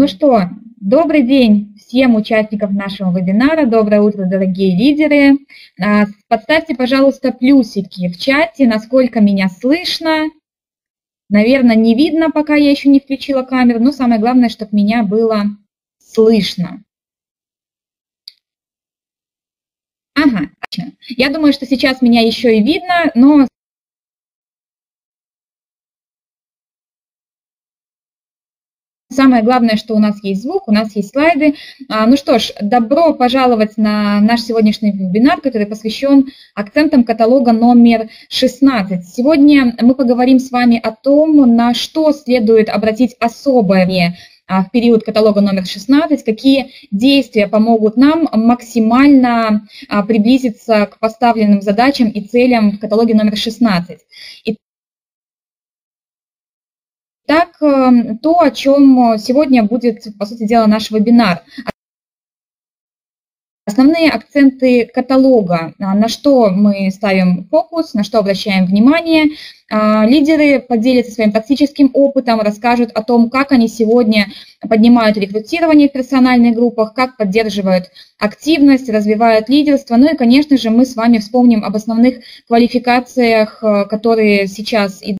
Ну что, добрый день всем участникам нашего вебинара. Доброе утро, дорогие лидеры. А, подставьте, пожалуйста, плюсики в чате, насколько меня слышно. Наверное, не видно, пока я еще не включила камеру, но самое главное, чтобы меня было слышно. Ага, я думаю, что сейчас меня еще и видно, но Самое главное, что у нас есть звук, у нас есть слайды. А, ну что ж, добро пожаловать на наш сегодняшний вебинар, который посвящен акцентам каталога номер 16. Сегодня мы поговорим с вами о том, на что следует обратить особое внимание а, в период каталога номер 16, какие действия помогут нам максимально а, приблизиться к поставленным задачам и целям в каталоге номер 16. Так, эм, то, о чем сегодня будет, по сути дела, наш вебинар. Основные акценты каталога, а, на что мы ставим фокус, на что обращаем внимание. А, лидеры поделятся своим практическим опытом, расскажут о том, как они сегодня поднимают рекрутирование в персональных группах, как поддерживают активность, развивают лидерство. Ну и, конечно же, мы с вами вспомним об основных квалификациях, э, которые сейчас идут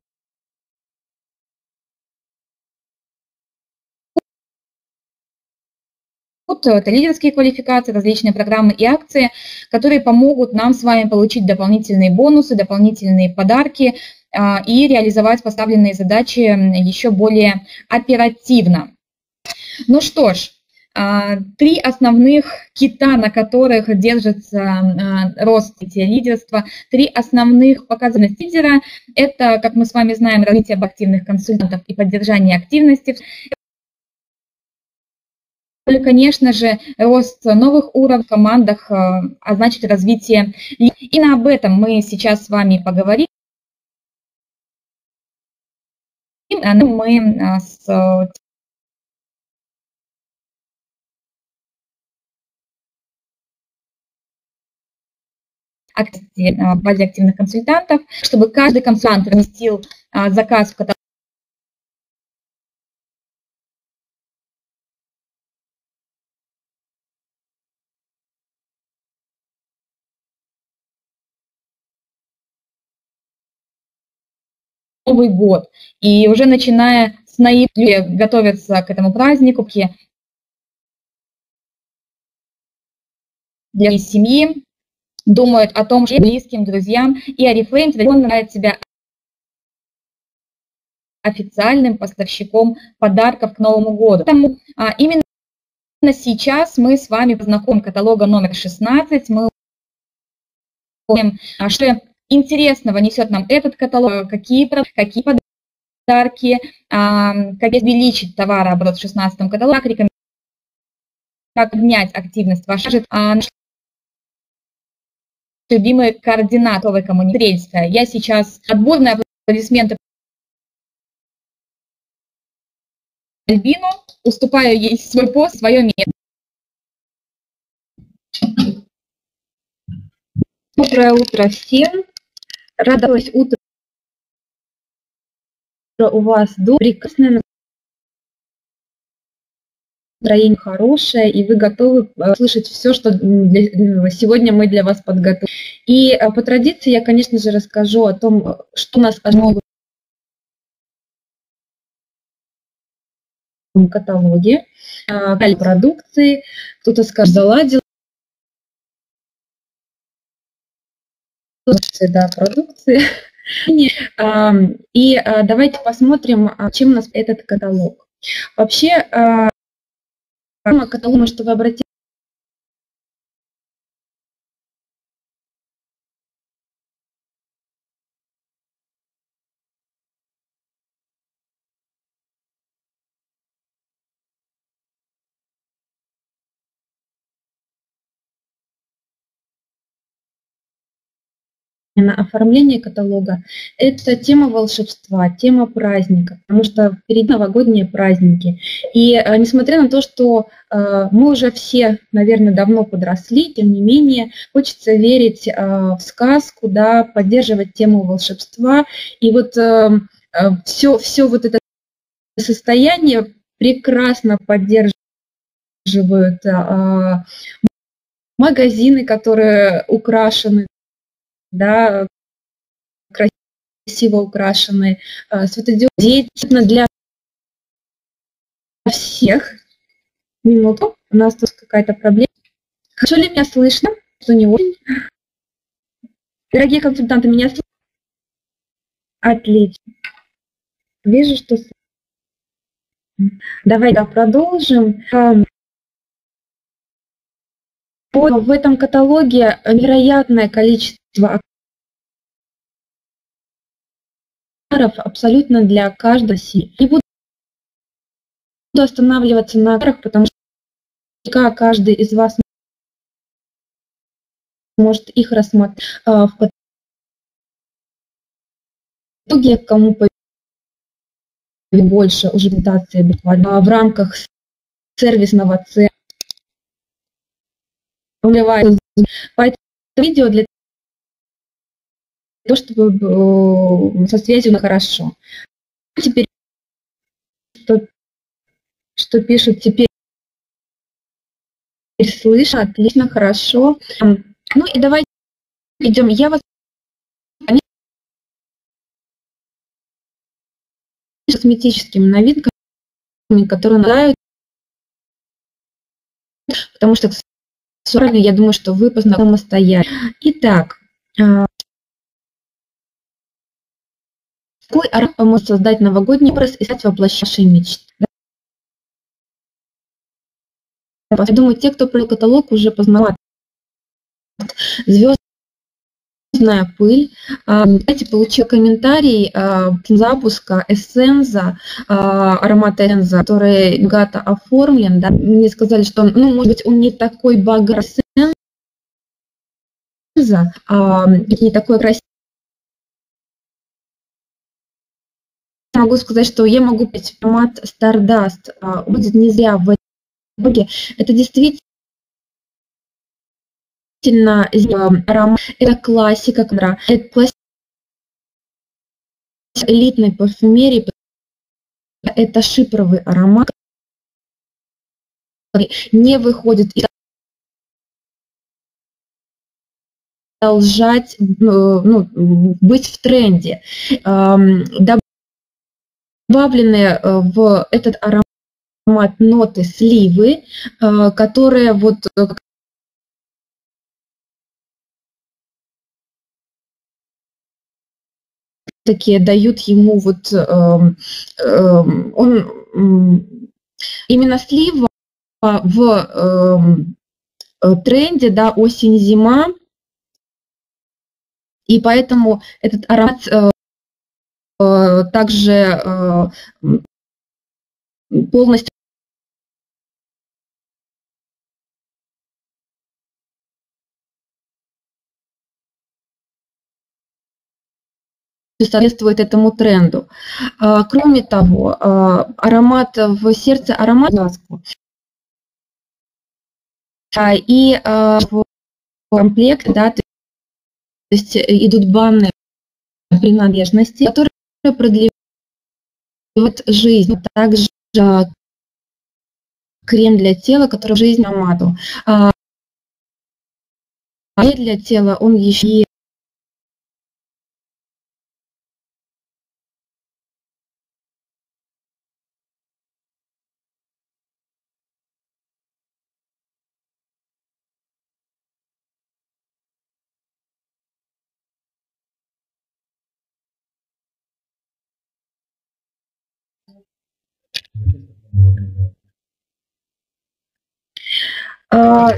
это лидерские квалификации, различные программы и акции, которые помогут нам с вами получить дополнительные бонусы, дополнительные подарки а, и реализовать поставленные задачи еще более оперативно. Ну что ж, а, Три основных кита, на которых держится а, рост лидерства, три основных показательности лидера – это, как мы с вами знаем, развитие активных консультантов и поддержание активности, ну и, конечно же, рост новых уровней в командах, э, а значит развитие. Именно об этом мы сейчас с вами поговорим. Мы э, с базе активных консультантов, чтобы каждый консультант разместил э, заказ в каталог Новый год. И уже начиная с ноября готовятся к этому празднику, для семьи, думают о том, что близким, друзьям, и Арифлейм традиционно называет себя официальным поставщиком подарков к Новому году. Поэтому а, именно сейчас мы с вами познакомим каталога номер 16. Мы помним, а, что интересного несет нам этот каталог, какие, какие подарки, как увеличить товарооборот в 16 каталоге, как поднять активность вашей а, любимые координаты коммуникации. Я сейчас отборные аплодисменты Альбину, уступаю ей свой пост, свое место. Доброе утро всем. Радовалась утро. У вас до прекрасное настроение хорошее, и вы готовы э, слышать все, что для, сегодня мы для вас подготовили. И э, по традиции я, конечно же, расскажу о том, что у нас ожидает в каталоге, э, продукции, кто-то скажет, заладил, да, продукции. И а, давайте посмотрим, а, чем у нас этот каталог. Вообще, а, каталог, что вы обратили на оформление каталога – это тема волшебства, тема праздника, потому что впереди новогодние праздники. И э, несмотря на то, что э, мы уже все, наверное, давно подросли, тем не менее, хочется верить э, в сказку, да, поддерживать тему волшебства. И вот все, все вот это состояние прекрасно поддерживают магазины, которые украшены, да, красиво украшены, а, светодиоды действительно для всех. Минуту, у нас тут какая-то проблема. Хорошо ли меня слышно? Что не очень? Дорогие консультанты, меня слышно? Отлично. Вижу, что... Давай да, продолжим. В этом каталоге невероятное количество абсолютно для каждого си. Не буду останавливаться на акарах, потому что каждый из вас может их рассмотреть а, в итоге, кому больше уже презентации буквально а в рамках сервисного центра Поэтому видео для того, чтобы э, со связью на хорошо. Теперь что, что пишут теперь слышно, отлично, хорошо. Ну и давайте идем. Я вас косметическими новинками, которые нравятся, потому что, к я думаю, что вы познакомы самостоятельно. Итак, какой аромат поможет создать новогодний образ и стать воплощавшей мечты? Я думаю, те, кто про каталог, уже познавали звезд Звездная пыль. Кстати, получил комментарий а, запуска эссенза, а, аромата эссенза, который гато оформлен. Да. Мне сказали, что ну, может быть, он не такой эссенза, а, не такой красивый. Могу сказать, что я могу пить аромат Stardust. А, будет не зря в этом Это действительно действительно аромат. Это классика, это классика элитной парфюмерии. Это шипровый аромат, не выходит из продолжать ну, быть в тренде. Добавлены э, в этот аромат ноты сливы, э, которые вот э, такие дают ему вот он именно слива в тренде, да, осень-зима, и поэтому этот аромат также э, полностью соответствует этому тренду. А, кроме того, аромат в сердце аромат и а, в комплект, да, то есть идут банные принадлежности, которые продлевают жизнь. Также крем для тела, который в жизнь аромату. А для тела он еще А,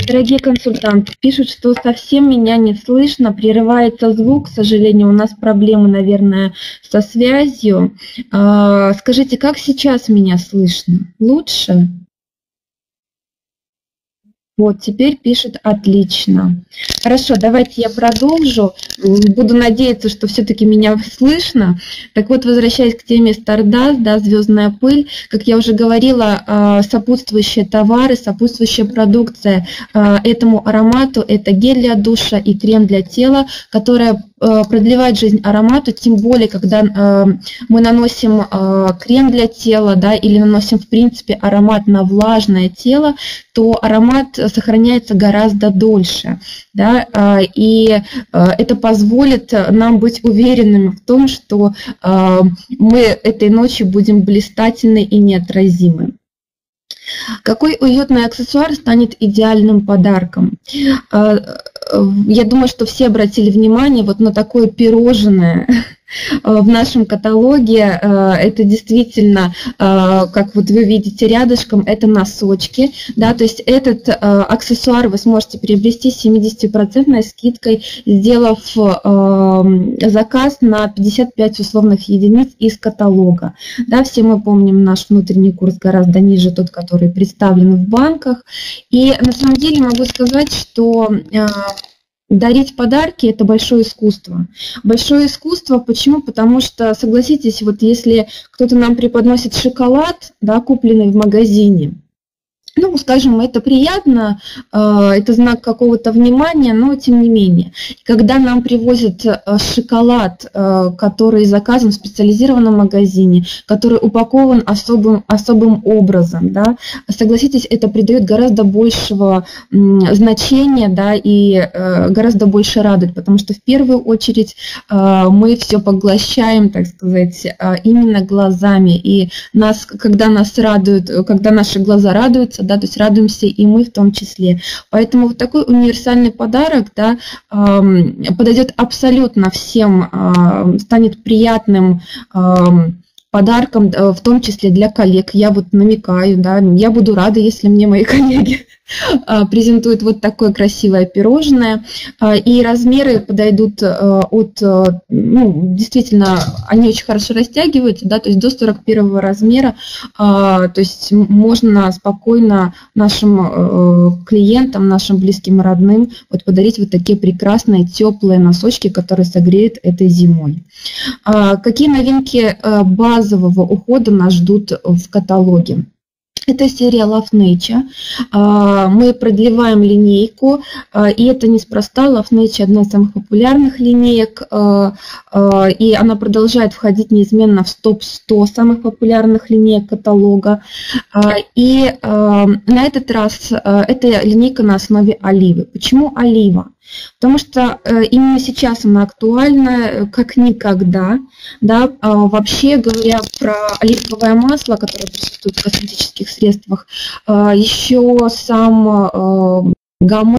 дорогие консультанты, пишут, что совсем меня не слышно, прерывается звук, к сожалению, у нас проблемы, наверное, со связью. А, скажите, как сейчас меня слышно? Лучше? Вот, теперь пишет отлично. Хорошо, давайте я продолжу. Буду надеяться, что все-таки меня слышно. Так вот, возвращаясь к теме Stardust, да, звездная пыль, как я уже говорила, а, сопутствующие товары, сопутствующая продукция а, этому аромату – это гель для душа и крем для тела, которая продлевать жизнь аромату, тем более, когда мы наносим крем для тела, да, или наносим, в принципе, аромат на влажное тело, то аромат сохраняется гораздо дольше. Да, и это позволит нам быть уверенными в том, что мы этой ночью будем блистательны и неотразимы. Какой уютный аксессуар станет идеальным подарком? А, я думаю, что все обратили внимание вот на такое пирожное. Э, в нашем каталоге. Э, это действительно, э, как вот вы видите рядышком, это носочки. Да, то есть этот аксессуар вы сможете приобрести с 70% скидкой, сделав заказ на 55 условных единиц из каталога. Да, все мы помним наш внутренний курс гораздо ниже тот, который представлен в банках. И на самом деле могу сказать, что Дарить подарки – это большое искусство. Большое искусство, почему? Потому что, согласитесь, вот если кто-то нам преподносит шоколад, да, купленный в магазине, ну, скажем, это приятно, э, это знак какого-то внимания, но тем не менее. Когда нам привозят э, шоколад, э, который заказан в специализированном магазине, который упакован особым, особым образом, да, согласитесь, это придает гораздо большего значения да, и гораздо больше радует, потому что в первую очередь мы все поглощаем, так сказать, именно глазами. И нас, когда нас радуют, когда наши глаза радуются, да, то есть радуемся и мы в том числе. Поэтому вот такой универсальный подарок, да, подойдет абсолютно всем, станет приятным подарком, э, в том числе для коллег. Я вот намекаю, да, я буду рада, если мне мои коллеги а, презентуют вот такое красивое пирожное. А, и размеры подойдут э, от, э, ну, действительно, они очень хорошо растягиваются, да, то есть до 41 размера. То есть можно спокойно нашим клиентам, нашим близким и родным вот подарить вот такие прекрасные теплые носочки, которые согреют этой зимой. Какие новинки базового ухода нас ждут в каталоге? Это серия Love Nature. А, мы продлеваем линейку, а, и это неспроста. Love Nature одна из самых популярных линеек, а, и она продолжает входить неизменно в топ-100 самых популярных линеек каталога. И на этот раз это линейка на основе оливы. Почему олива? Потому что э, именно сейчас она актуальна э, как никогда. Да? А вообще говоря про оливковое масло, которое присутствует в косметических средствах, э, еще сам Гамма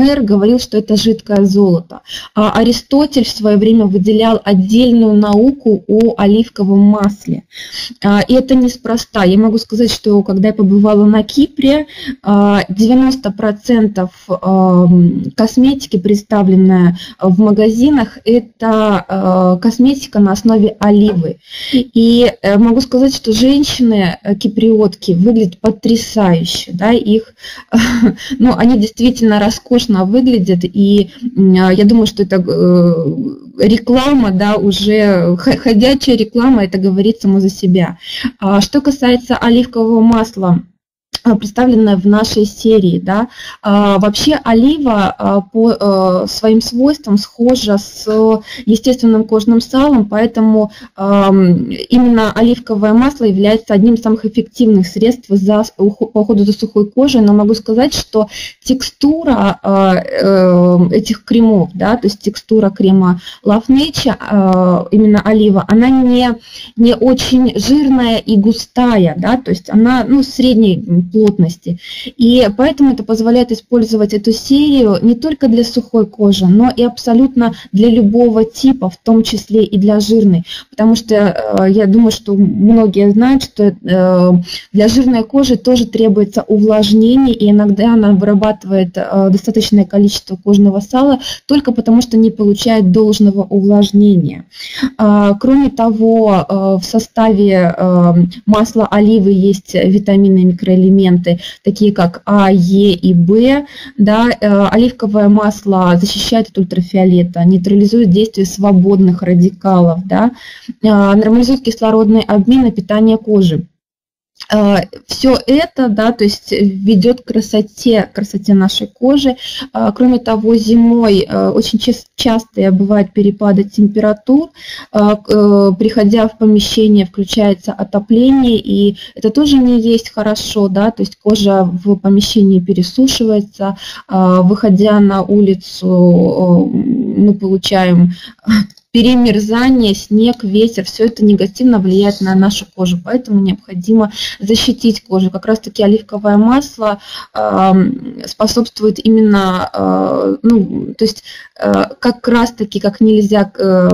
Мэр говорил, что это жидкое золото. А Аристотель в свое время выделял отдельную науку о оливковом масле. А, и это неспроста. Я могу сказать, что когда я побывала на Кипре, 90% а, косметики, представленная в магазинах, это косметика на основе оливы. И э, могу сказать, что женщины э, киприотки выглядят потрясающе. Да? Их, ну, они действительно роскошны роскошно выглядит, и а, я думаю, что это э, реклама, да, уже ходячая реклама, это говорит само за себя. А что касается оливкового масла, представленная в нашей серии. Да. А, вообще олива а, по а, своим свойствам схожа с естественным кожным салом, поэтому именно оливковое масло является одним из самых эффективных средств за, по уходу за сухой кожей, но могу сказать, что текстура э, этих кремов, да, то есть текстура крема Love Nature, именно олива, она не, не очень жирная и густая, да, то есть она ну, средней плотности. И поэтому это позволяет использовать эту серию не только для сухой кожи, но и абсолютно для любого типа, в том числе и для жирной. Потому что э, я думаю, что многие знают, что э, для жирной кожи тоже требуется увлажнение, и иногда она вырабатывает э, достаточное количество кожного сала только потому, что не получает должного увлажнения. А, кроме того, в составе масла оливы есть витамины и микроэлементы, элементы, такие как А, Е и В. Да, э, оливковое масло защищает от ультрафиолета, нейтрализует действие свободных радикалов, да, э, нормализует кислородный обмен и питание кожи. Э, все это, да, то есть ведет к красоте, красоте нашей кожи. Э, кроме того, зимой э, очень часто бывают перепады температур. Приходя в помещение, включается отопление, и это тоже не есть хорошо, да, то есть кожа в помещении пересушивается. Выходя на улицу, мы получаем перемерзание, снег, ветер, все это негативно влияет на нашу кожу, поэтому необходимо защитить кожу. Как раз таки оливковое масло э, способствует именно, э, ну, то есть э, как раз таки как нельзя э,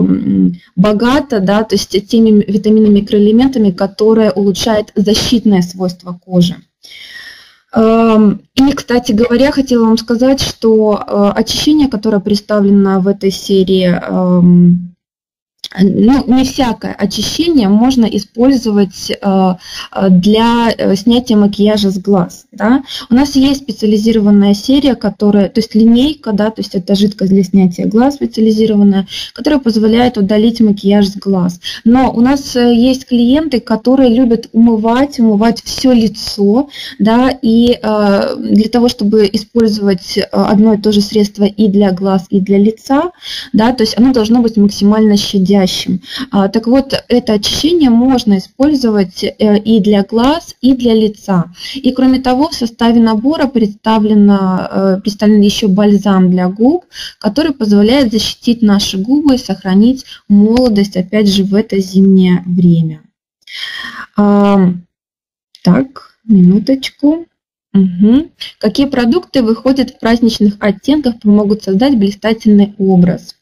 богато, да, то есть теми витаминами, микроэлементами, которые улучшают защитное свойство кожи. И, кстати говоря, хотела вам сказать, что э, очищение, которое представлено в этой серии, ну, не всякое очищение можно использовать э, для э, снятия макияжа с глаз. Да? У нас есть специализированная серия, которая, то есть линейка, да, то есть это жидкость для снятия глаз специализированная, которая позволяет удалить макияж с глаз. Но у нас э, есть клиенты, которые любят умывать, умывать все лицо, да, и для того, чтобы использовать одно и то же средство и для глаз, и для лица, да, то есть оно должно быть максимально щадящим блестящим. А, так вот, это очищение можно использовать э, и для глаз, и для лица. И кроме того, в составе набора представлено, э, представлен еще бальзам для губ, который позволяет защитить наши губы и сохранить молодость, опять же, в это зимнее время. А, так, минуточку. Угу. Какие продукты выходят в праздничных оттенках, помогут создать блистательный образ?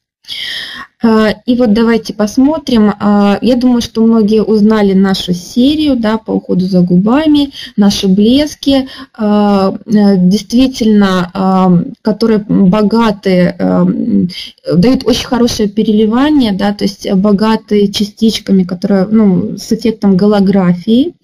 А, и вот давайте посмотрим. А, я думаю, что многие узнали нашу серию да, по уходу за губами, наши блески, а, э, действительно, которые богаты, дают очень хорошее переливание, да, то есть богатые частичками, которые ну, с эффектом голографии.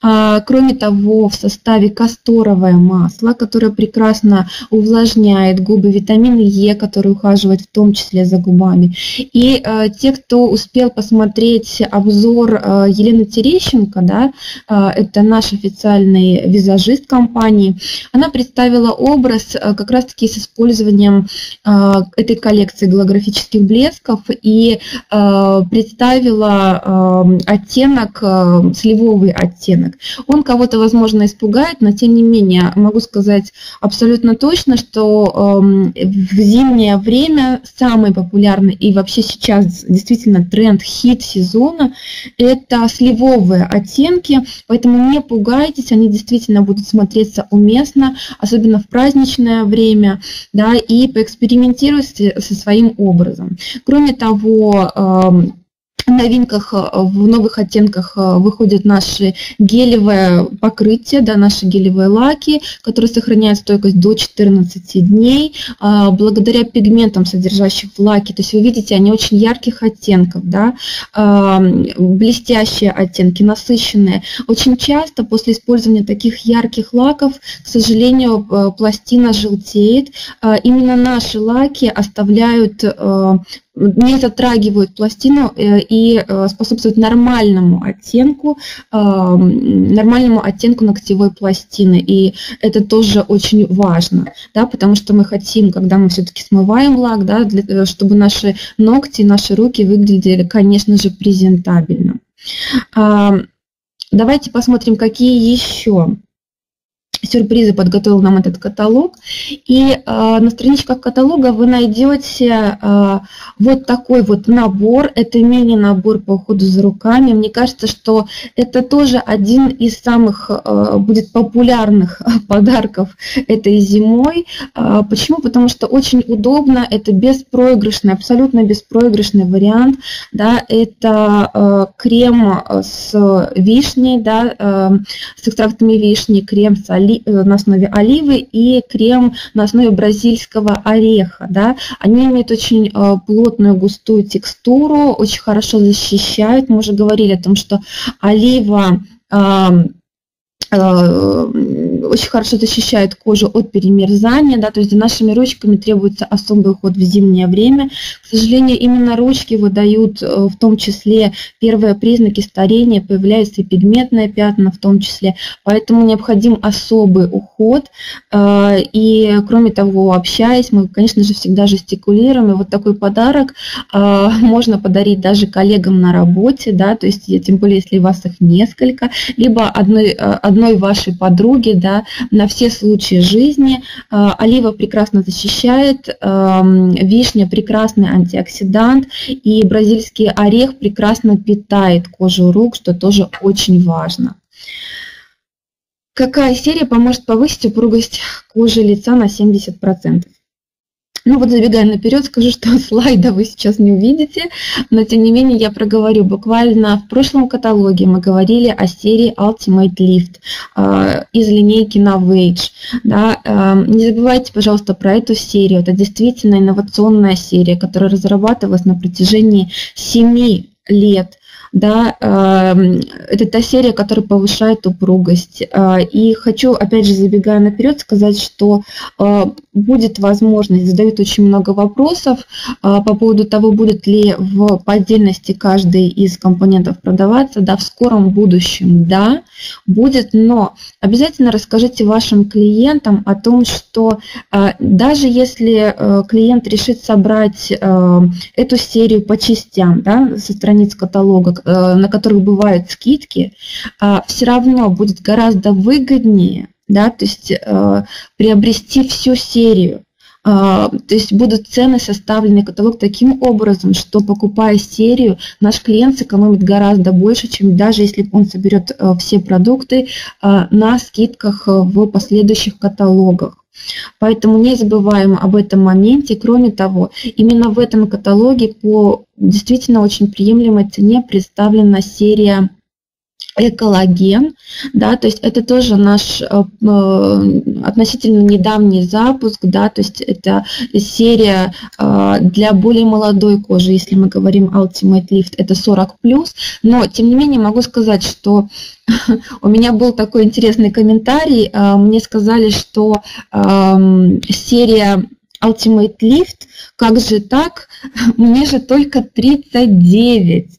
Кроме того, в составе касторовое масло, которое прекрасно увлажняет губы, витамин Е, который ухаживает в том числе за губами. И э, те, кто успел посмотреть обзор э, Елены Терещенко, да, э, это наш официальный визажист компании, она представила образ э, как раз-таки с использованием э, этой коллекции голографических блесков и э, представила э, оттенок, э, сливовый оттенок. Он кого-то, возможно, испугает, но тем не менее могу сказать абсолютно точно, что э, в зимнее время самый популярный и вообще вообще сейчас действительно тренд хит сезона – это сливовые оттенки, поэтому не пугайтесь, они действительно будут смотреться уместно, особенно в праздничное время, да, и поэкспериментируйте со своим образом. Кроме того, эм, новинках, э, в новых оттенках э, выходят наши гелевые покрытия, да, наши гелевые лаки, которые сохраняют стойкость до 14 дней, а, благодаря пигментам, содержащих в лаке. То есть вы видите, они очень ярких оттенков, да, а, блестящие оттенки, насыщенные. Очень часто после использования таких ярких лаков, к сожалению, э, пластина желтеет. А, именно наши лаки оставляют не затрагивают пластину э, и э, способствуют нормальному оттенку, э, нормальному оттенку ногтевой пластины. И это тоже очень важно, да, потому что мы хотим, когда мы все-таки смываем лак, да, для, чтобы наши ногти, наши руки выглядели, конечно же, презентабельно. Давайте посмотрим, какие еще сюрпризы подготовил нам этот каталог. И э, на страничках каталога вы найдете э, вот такой вот набор. Это мини-набор по уходу за руками. Мне кажется, что это тоже один из самых э, будет популярных подарков этой зимой. Э, почему? Потому что очень удобно. Это беспроигрышный, абсолютно беспроигрышный вариант. Да, это э, крем с вишней, да, э, с экстрактами вишни, крем с оливой Э, на основе оливы и крем на основе бразильского ореха. Да. Они имеют очень э, плотную густую текстуру, очень хорошо защищают. Мы уже говорили о том, что олива очень хорошо защищает кожу от перемерзания, да, то есть за нашими ручками требуется особый уход в зимнее время. К сожалению, именно ручки выдают э, в том числе первые признаки старения, появляются и пигментные пятна в том числе, поэтому необходим особый уход. Э, и кроме того, общаясь, мы, конечно же, всегда жестикулируем, и вот такой подарок можно подарить даже коллегам на работе, да, то есть тем более, если у вас их несколько, либо одной, одной одной вашей подруги, да, на все случаи жизни. А, олива прекрасно защищает, вишня прекрасный антиоксидант, и бразильский орех прекрасно питает кожу рук, что тоже очень важно. Какая серия поможет повысить упругость кожи лица на 70%? Ну вот забегая наперед, скажу, что слайда вы сейчас не увидите, но тем не менее я проговорю. Буквально в прошлом каталоге мы говорили о серии Ultimate Lift э, из линейки Novage. Да, э, не забывайте, пожалуйста, про эту серию. Это действительно инновационная серия, которая разрабатывалась на протяжении 7 лет да, эм, это та серия, которая повышает упругость. Э, и хочу, опять же, забегая наперед, сказать, что э, будет возможность, задают очень много вопросов э, по поводу того, будет ли в отдельности каждый из компонентов продаваться, да, в скором будущем, да, будет, но обязательно расскажите вашим клиентам о том, что даже если клиент решит собрать эту серию по частям, да, со страниц каталога, на которых бывают скидки, а, все равно будет гораздо выгоднее да, то есть э, приобрести всю серию. А, то есть будут цены составлены каталог таким образом, что покупая серию, наш клиент сэкономит гораздо больше, чем даже если он соберет э, все продукты на скидках в последующих каталогах. Поэтому не забываем об этом моменте. Кроме того, именно в этом каталоге по действительно очень приемлемой цене представлена серия экологен, да, то есть это тоже наш э, э, относительно недавний запуск, да, то есть это серия э, для более молодой кожи, если мы говорим Ultimate Lift, это 40 плюс, но тем не менее могу сказать, что у меня был такой интересный комментарий, э, мне сказали, что э, серия Ultimate Lift, как же так, мне же только 39.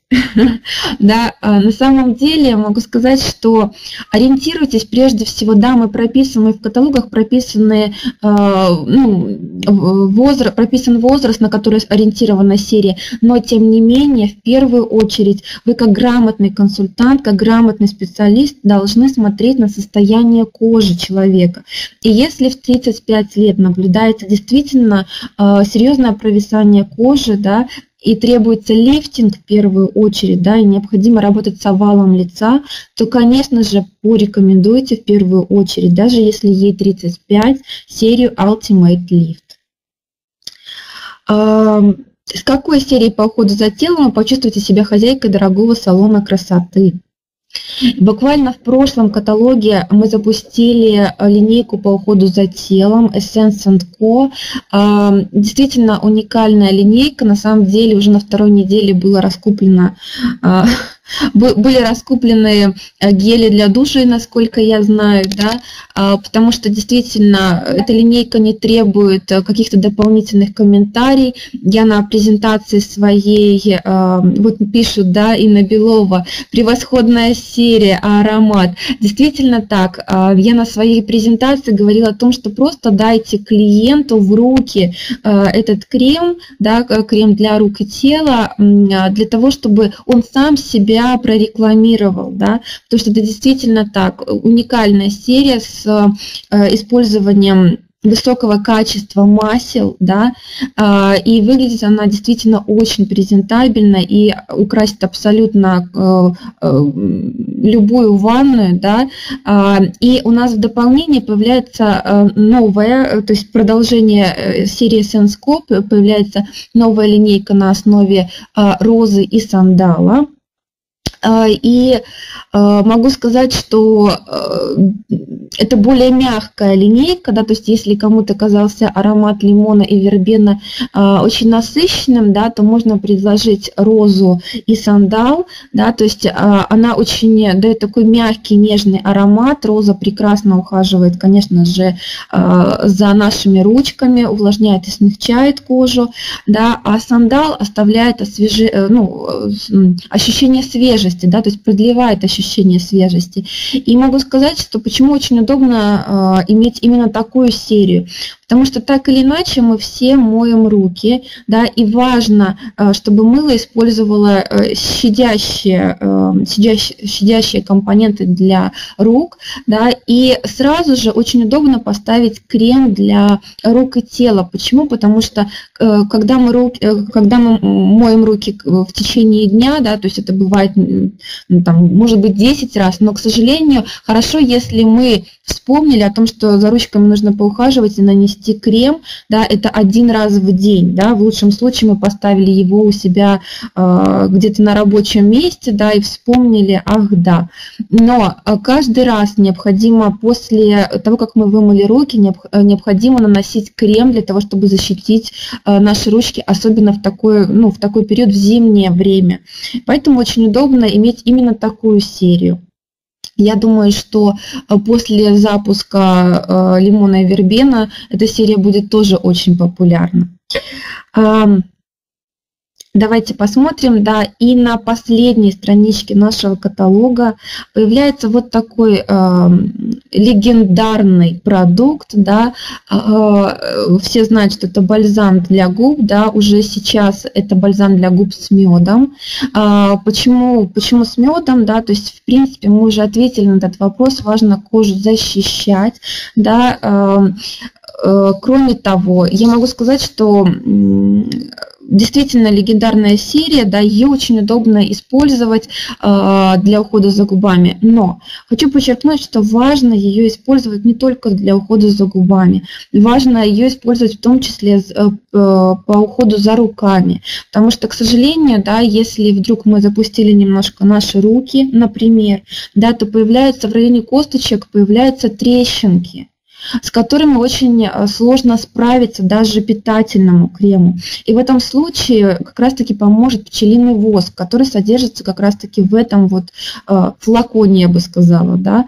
Да, а, на самом деле могу сказать, что ориентируйтесь прежде всего, да, мы прописаны в каталогах, прописаны, а, ну, возраст, прописан возраст, на который ориентирована серия, но тем не менее, в первую очередь, вы как грамотный консультант, как грамотный специалист должны смотреть на состояние кожи человека. И если в 35 лет наблюдается действительно а, серьезное провисание кожи, да, и требуется лифтинг в первую очередь, да, и необходимо работать с овалом лица, то, конечно же, порекомендуйте в первую очередь, даже если ей 35, серию Ultimate Lift. С какой серии по уходу за телом вы почувствуете себя хозяйкой дорогого салона красоты? Буквально в прошлом каталоге мы запустили э, линейку по уходу за телом Essence Co. А, действительно уникальная линейка. На самом деле уже на второй неделе было раскуплено а, были раскуплены э, гели для душа, насколько я знаю, да, а, потому что действительно эта линейка не требует э, каких-то дополнительных комментариев. Я на презентации своей, э, вот пишут, да, Инна Белова, превосходная серия, аромат. Действительно так, а, я на своей презентации говорила о том, что просто дайте клиенту в руки этот крем, да, крем для рук и тела, для того, чтобы он сам себя себя прорекламировал, да, потому что это действительно так, уникальная серия с э, использованием высокого качества масел, да, а, и выглядит она действительно очень презентабельно и украсит абсолютно э, э, любую ванную, да, а, и у нас в дополнение появляется новая, то есть продолжение серии Senscope, появляется новая линейка на основе розы и сандала, и а, могу сказать, что а, это более мягкая линейка, да, то есть если кому-то казался аромат лимона и вербена очень насыщенным, да, то можно предложить розу и сандал, да, то есть она очень дает такой мягкий, нежный аромат. Роза прекрасно ухаживает, конечно же, за нашими ручками, увлажняет и смягчает кожу, да, а сандал оставляет освежи, э, ну, ощущение свежести, да, то есть продлевает ощущение свежести. И могу сказать, что почему очень удобно э, иметь именно такую серию. Потому что так или иначе мы все моем руки, да, и важно, э, чтобы мыло использовало щадящие, щадящие, щадящие компоненты для рук, да, и сразу же очень удобно поставить крем для рук и тела. Почему? Потому что когда мы, руки, когда мы моем руки в течение дня, да, то есть это бывает ну, там, может быть, 10 раз, но, к сожалению, хорошо, если мы вспомнили о том, что за ручками нужно поухаживать и нанести крем, да, это один раз в день, да, в лучшем случае мы поставили его у себя э, где-то на рабочем месте, да, и вспомнили, ах, да. Но э, каждый раз необходимо после того, как мы вымыли руки, э, необходимо наносить крем для того, чтобы защитить э, наши ручки, особенно в такой, ну, в такой период, в зимнее время. Поэтому очень удобно иметь именно такую серию. Я думаю, что э, после запуска э, лимона и вербена эта серия будет тоже очень популярна. Давайте посмотрим, да, и на последней страничке нашего каталога появляется вот такой э, легендарный продукт, да, э, все знают, что это бальзам для губ, да, уже сейчас это бальзам для губ с медом. Э, почему, почему с медом, да, то есть, в принципе, мы уже ответили на этот вопрос, важно кожу защищать, да, э, э, Кроме того, я могу сказать, что действительно легендарная серия, да, ее очень удобно использовать э, для ухода за губами. Но хочу подчеркнуть, что важно ее использовать не только для ухода за губами, важно ее использовать в том числе э, по уходу за руками. Потому что, к сожалению, да, если вдруг мы запустили немножко наши руки, например, да, то появляются в районе косточек появляются трещинки с которыми очень э, сложно справиться даже питательному крему. И в этом случае как раз-таки поможет пчелиный воск, который содержится как раз-таки в этом вот э, флаконе, я бы сказала, да,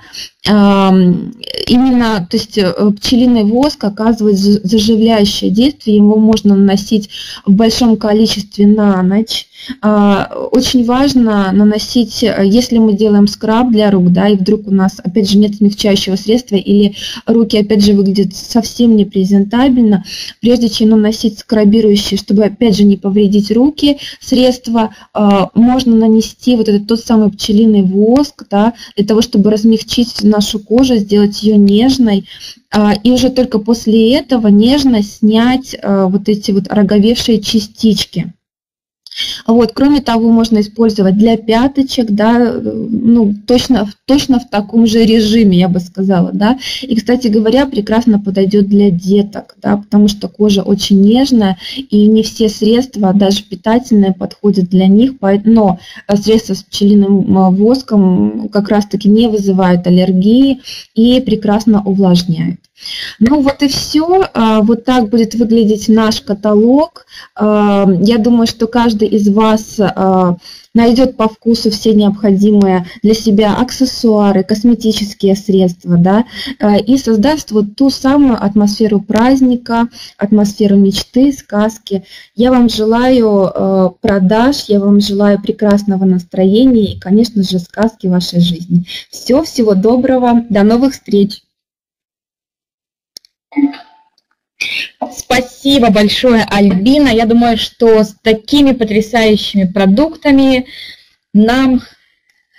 именно, то есть э, пчелиный воск оказывает заживляющее действие, его можно наносить в большом количестве на ночь. А, очень важно наносить, э, если мы делаем скраб для рук, да, и вдруг у нас, опять же, нет смягчающего средства, или руки, опять же, выглядят совсем непрезентабельно, прежде чем наносить скрабирующие, чтобы, опять же, не повредить руки, средства, а, можно нанести вот этот тот самый пчелиный воск, да, для того, чтобы размягчить нашу кожу, сделать ее нежной, а, и уже только после этого нежно снять а, вот эти вот роговевшие частички. Вот, кроме того, можно использовать для пяточек, да, ну, точно, точно в таком же режиме, я бы сказала, да. И, кстати говоря, прекрасно подойдет для деток, да, потому что кожа очень нежная, и не все средства, даже питательные, подходят для них, но средства с пчелиным а, воском как раз-таки не вызывают аллергии и прекрасно увлажняют. Ну вот и все. А, вот так будет выглядеть наш каталог. А, я думаю, что каждый из вас а, найдет по вкусу все необходимые для себя аксессуары, косметические средства, да, и создаст вот ту самую атмосферу праздника, атмосферу мечты, сказки. Я вам желаю продаж, я вам желаю прекрасного настроения и, конечно же, сказки вашей жизни. Все, всего доброго, до новых встреч! Спасибо большое, Альбина. Я думаю, что с такими потрясающими продуктами нам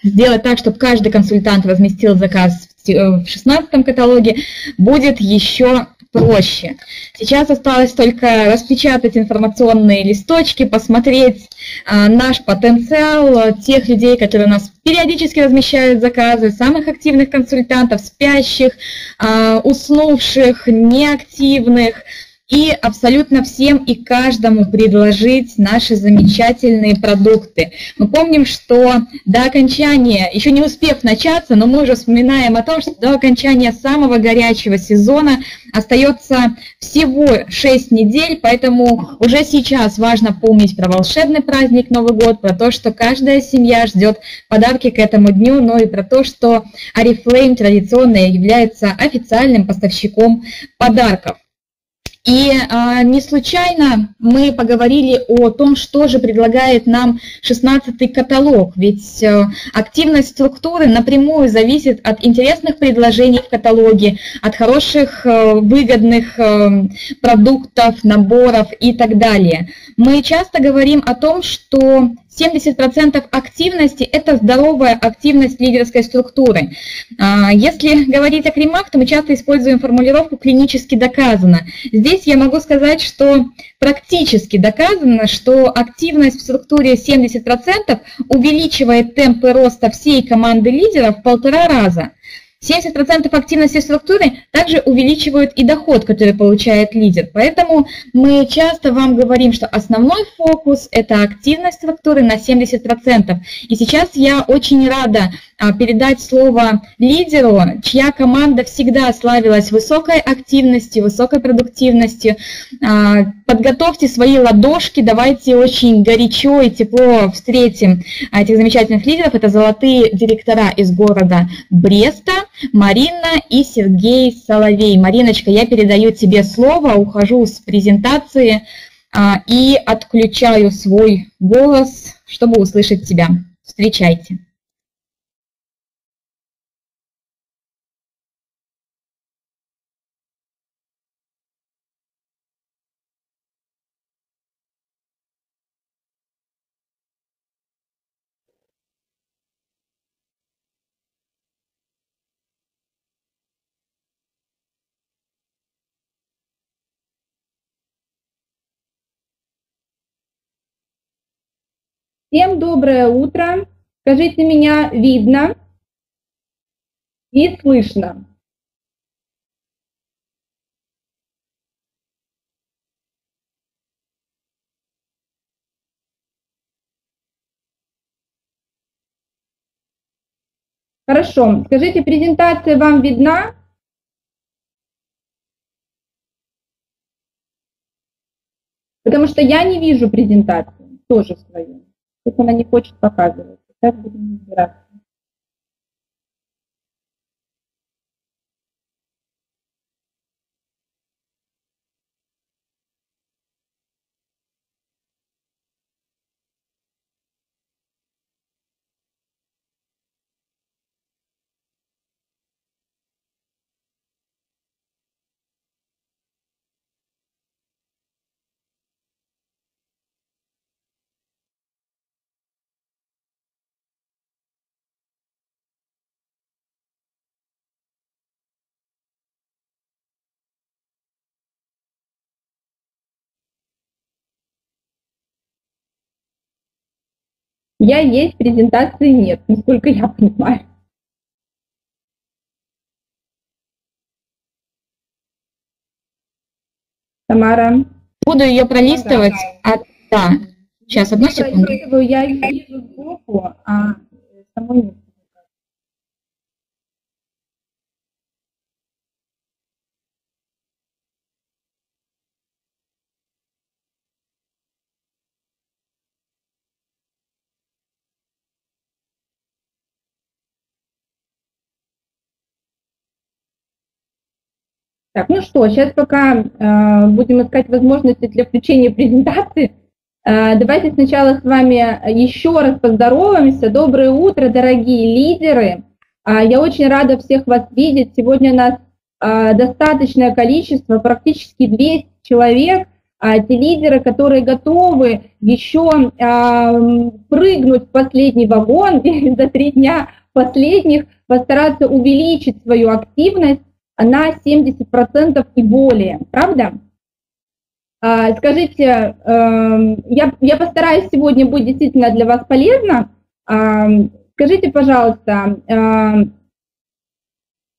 сделать так, чтобы каждый консультант возместил заказ в 16 каталоге, будет еще проще. Сейчас осталось только распечатать информационные листочки, посмотреть а, наш потенциал, тех людей, которые у нас периодически размещают заказы, самых активных консультантов, спящих, а, уснувших, неактивных, и абсолютно всем и каждому предложить наши замечательные продукты. Мы помним, что до окончания, еще не успев начаться, но мы уже вспоминаем о том, что до окончания самого горячего сезона остается всего 6 недель, поэтому уже сейчас важно помнить про волшебный праздник Новый год, про то, что каждая семья ждет подарки к этому дню, но и про то, что Арифлейм традиционно является официальным поставщиком подарков. И э, не случайно мы поговорили о том, что же предлагает нам 16-й каталог, ведь э, активность структуры напрямую зависит от интересных предложений в каталоге, от хороших, э, выгодных э, продуктов, наборов и так далее. Мы часто говорим о том, что 70% активности – это здоровая активность лидерской структуры. А, если говорить о кремах, то мы часто используем формулировку «клинически доказано». Здесь я могу сказать, что практически доказано, что активность в структуре 70% увеличивает темпы роста всей команды лидеров в полтора раза. 70% активности структуры также увеличивают и доход, который получает лидер. Поэтому мы часто вам говорим, что основной фокус – это активность структуры на 70%. И сейчас я очень рада а, передать слово лидеру, чья команда всегда славилась высокой активностью, высокой продуктивностью. А, подготовьте свои ладошки, давайте очень горячо и тепло встретим этих замечательных лидеров. Это золотые директора из города Бреста, Марина и Сергей Соловей. Мариночка, я передаю тебе слово, ухожу с презентации а, и отключаю свой голос, чтобы услышать тебя. Встречайте. Всем доброе утро. Скажите, меня видно и слышно? Хорошо. Скажите, презентация вам видна? Потому что я не вижу презентацию тоже свою. Если она не хочет показывать. Сейчас будем разбираться. Я есть, презентации нет, насколько я понимаю. Тамара. Буду ее пролистывать. А, да, сейчас, одну секунду. Я вижу сбоку, а самой нет. Так, ну что, сейчас пока э, будем искать возможности для включения презентации. Э, давайте сначала с вами еще раз поздороваемся. Доброе утро, дорогие лидеры. Э, я очень рада всех вас видеть. Сегодня у нас э, достаточное количество, практически 200 человек. Э, те лидеры, которые готовы еще э, прыгнуть в последний вагон за три дня последних постараться увеличить свою активность на 70% и более, правда? А, скажите, эм, я, я постараюсь сегодня быть действительно для вас полезно. А, скажите, пожалуйста, а,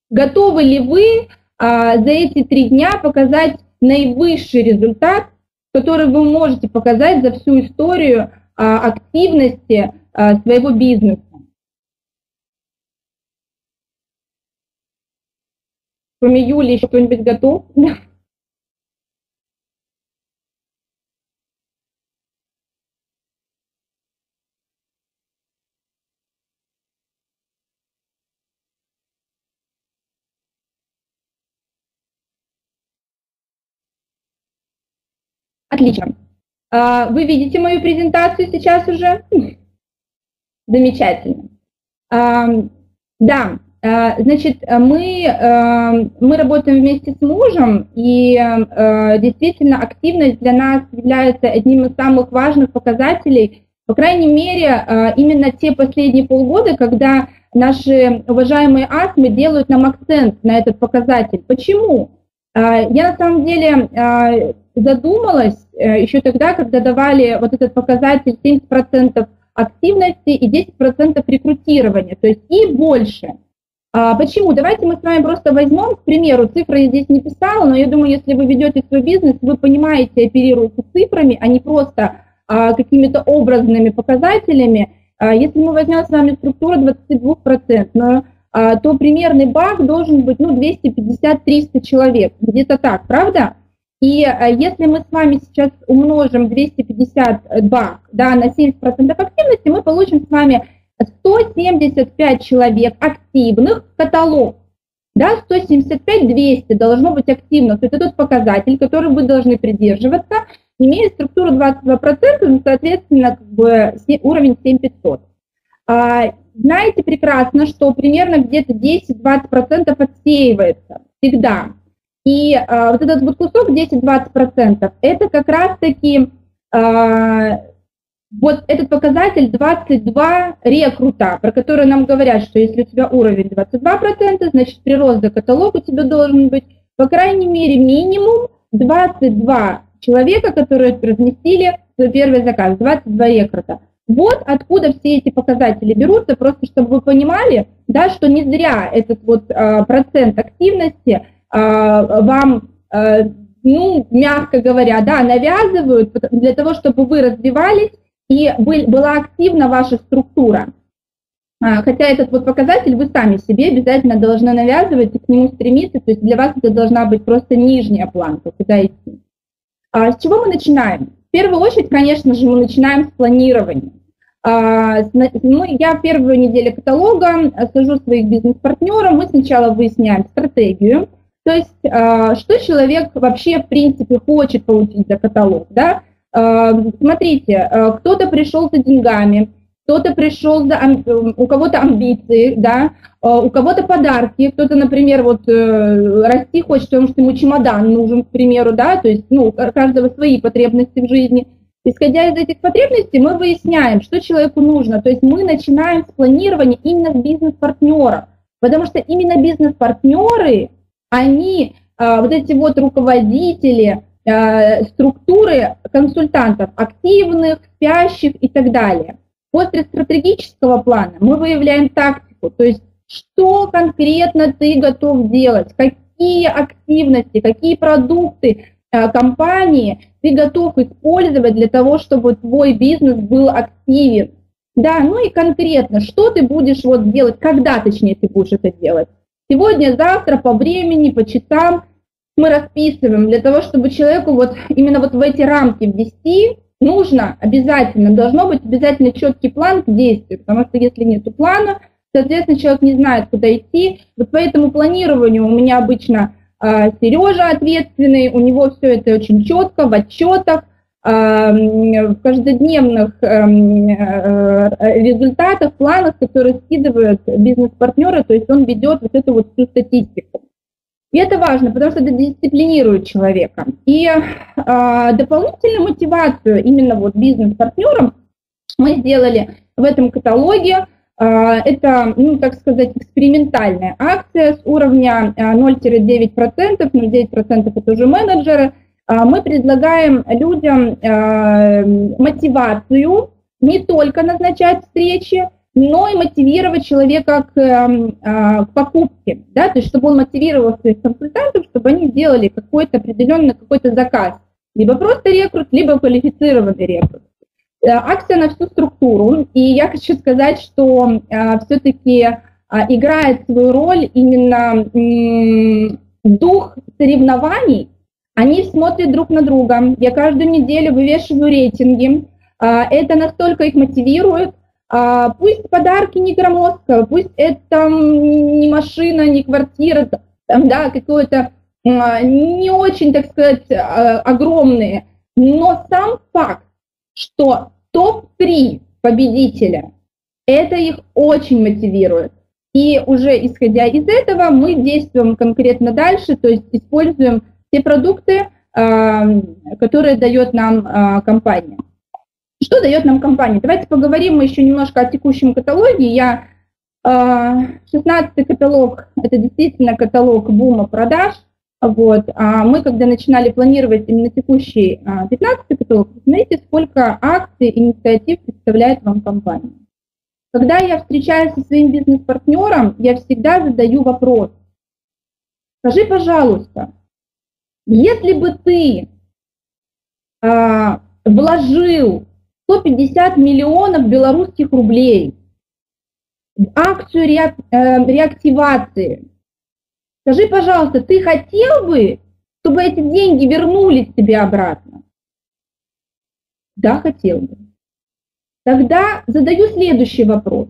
готовы ли вы за эти три дня показать наивысший результат, который вы можете показать за всю историю а, активности а, своего бизнеса. Кроме Юли еще кто-нибудь готов? Отлично. А, вы видите мою презентацию сейчас уже? Замечательно. Да, значит, мы, мы работаем вместе с мужем, и действительно активность для нас является одним из самых важных показателей, по крайней мере, именно те последние полгода, когда наши уважаемые астмы делают нам акцент на этот показатель. Почему? Я на самом деле задумалась э, еще тогда, когда давали вот этот показатель 70% активности и 10% рекрутирования, то есть и больше. А почему? Давайте мы с вами просто возьмем, к примеру, цифры я здесь не писала, но я думаю, если вы ведете свой бизнес, вы понимаете, оперируете цифрами, а не просто а, какими-то образными показателями. А, если мы возьмем с вами структуру 22%, а, то примерный баг должен быть ну, 250-300 человек, где-то так, правда? И э, если мы с вами сейчас умножим 252 да, на 70% активности, мы получим с вами 175 человек активных каталог. Да, 175-200 должно быть активно. То есть это тот показатель, который вы должны придерживаться, имея структуру 22%, ну, соответственно, как бы уровень 7500. А, знаете прекрасно, что примерно где-то 10-20% отсеивается всегда. И э, вот этот вот кусок 10-20%, это как раз-таки э, вот этот показатель 22 рекрута, про который нам говорят, что если у тебя уровень 22%, значит прирост за каталог у тебя должен быть, по крайней мере, минимум 22 человека, которые разместили свой первый заказ, 22 рекрута. Вот откуда все эти показатели берутся, просто чтобы вы понимали, да, что не зря этот вот э, процент активности – а, вам, а, ну, мягко говоря, да, навязывают для того, чтобы вы развивались и была активна ваша структура. А, хотя этот вот показатель вы сами себе обязательно должны навязывать и к нему стремиться, то есть для вас это должна быть просто нижняя планка, куда идти. А с чего мы начинаем? В первую очередь, конечно же, мы начинаем с планирования. Ну, я первую неделю каталога сажу своих бизнес-партнеров, мы сначала выясняем стратегию, то есть, а, что человек вообще, в принципе, хочет получить за каталог, да? А, смотрите, а, кто-то пришел за деньгами, кто-то пришел за, у кого-то амбиции, да, у кого-то подарки, кто-то, например, вот э, расти хочет, потому что ему чемодан нужен, к примеру, да, то есть, ну, у каждого свои потребности в жизни. Исходя из этих потребностей, мы выясняем, что человеку нужно, то есть мы начинаем с планирования именно с бизнес-партнеров, потому что именно бизнес-партнеры они, вот эти вот руководители, структуры консультантов, активных, спящих и так далее. После стратегического плана мы выявляем тактику, то есть что конкретно ты готов делать, какие активности, какие продукты а, компании ты готов использовать для того, чтобы твой бизнес был активен. Да, ну и конкретно, что ты будешь вот делать, когда точнее ты будешь это делать. Сегодня, завтра, по времени, по часам мы расписываем для того, чтобы человеку вот именно вот в эти рамки ввести, нужно обязательно, должно быть обязательно четкий план к действию, потому что если нет плана, соответственно, человек не знает, куда идти. Вот по этому планированию у меня обычно э, Сережа ответственный, у него все это очень четко, в отчетах, в каждодневных эм, э, результатах, планах, которые скидывают бизнес-партнеры, то есть он ведет вот эту вот всю статистику. И это важно, потому что это дисциплинирует человека. И а, дополнительную мотивацию именно вот бизнес-партнерам мы сделали в этом каталоге. А, это, ну, так сказать, экспериментальная акция с уровня 0-9%, 0,9% это уже менеджеры – а, мы предлагаем людям а, мотивацию не только назначать встречи, но и мотивировать человека к, эм, а, к покупке, да, то есть чтобы он мотивировал своих консультантов, чтобы они сделали какой-то определенный какой-то заказ, либо просто рекрут, либо квалифицированный рекрут. Э, акция на всю структуру, и я хочу сказать, что э, все-таки э, играет свою роль именно дух соревнований, они смотрят друг на друга. Я каждую неделю вывешиваю рейтинги. Это настолько их мотивирует, а, пусть подарки не громоздкого, пусть это не машина, не квартира, там, да, какое-то а, не очень, так сказать, а, огромные, но сам факт, что топ-3 победителя, это их очень мотивирует. И уже исходя из этого мы действуем конкретно дальше, то есть используем те продукты, которые дает нам компания. Что дает нам компания? Давайте поговорим мы еще немножко о текущем каталоге. Я 16 а, каталог – это действительно каталог бума продаж. Вот. А мы, когда начинали планировать именно текущий 15 а, каталог, знаете, сколько акций, инициатив представляет вам компания? Когда я встречаюсь со своим бизнес-партнером, я всегда задаю вопрос. Скажи, пожалуйста, если бы ты а, вложил 150 миллионов белорусских рублей в акцию э, реактивации. Скажи, пожалуйста, ты хотел бы, чтобы эти деньги вернулись тебе обратно? Да, хотел бы. Тогда задаю следующий вопрос.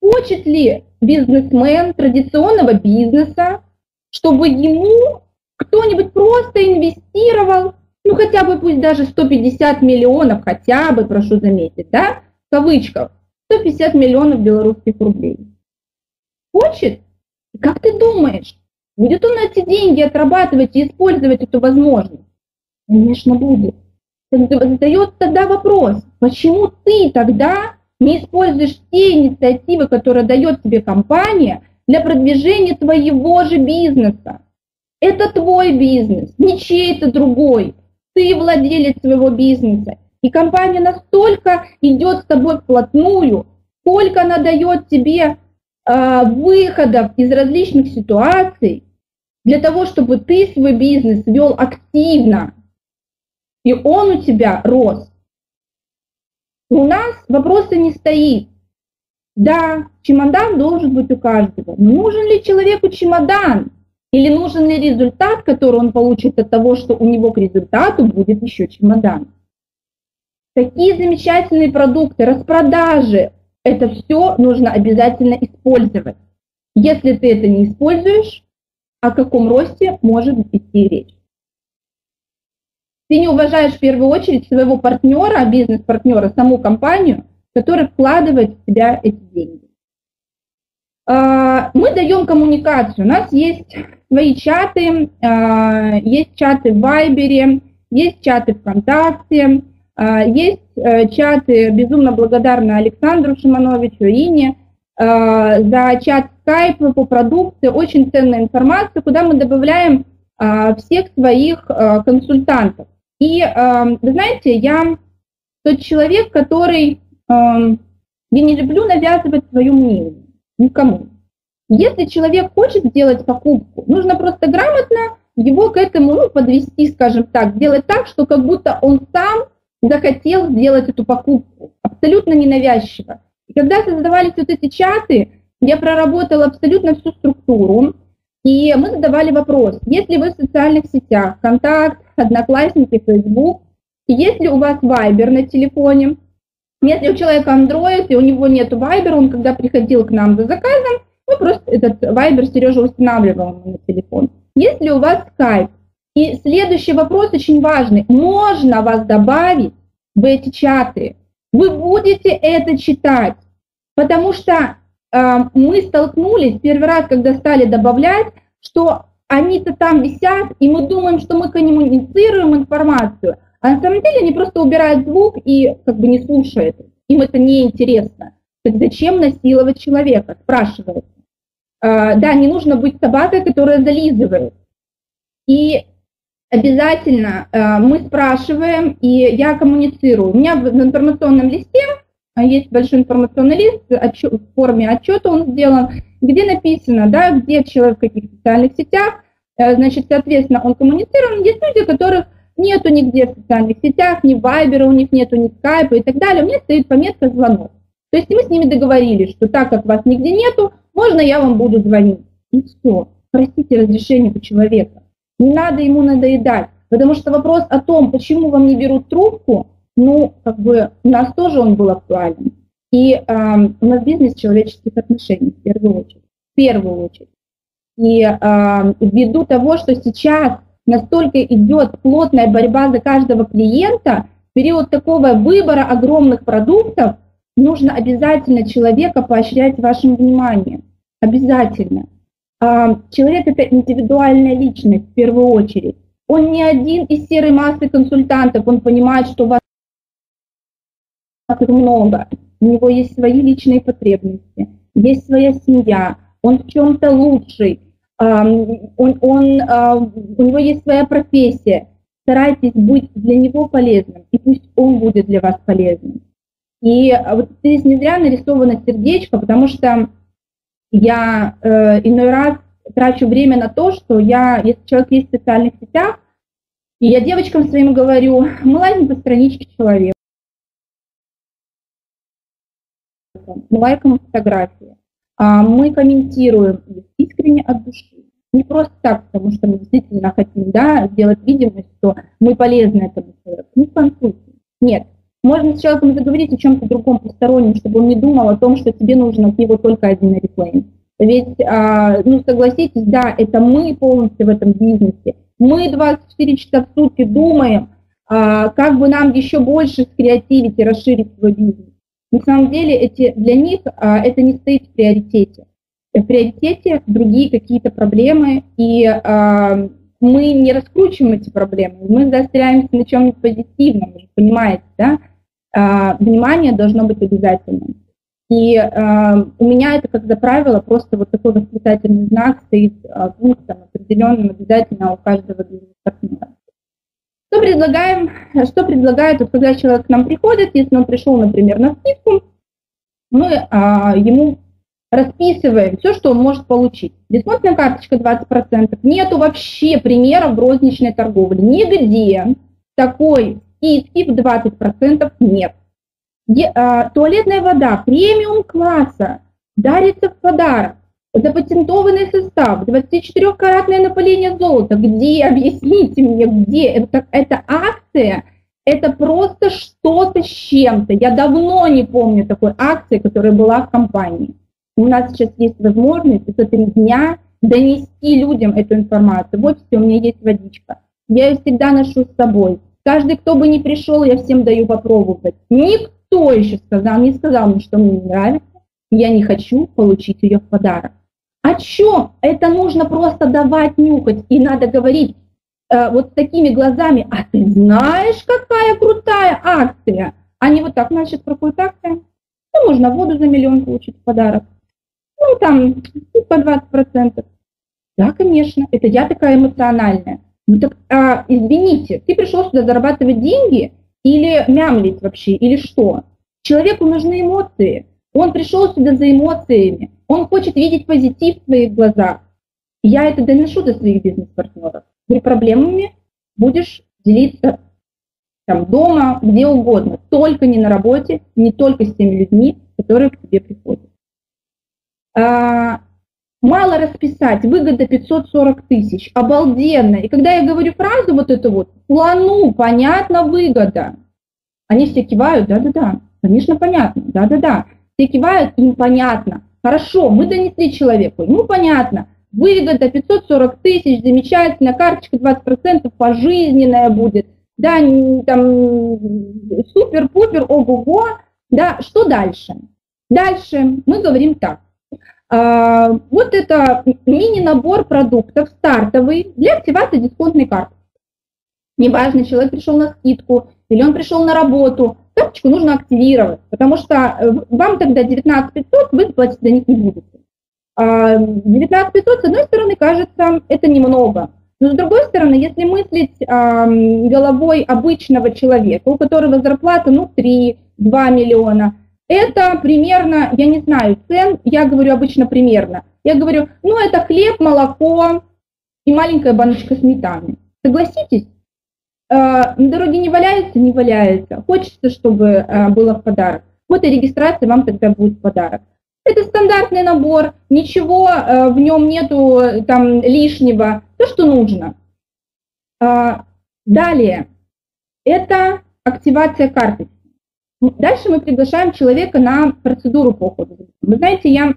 Хочет ли бизнесмен традиционного бизнеса, чтобы ему кто-нибудь просто инвестировал ну хотя бы пусть даже 150 миллионов, хотя бы, прошу заметить, да, в кавычках, 150 миллионов белорусских рублей. Хочет? Как ты думаешь, будет он эти деньги отрабатывать и использовать эту возможность? Конечно, будет. Задает тогда вопрос, почему ты тогда не используешь те инициативы, которые дает тебе компания для продвижения твоего же бизнеса? Это твой бизнес, не чей-то другой ты владелец своего бизнеса, и компания настолько идет с тобой вплотную, сколько она дает тебе э, выходов из различных ситуаций для того, чтобы ты свой бизнес вел активно, и он у тебя рос. У нас вопроса не стоит. Да, чемодан должен быть у каждого. Но нужен ли человеку чемодан? Или нужен ли результат, который он получит от того, что у него к результату будет еще чемодан? Какие замечательные продукты, распродажи, это все нужно обязательно использовать. Если ты это не используешь, о каком росте может идти речь? Ты не уважаешь в первую очередь своего партнера, бизнес-партнера, саму компанию, которая вкладывает в тебя эти деньги. А, мы даем коммуникацию. У нас есть свои чаты, а, есть чаты в Вайбере, есть чаты ВКонтакте, а, есть э, чаты, безумно благодарна Александру Шимановичу, Ине, за чат Skype по продукции, очень ценная информация, куда мы добавляем всех своих консультантов. И вы знаете, я тот человек, который, я не люблю навязывать свое мнение никому. Если человек хочет сделать покупку, нужно просто грамотно его к этому ну, подвести, скажем так, сделать так, что как будто он сам захотел сделать эту покупку, абсолютно ненавязчиво. И когда создавались вот эти чаты, я проработала абсолютно всю структуру, и мы задавали вопрос, если вы в социальных сетях, Контакт, Одноклассники, Facebook, если у вас Viber на телефоне, если у человека Android, и у него нет Viber, он когда приходил к нам за заказом, мы просто этот Viber Сережа устанавливал на телефон. Если у вас Skype, и следующий вопрос очень важный, можно вас добавить в эти чаты? Вы будете это читать, потому что э, мы столкнулись первый раз, когда стали добавлять, что они-то там висят, и мы думаем, что мы коммуницируем информацию, а на самом деле они просто убирают звук и как бы не слушают. Им это не интересно. Так зачем насиловать человека, спрашивается. А, да, не нужно быть собакой, которая зализывает. И обязательно а, мы спрашиваем, и я коммуницирую. У меня в информационном листе а есть большой информационный лист в форме отчета он сделан, где написано, да, где человек в каких социальных сетях, э, значит, соответственно, он коммуницирован. Есть люди, которых нету нигде в социальных сетях, ни Вайбера у них нету, ни Скайпа и так далее. У меня стоит пометка «звонок». То есть мы с ними договорились, что так как вас нигде нету, можно я вам буду звонить. И все. Простите разрешение у человека. Не надо ему надоедать. Потому что вопрос о том, почему вам не берут трубку, ну, как бы у нас тоже он был актуален. И э, у нас бизнес человеческих отношений в первую очередь. В первую очередь. И э, ввиду того, что сейчас настолько идет плотная борьба за каждого клиента, в период такого выбора огромных продуктов, нужно обязательно человека поощрять вашим вниманием. Обязательно. Э, человек это индивидуальная личность в первую очередь. Он не один из серой массы консультантов, он понимает, что у вас много, у него есть свои личные потребности, есть своя семья, он в чем-то лучший, он, он, у него есть своя профессия. Старайтесь быть для него полезным, и пусть он будет для вас полезным. И вот здесь не зря нарисовано сердечко, потому что я э, иной раз трачу время на то, что я, если человек есть в социальных сетях, и я девочкам своим говорю, мы лазим по страничке человека. мы лайкаем фотографии, а мы комментируем искренне от души. Не просто так, потому что мы действительно хотим да, сделать видимость, что мы полезны этому человеку. Не в. Нет. Можно с человеком заговорить о чем-то другом постороннем, чтобы он не думал о том, что тебе нужно от него только один реклейм. Ведь, а, ну, согласитесь, да, это мы полностью в этом бизнесе. Мы 24 часа в сутки думаем, а, как бы нам еще больше скреативить и расширить свой бизнес. На самом деле эти, для них а, это не стоит в приоритете. В приоритете другие какие-то проблемы, и а, мы не раскручиваем эти проблемы, мы заостряемся на чем-нибудь позитивном, понимаете, да? А, внимание должно быть обязательным. И э, у меня это, как за правило, просто вот такой восклицательный знак стоит э, пунктом определенным обязательно у каждого бизнес-партнера. Что предлагаем, что предлагает, вот, когда человек к нам приходит, если он пришел, например, на скидку, мы а, ему расписываем все, что он может получить. Дисконтная карточка 20%. Нету вообще примеров розничной торговле. Нигде такой скидки в 20% нет. А, туалетная вода премиум класса дарится в подарок запатентованный состав, 24-каратное напыление золота. Где, объясните мне, где? Это, это акция, это просто что-то с чем-то. Я давно не помню такой акции, которая была в компании. У нас сейчас есть возможность за три дня донести людям эту информацию. Вот все, у меня есть водичка. Я ее всегда ношу с собой. Каждый, кто бы не пришел, я всем даю попробовать. Никто еще сказал, не сказал мне, что мне не нравится. Я не хочу получить ее в подарок. О чем? Это нужно просто давать нюхать. И надо говорить э, вот с такими глазами, а ты знаешь, какая крутая акция? А не вот так, значит, проходит акция. Ну, можно воду за миллион получить в подарок. Ну, там, по 20%. Да, конечно, это я такая эмоциональная. Ну так, а, извините, ты пришел сюда зарабатывать деньги или мямлить вообще, или что? Человеку нужны эмоции. Он пришел сюда за эмоциями. Он хочет видеть позитив в своих глазах. Я это доношу до своих бизнес-партнеров. При проблемами будешь делиться там, дома, где угодно, только не на работе, не только с теми людьми, которые к тебе приходят. А, мало расписать, выгода 540 тысяч, обалденно. И когда я говорю фразу вот эту вот, плану, понятно, выгода, они все кивают, да-да-да, конечно, понятно, да-да-да. Все кивают, им понятно. Хорошо, мы донесли человеку, ему понятно, выгода 540 тысяч, замечательно, карточка 20% пожизненная будет, да, там супер-пупер, ого-го, да, что дальше? Дальше мы говорим так. А, вот это мини-набор продуктов стартовый для активации дисконтной карты. Неважно, человек пришел на скидку или он пришел на работу, карточку нужно активировать, потому что э, вам тогда 19 500 вы платить за них не будете. 19 а 500, с одной стороны, кажется, это немного. Но с другой стороны, если мыслить головой обычного человека, у которого зарплата ну, 3-2 миллиона, это примерно, я не знаю цен, я говорю обычно примерно. Я говорю, ну это хлеб, молоко и маленькая баночка сметаны. Согласитесь? Э, на дороге не валяется, не валяется. Хочется, чтобы э, было в подарок. Вот и регистрация вам тогда будет в подарок. Это стандартный набор, ничего э, в нем нету там лишнего, то, что нужно. Далее, это активация карточки. Дальше мы приглашаем человека на процедуру по. Вы знаете, я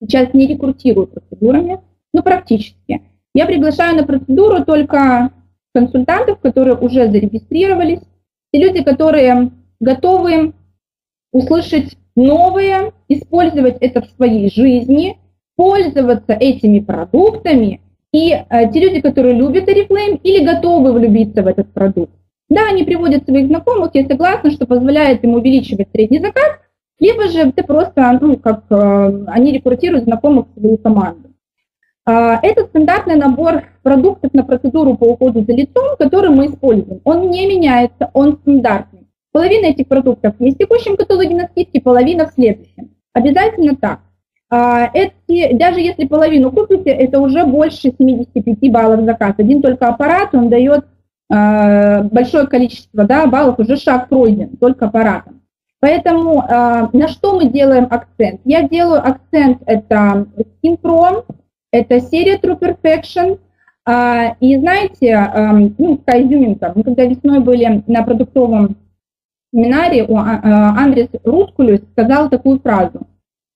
сейчас не рекрутирую процедурами, но практически. Я приглашаю на процедуру только консультантов, которые уже зарегистрировались, те люди, которые готовы услышать новое, использовать это в своей жизни, пользоваться этими продуктами, и э, те люди, которые любят Oriflame или готовы влюбиться в этот продукт. Да, они приводят своих знакомых, я согласна, что позволяет им увеличивать средний заказ, либо же это просто, ну, как э, они рекрутируют знакомых в свою команду. Э, это стандартный набор продуктов на процедуру по уходу за лицом, который мы используем. Он не меняется, он стандартный. Половина этих продуктов есть в текущем каталоге на скидке, половина в следующем. Обязательно так. Э, эти, даже если половину купите, это уже больше 75 баллов заказ. Один только аппарат, он дает Э, большое количество да, баллов, уже шаг пройден, только аппаратом. Поэтому на что мы делаем акцент? Я делаю акцент, это Skin Pro, это серия True Perfection, э, и знаете, ну, такая изюминка, мы когда весной были на продуктовом семинаре, у э, Андрес Рускулюс сказал такую фразу,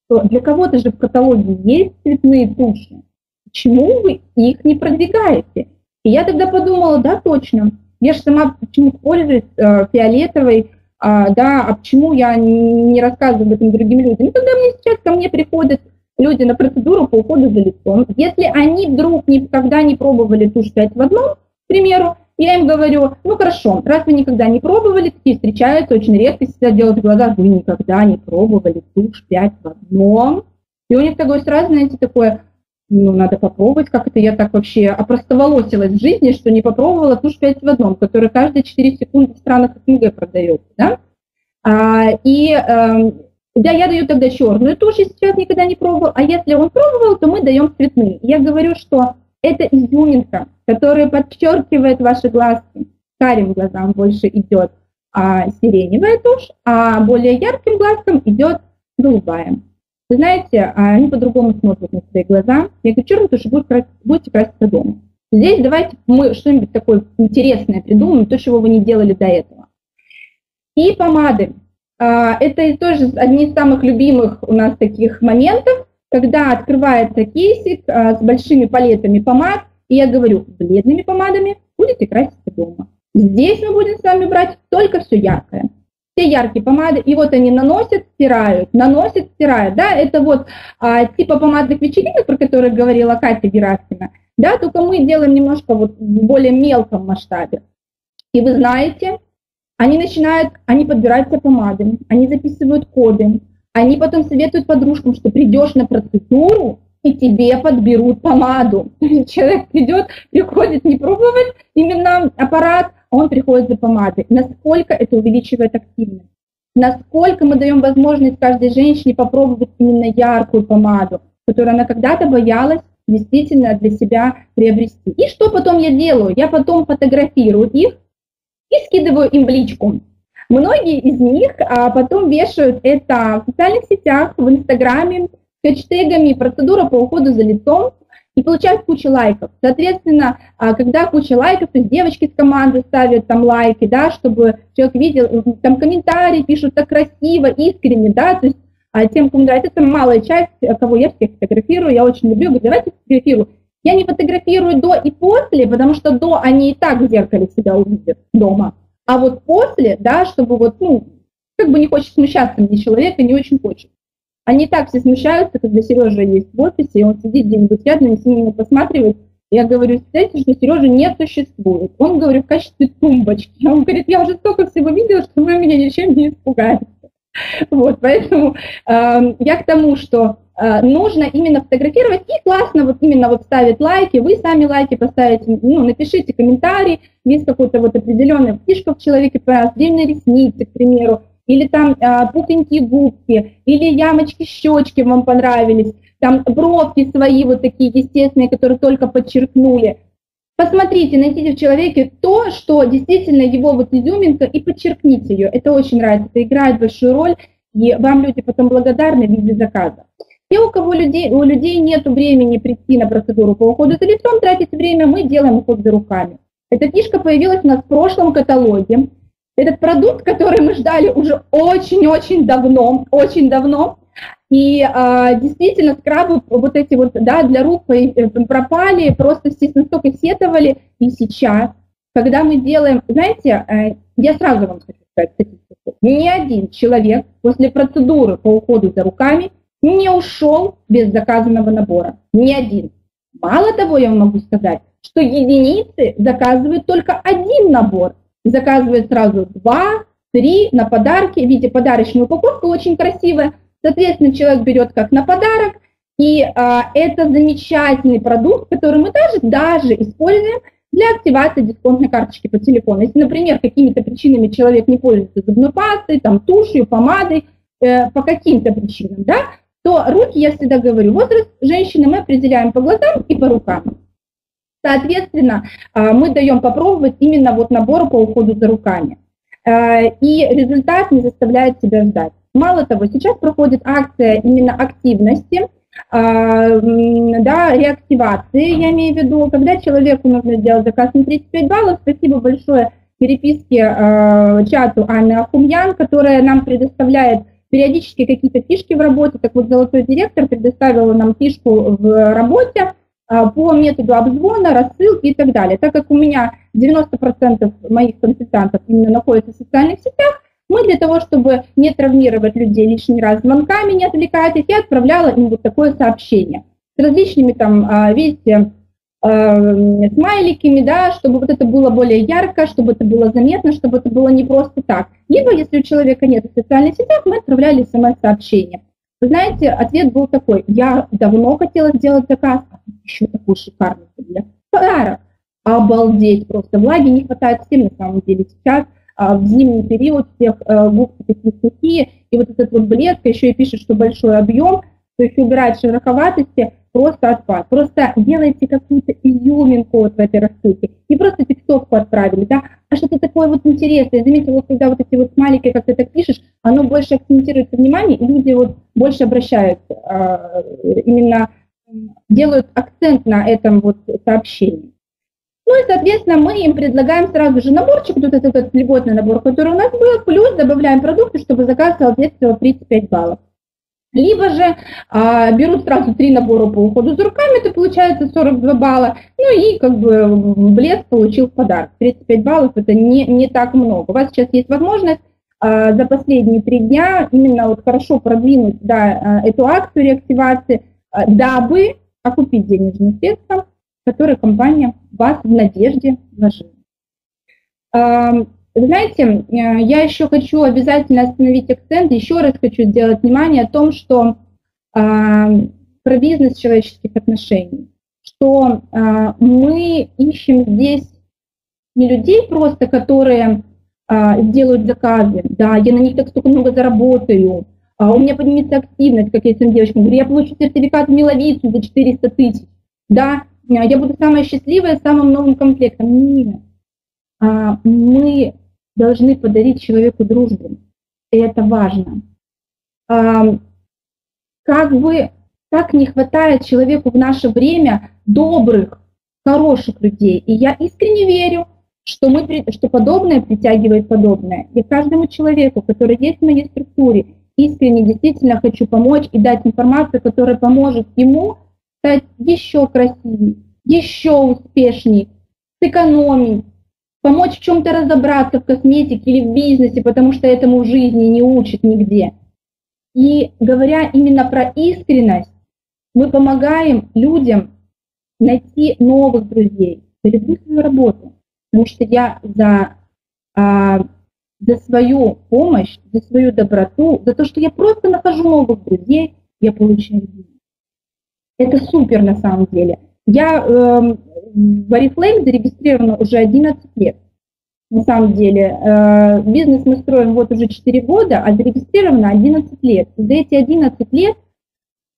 что для кого-то же в каталоге есть цветные туши, почему вы их не продвигаете? И я тогда подумала, да, точно, я же сама почему пользуюсь э, фиолетовой, э, да, а почему я не рассказываю об этом другим людям? Ну, когда мне сейчас ко мне приходят люди на процедуру по уходу за лицом, если они вдруг никогда не пробовали тушь 5 в одном, к примеру, я им говорю, ну хорошо, раз вы никогда не пробовали, такие встречаются очень редко, всегда делают в глазах, вы никогда не пробовали тушь 5 в одном. И у них такое сразу, знаете, такое, ну, надо попробовать, как это я так вообще опростоволосилась в жизни, что не попробовала тушь 5 в одном, которая каждые 4 секунды в странах СНГ продается, да? А, и э, да, я даю тогда черную тушь, если человек никогда не пробовал, а если он пробовал, то мы даем цветные. Я говорю, что это изюминка, которая подчеркивает ваши глазки. Карим глазам больше идет а, сиреневая тушь, а более ярким глазкам идет голубая. Вы знаете, а они по-другому смотрят на свои глаза. Я говорю, черный тушь будет красить, будете краситься дома. Здесь давайте мы что-нибудь такое интересное придумаем, то, чего вы не делали до этого. И помады. А, это тоже одни из самых любимых у нас таких моментов, когда открывается кейсик а, с большими палетами помад, и я говорю, бледными помадами будете краситься дома. Здесь мы будем с вами брать только все яркое все яркие помады, и вот они наносят, стирают, наносят, стирают, да, это вот а, типа помадных вечеринок, про которые говорила Катя Гераскина, да, только мы делаем немножко вот в более мелком масштабе. И вы знаете, они начинают, они подбирают себе помады, они записывают коды, они потом советуют подружкам, что придешь на процедуру, и тебе подберут помаду. Человек придет, приходит не пробовать именно аппарат, он приходит за помадой. Насколько это увеличивает активность? Насколько мы даем возможность каждой женщине попробовать именно яркую помаду, которую она когда-то боялась действительно для себя приобрести. И что потом я делаю? Я потом фотографирую их и скидываю им в личку. Многие из них а, потом вешают это в социальных сетях, в Инстаграме, с хэштегами «процедура по уходу за лицом», и получают кучу лайков. Соответственно, а, когда куча лайков, то есть девочки с команды ставят там лайки, да, чтобы человек видел, там комментарии пишут так красиво, искренне, да, то есть а тем, кому нравится, это малая часть, кого я всех фотографирую, я очень люблю, говорю, давайте фотографирую. Я не фотографирую до и после, потому что до они и так в зеркале себя увидят дома. А вот после, да, чтобы вот, ну, как бы не хочет смущаться мне человека, не очень хочет. Они так все смущаются, когда Сережа есть в офисе, и он сидит где-нибудь рядом, и с ними посматривает. Я говорю, знаете, что Сережа не существует. Он, говорю, в качестве тумбочки. Он говорит, я уже столько всего видела, что вы меня ничем не испугаете. Вот, поэтому э, я к тому, что нужно именно фотографировать, и классно вот именно вот ставить лайки, вы сами лайки поставите, ну, напишите комментарий, есть какой-то вот определенный фишка в человеке, про отдельные ресницы, к примеру, или там а, пухонькие губки, или ямочки, щечки вам понравились, там бровки свои вот такие естественные, которые только подчеркнули. Посмотрите, найдите в человеке то, что действительно его вот изюминка, и подчеркните ее. Это очень нравится, это играет большую роль, и вам люди потом благодарны в виде заказа. Те, у кого людей, у людей нет времени прийти на процедуру по уходу за лицом, тратить время, мы делаем уход за руками. Эта фишка появилась у нас в прошлом каталоге. Этот продукт, который мы ждали уже очень-очень давно, очень давно, и а, действительно скрабы вот эти вот, да, для рук э, пропали, просто все настолько сетовали. И сейчас, когда мы делаем, знаете, э, я сразу вам хочу сказать статистику, ни один человек после процедуры по уходу за руками не ушел без заказанного набора. Ни один. Мало того, я могу сказать, что единицы заказывают только один набор. Заказывают сразу два, три на подарки. Видите, подарочная упаковка очень красивая. Соответственно, человек берет как на подарок. И а, это замечательный продукт, который мы даже, даже используем для активации дисконтной карточки по телефону. Если, например, какими-то причинами человек не пользуется зубной пастой, там, тушью, помадой, э, по каким-то причинам, да, то руки, я всегда говорю, возраст женщины мы определяем по глазам и по рукам. Соответственно, а, мы даем попробовать именно вот набор по уходу за руками. А, и результат не заставляет себя ждать. Мало того, сейчас проходит акция именно активности, а, да, реактивации, я имею в виду, когда человеку нужно сделать заказ на 35 баллов, спасибо большое переписке чату Анны Ахумьян, которая нам предоставляет периодически какие-то фишки в работе. Так вот, золотой директор предоставил нам фишку в работе а, по методу обзвона, рассылки и так далее. Так как у меня 90% моих консультантов именно находятся в социальных сетях, мы для того, чтобы не травмировать людей лишний раз звонками, не отвлекать их, я отправляла им вот такое сообщение с различными там, а, видите, смайликами, да, чтобы вот это было более ярко, чтобы это было заметно, чтобы это было не просто так. Либо, если у человека нет в социальных сетях, мы отправляли смс-сообщение. Вы знаете, ответ был такой, я давно хотела сделать заказ, а еще такой шикарный для подарок. Обалдеть просто, влаги не хватает всем на самом деле сейчас, а в зимний период всех э, губки такие сухие, и вот этот вот блеск, еще и пишет, что большой объем, то есть убирать шероховатости, просто отпад. Просто делайте какую-то изюминку вот в этой рассылке. Не просто текстовку отправили, да, а что-то такое вот интересное. Заметьте, вот когда вот эти вот смайлики, как ты так пишешь, оно больше акцентирует внимание, и люди вот больше обращают, а, именно делают акцент на этом вот сообщении. Ну и, соответственно, мы им предлагаем сразу же наборчик, вот этот, этот льготный набор, который у нас был, плюс добавляем продукты, чтобы заказ соответствовал 35 баллов. Либо же а, берут сразу три набора по уходу за руками, это получается 42 балла, ну и как бы блеск получил в подарок. 35 баллов это не, не так много. У вас сейчас есть возможность а, за последние три дня именно вот хорошо продвинуть да, а, эту акцию реактивации, а, дабы окупить денежные средства, которые компания вас в надежде вложила. Знаете, э, я еще хочу обязательно остановить акцент, еще раз хочу сделать внимание о том, что э, про бизнес человеческих отношений, что э, мы ищем здесь не людей просто, которые э, делают заказы, да, я на них так столько много заработаю, а у меня поднимется активность, как я этим девочкам говорю, я получу сертификат в Миловицу за 400 тысяч, да, я буду самая счастливая самым новым комплектом. Нет. А, мы должны подарить человеку дружбу. И это важно. Как бы так не хватает человеку в наше время добрых, хороших людей. И я искренне верю, что, мы, что подобное притягивает подобное. И каждому человеку, который есть в моей структуре, искренне действительно хочу помочь и дать информацию, которая поможет ему стать еще красивее, еще успешнее, сэкономить, помочь в чем-то разобраться в косметике или в бизнесе, потому что этому в жизни не учат нигде. И говоря именно про искренность, мы помогаем людям найти новых друзей, берегу свою работу, потому что я за, а, за свою помощь, за свою доброту, за то, что я просто нахожу новых друзей, я получаю деньги. Это супер на самом деле. Я э, в Oriflame зарегистрирована уже 11 лет. на самом деле. Э, бизнес мы строим вот уже 4 года, а зарегистрировано 11 лет. За эти 11 лет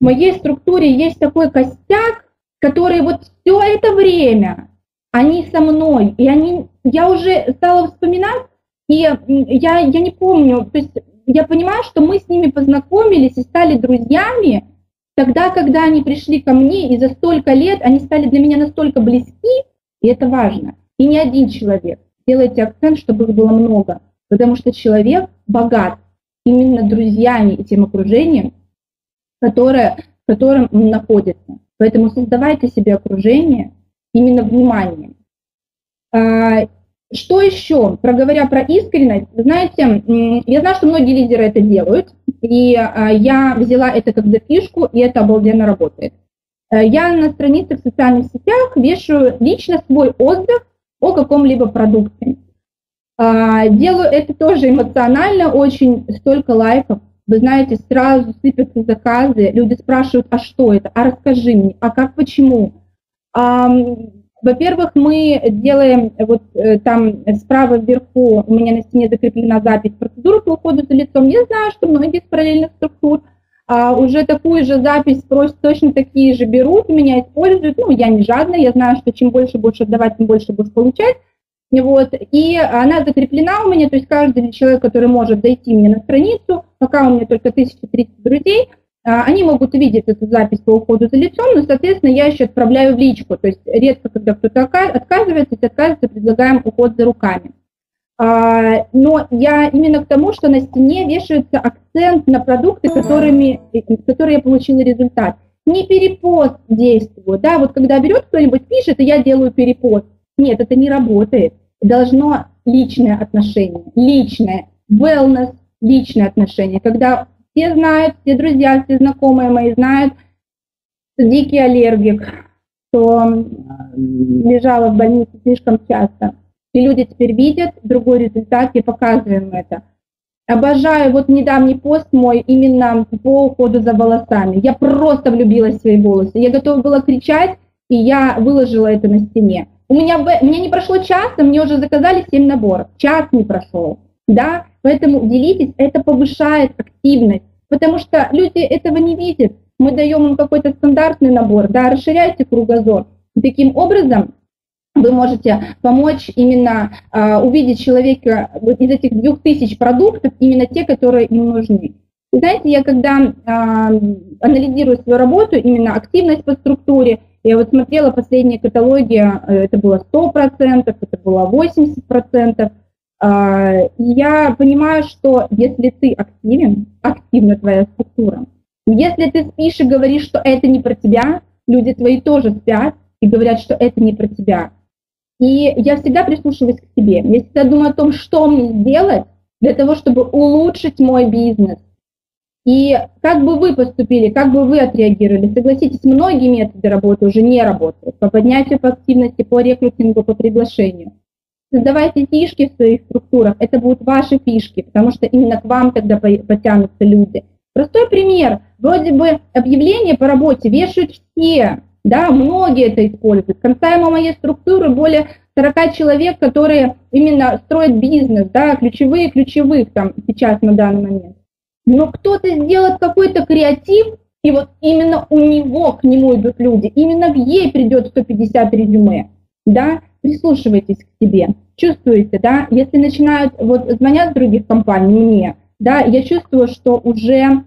в моей структуре есть такой костяк, который вот все это время, они со мной, и они, я уже стала вспоминать, и я, я не помню, то есть я понимаю, что мы с ними познакомились и стали друзьями тогда, когда они пришли ко мне, и за столько лет они стали для меня настолько близки, и это важно. И не один человек. Делайте акцент, чтобы их было много, потому что человек богат именно друзьями и тем окружением, которое, в котором он находится. Поэтому создавайте себе окружение именно вниманием. А, что еще? Проговоря про искренность, знаете, я знаю, что многие лидеры это делают, и а, я взяла это как фишку, и это обалденно работает. Э, я на странице в социальных сетях вешаю лично свой отзыв о каком-либо продукте. А, делаю это тоже эмоционально, очень столько лайков. Вы знаете, сразу сыпятся заказы, люди спрашивают, а что это, а расскажи мне, а как, почему. Во-первых, мы делаем, вот э, там справа вверху у меня на стене закреплена запись процедуры по уходу за лицом. Я знаю, что многие из параллельных структур а, уже такую же запись просят, точно такие же берут, меня используют. Ну, я не жадная, я знаю, что чем больше будешь отдавать, тем больше будешь получать. Вот, и она закреплена у меня, то есть каждый человек, который может зайти мне на страницу, пока у меня только 1030 друзей, они могут увидеть эту запись по уходу за лицом, но, соответственно, я еще отправляю в личку. То есть редко, когда кто-то отказывается, если отказывается, предлагаем уход за руками. А, но я именно к тому, что на стене вешается акцент на продукты, которыми, которые я получила результат. Не перепост действую, да, вот когда берет кто-нибудь, пишет, и я делаю перепост. Нет, это не работает. Должно личное отношение, личное, wellness, личное отношение, когда все знают, все друзья, все знакомые мои знают, что дикий аллергик, что лежала в больнице слишком часто. И люди теперь видят другой результат, и показываем это. Обожаю, вот недавний пост мой именно по уходу за волосами. Я просто влюбилась в свои волосы. Я готова была кричать, и я выложила это на стене. У меня, у меня не прошло часа, мне уже заказали 7 наборов. Час не прошел. Да? Поэтому делитесь, это повышает активность, потому что люди этого не видят. Мы даем им какой-то стандартный набор, да, расширяйте кругозор. Таким образом вы можете помочь именно э, увидеть человека вот из этих двух тысяч продуктов именно те, которые им нужны. Знаете, я когда э, анализирую свою работу, именно активность по структуре, я вот смотрела последние каталоги, э, это было 100%, это было 80%, э, я понимаю, что если ты активен, активна твоя структура, если ты спишь и говоришь, что это не про тебя, люди твои тоже спят и говорят, что это не про тебя. И я всегда прислушиваюсь к себе. Я всегда думаю о том, что мне сделать для того, чтобы улучшить мой бизнес. И как бы вы поступили, как бы вы отреагировали? Согласитесь, многие методы работы уже не работают. По поднятию по активности, по рекрутингу, по приглашению. Создавайте фишки в своих структурах. Это будут ваши фишки, потому что именно к вам тогда потянутся люди. Простой пример. Вроде бы объявления по работе вешают все, да, многие это используют. Концаемо моей структуры более 40 человек, которые именно строят бизнес, да, ключевые ключевых там сейчас на данный момент. Но кто-то сделает какой-то креатив, и вот именно у него к нему идут люди, именно в ей придет 150 резюме, да, прислушивайтесь к себе, чувствуете, да, если начинают, вот звонят с других компаний мне, да, я чувствую, что уже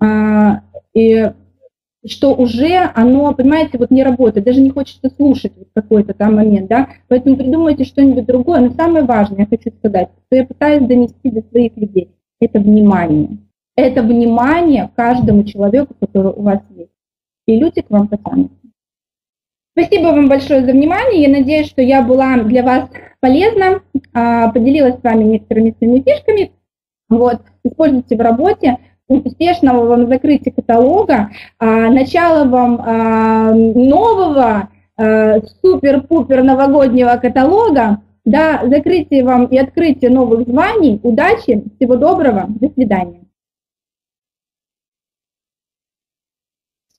а, и что уже оно, понимаете, вот не работает, даже не хочется слушать вот какой-то там момент, да, поэтому придумайте что-нибудь другое. Но самое важное, я хочу сказать, что я пытаюсь донести до своих людей, это внимание. Это внимание каждому человеку, который у вас есть. И люди к вам потянутся. Спасибо вам большое за внимание. Я надеюсь, что я была для вас полезна, а, поделилась с вами некоторыми своими фишками. Вот, используйте в работе успешного вам закрытия каталога, а, начала вам а, нового супер-пупер новогоднего каталога, да, закрытие вам и открытие новых званий. Удачи, всего доброго, до свидания.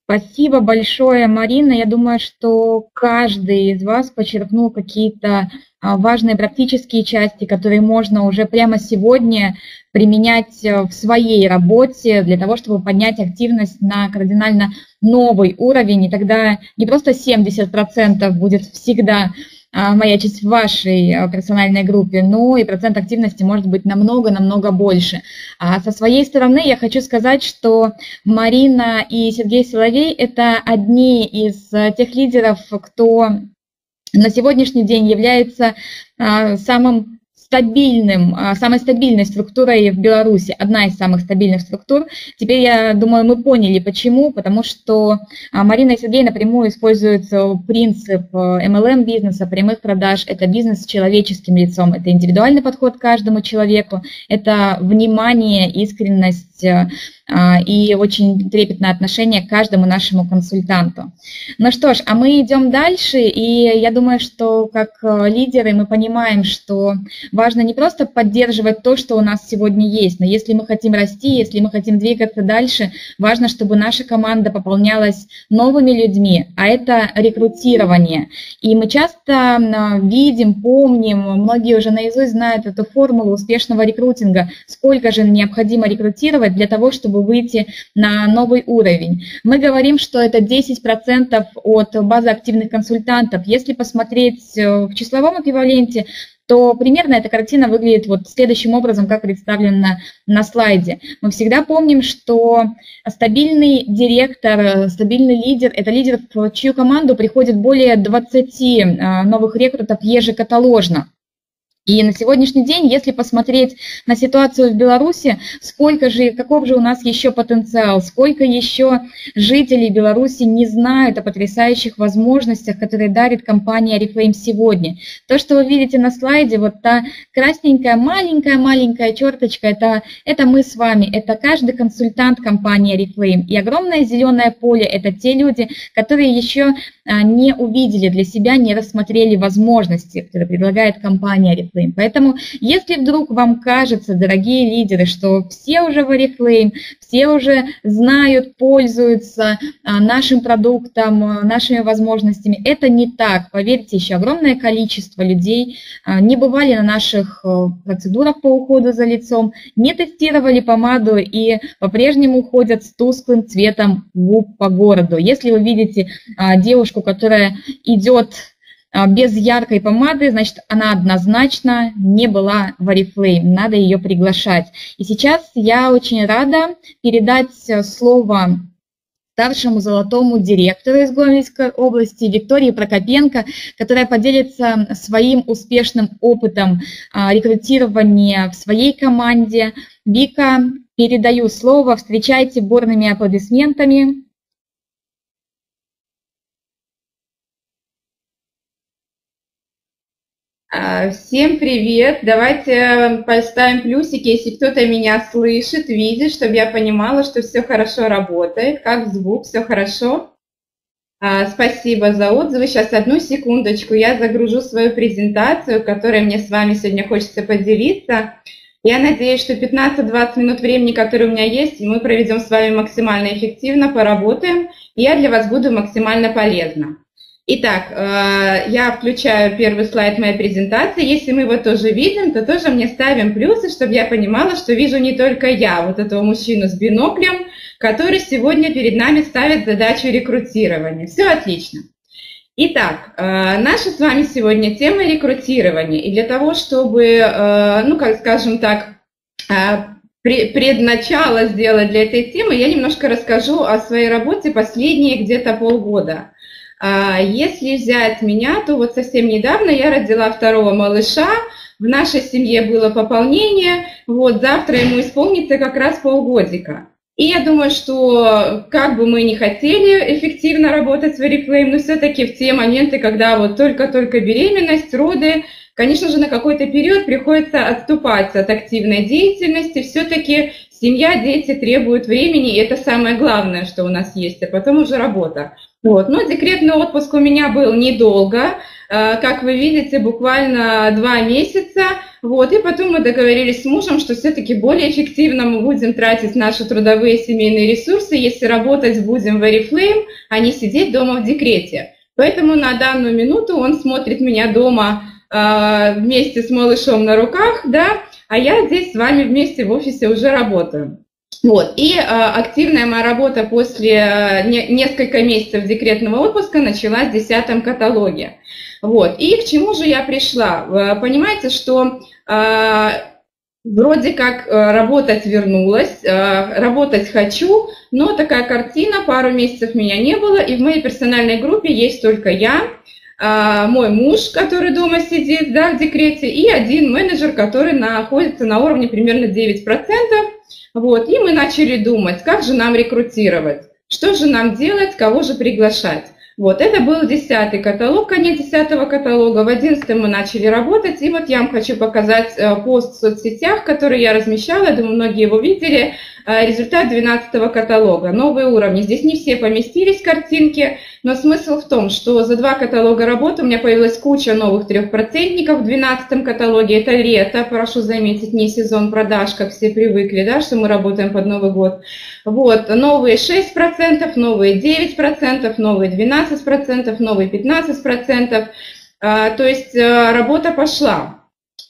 Спасибо большое, Марина. Я думаю, что каждый из вас подчеркнул какие-то а, важные практические части, которые можно уже прямо сегодня применять э, в своей работе для того, чтобы поднять активность на кардинально новый уровень. И тогда не просто 70% будет всегда маячить в вашей а, персональной группе, но и процент активности может быть намного-намного больше. А со своей стороны я хочу сказать, что Марина и Сергей Соловей – это одни из а, тех лидеров, кто на сегодняшний день является самым стабильным, а, самой стабильной структурой в Беларуси, одна из самых стабильных структур. Теперь, я думаю, мы поняли, почему, потому что а, Марина и Сергей напрямую используют э, принцип MLM-бизнеса, э, прямых продаж. Это бизнес с человеческим лицом, это индивидуальный подход к каждому человеку, это внимание, искренность, э, а, и очень трепетное отношение к каждому нашему консультанту. Ну что ж, а мы идем дальше, и я думаю, что как лидеры мы понимаем, что важно не просто поддерживать то, что у нас сегодня есть, но если мы хотим расти, если мы хотим двигаться дальше, важно, чтобы наша команда пополнялась новыми людьми, а это рекрутирование. И мы часто видим, помним, многие уже наизусть знают эту формулу успешного рекрутинга, сколько же необходимо рекрутировать для того, чтобы чтобы выйти на новый уровень. Мы говорим, что это 10% от базы активных консультантов. Если посмотреть э, в числовом эквиваленте, то примерно эта картина выглядит вот следующим образом, как представлена на слайде. Мы всегда помним, что стабильный директор, стабильный лидер – это лидер, в чью команду приходит более 20 э, новых рекрутов ежекаталожно. И на сегодняшний день, если посмотреть на ситуацию в Беларуси, сколько же, каков же у нас еще потенциал, сколько еще жителей Беларуси не знают о потрясающих возможностях, которые дарит компания Oriflame сегодня. То, что вы видите на слайде, вот та красненькая, маленькая-маленькая черточка, это, это мы с вами, это каждый консультант компании Oriflame. И огромное зеленое поле – это те люди, которые еще а, не увидели для себя, не рассмотрели возможности, которые предлагает компания Oriflame. Oriflame. Поэтому, если вдруг вам кажется, дорогие лидеры, что все уже в Oriflame, все уже знают, пользуются а, нашим продуктом, а, нашими возможностями, это не так. Поверьте, еще огромное количество людей а, не бывали на наших процедурах по уходу за лицом, не тестировали помаду и по-прежнему ходят с тусклым цветом губ по городу. Если вы видите девушку, которая идет без яркой помады, значит, она однозначно не была в Oriflame, надо ее приглашать. И сейчас я очень рада передать э, слово старшему золотому директору из Гомельской области Виктории Прокопенко, которая поделится своим успешным опытом а, рекрутирования в своей команде. Вика, передаю слово, встречайте бурными аплодисментами. Всем привет! Давайте э, поставим плюсики, если кто-то меня слышит, видит, чтобы я понимала, что все хорошо работает, как звук, все хорошо. А, спасибо за отзывы. Сейчас одну секундочку, я загружу свою презентацию, которой мне с вами сегодня хочется поделиться. Я надеюсь, что 15-20 минут времени, которые у меня есть, мы проведем с вами максимально эффективно, поработаем, и я для вас буду максимально полезна. Итак, э, я включаю первый слайд моей презентации. Если мы его тоже видим, то тоже мне ставим плюсы, чтобы я понимала, что вижу не только я, вот этого мужчину с биноклем, который сегодня перед нами ставит задачу рекрутирования. Все отлично. Итак, э, наша с вами сегодня тема рекрутирования. И для того, чтобы, э, ну, как скажем так, предначало сделать для этой темы, я немножко расскажу о своей работе последние где-то полгода. А если взять меня, то вот совсем недавно я родила второго малыша, в нашей семье было пополнение, вот завтра ему исполнится как раз полгодика. И я думаю, что как бы мы не хотели эффективно работать с Veriflame, но все-таки в те моменты, когда вот только-только беременность, роды, конечно же, на какой-то период приходится отступать от активной деятельности. Все-таки семья, дети требуют времени, и это самое главное, что у нас есть, а потом уже работа. Вот. Но декретный отпуск у меня был недолго. Э, как вы видите, буквально два месяца. Вот, и потом мы договорились с мужем, что все-таки более эффективно мы будем тратить наши трудовые семейные ресурсы, если работать будем в Oriflame, а не сидеть дома в декрете. Поэтому на данную минуту он смотрит меня дома э, вместе с малышом на руках, да, а я здесь с вами вместе в офисе уже работаю. Вот. И э, активная моя работа после э, не, несколько месяцев декретного отпуска началась в десятом каталоге. Вот. И к чему же я пришла? Э, понимаете, что э, вроде как э, работать вернулась, э, работать хочу, но такая картина, пару месяцев меня не было, и в моей персональной группе есть только я, мой муж, который дома сидит да, в декрете, и один менеджер, который находится на уровне примерно 9%. Вот, и мы начали думать, как же нам рекрутировать, что же нам делать, кого же приглашать. Вот, это был десятый каталог, конец десятого каталога. В одиннадцатом мы начали работать. И вот я вам хочу показать э, пост в соцсетях, который я размещала. Я думаю, многие его видели. Э, результат 12 каталога. Новые уровни. Здесь не все поместились картинки, но смысл в том, что за два каталога работы у меня появилась куча новых трехпроцентников в 12 каталоге. Это лето, прошу заметить, не сезон продаж, как все привыкли, да, что мы работаем под Новый год. Вот, новые 6%, новые 9%, новые 12%, новые 15%. А, то есть э, работа пошла.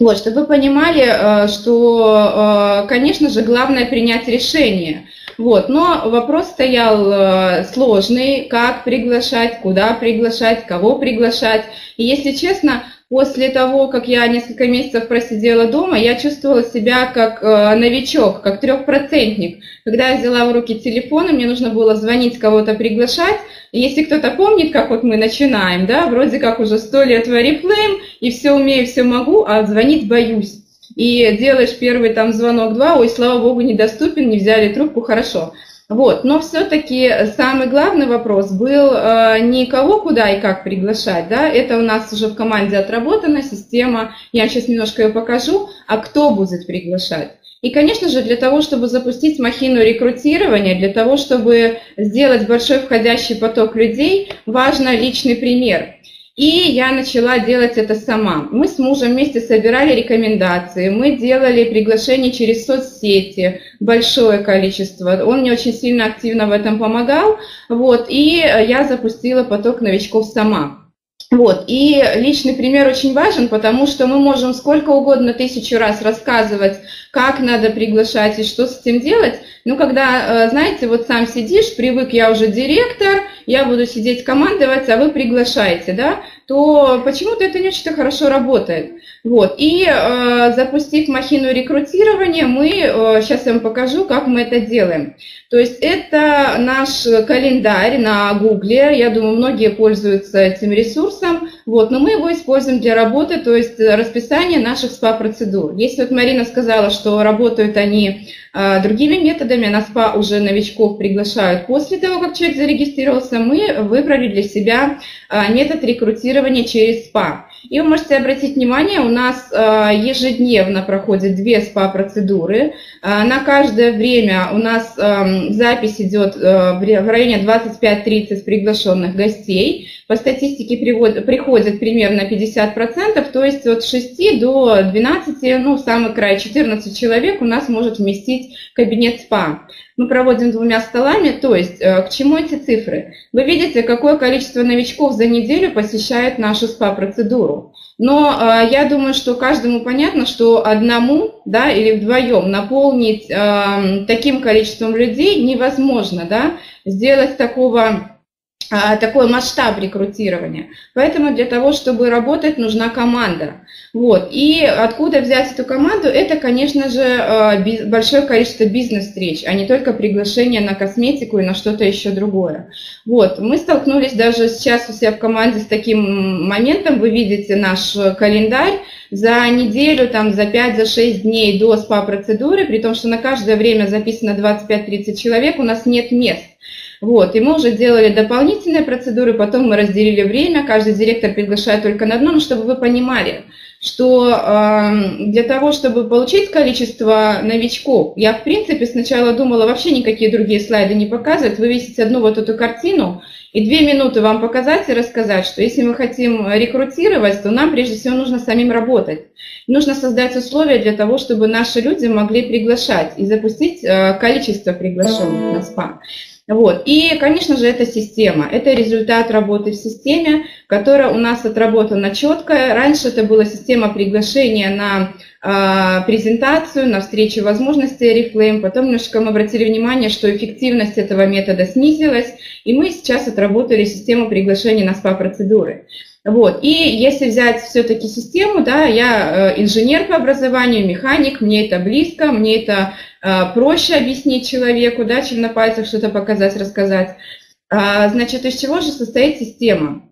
Вот, чтобы вы понимали, э, что, э, конечно же, главное принять решение. Вот, но вопрос стоял э, сложный, как приглашать, куда приглашать, кого приглашать. И если честно, После того, как я несколько месяцев просидела дома, я чувствовала себя как э, новичок, как трехпроцентник. Когда я взяла в руки телефон, и мне нужно было звонить, кого-то приглашать. И если кто-то помнит, как вот мы начинаем, да, вроде как уже сто лет в Oriflame, и все умею, все могу, а звонить боюсь. И делаешь первый там звонок два, ой, слава богу, недоступен, не взяли трубку, хорошо. Вот, но все-таки самый главный вопрос был э, не кого куда и как приглашать, да, это у нас уже в команде отработана система, я сейчас немножко ее покажу, а кто будет приглашать. И, конечно же, для того, чтобы запустить махину рекрутирования, для того, чтобы сделать большой входящий поток людей, важно личный пример. И я начала делать это сама. Мы с мужем вместе собирали рекомендации, мы делали приглашения через соцсети, большое количество. Он мне очень сильно активно в этом помогал. Вот, и я запустила поток новичков сама. Вот. И личный пример очень важен, потому что мы можем сколько угодно тысячу раз рассказывать, как надо приглашать и что с этим делать. Но когда, э, знаете, вот сам сидишь, привык, я уже директор, я буду сидеть командовать, а вы приглашаете, да, то почему-то это не очень хорошо работает. Вот. И э, запустив махину рекрутирования, мы, э, сейчас я вам покажу, как мы это делаем. То есть это наш календарь на Гугле, я думаю, многие пользуются этим ресурсом, вот, но мы его используем для работы, то есть расписание наших СПА-процедур. Если вот Марина сказала, что работают они э, другими методами, на СПА уже новичков приглашают после того, как человек зарегистрировался, мы выбрали для себя э, метод рекрутирования через СПА. И вы можете обратить внимание, у нас э, ежедневно проходят две СПА-процедуры. Э, на каждое время у нас эм, запись идет э, в районе 25-30 приглашенных гостей. По статистике приходят примерно 50%, то есть от 6 до 12, ну, самый край 14 человек у нас может вместить кабинет СПА мы проводим двумя столами, то есть э, к чему эти цифры? Вы видите, какое количество новичков за неделю посещает нашу СПА-процедуру. Но э, я думаю, что каждому понятно, что одному да, или вдвоем наполнить э, таким количеством людей невозможно. Да? Сделать такого такой масштаб рекрутирования. Поэтому для того, чтобы работать, нужна команда. Вот. И откуда взять эту команду? Это, конечно же, а, большое количество бизнес-встреч, а не только приглашение на косметику и на что-то еще другое. Вот. Мы столкнулись даже сейчас у себя в команде с таким моментом. Вы видите наш календарь. За неделю, там, за 5-6 за дней до СПА-процедуры, при том, что на каждое время записано 25-30 человек, у нас нет мест. Вот, и мы уже делали дополнительные процедуры, потом мы разделили время, каждый директор приглашает только на одно, но чтобы вы понимали, что э, для того, чтобы получить количество новичков, я в принципе сначала думала вообще никакие другие слайды не показывать, вывесить одну вот эту картину и две минуты вам показать и рассказать, что если мы хотим рекрутировать, то нам прежде всего нужно самим работать. Нужно создать условия для того, чтобы наши люди могли приглашать и запустить э, количество приглашенных на СПА. Вот. И, конечно же, это система. Это результат работы в системе, которая у нас отработана четко. Раньше это была система приглашения на э, презентацию, на встречу возможностей Reflame. Потом немножко мы обратили внимание, что эффективность этого метода снизилась, и мы сейчас отработали систему приглашения на СПА-процедуры. Вот. И если взять все-таки систему, да, я э, инженер по образованию, механик, мне это близко, мне это э, проще объяснить человеку, да, чем на пальцах что-то показать, рассказать. А, значит, из чего же состоит система?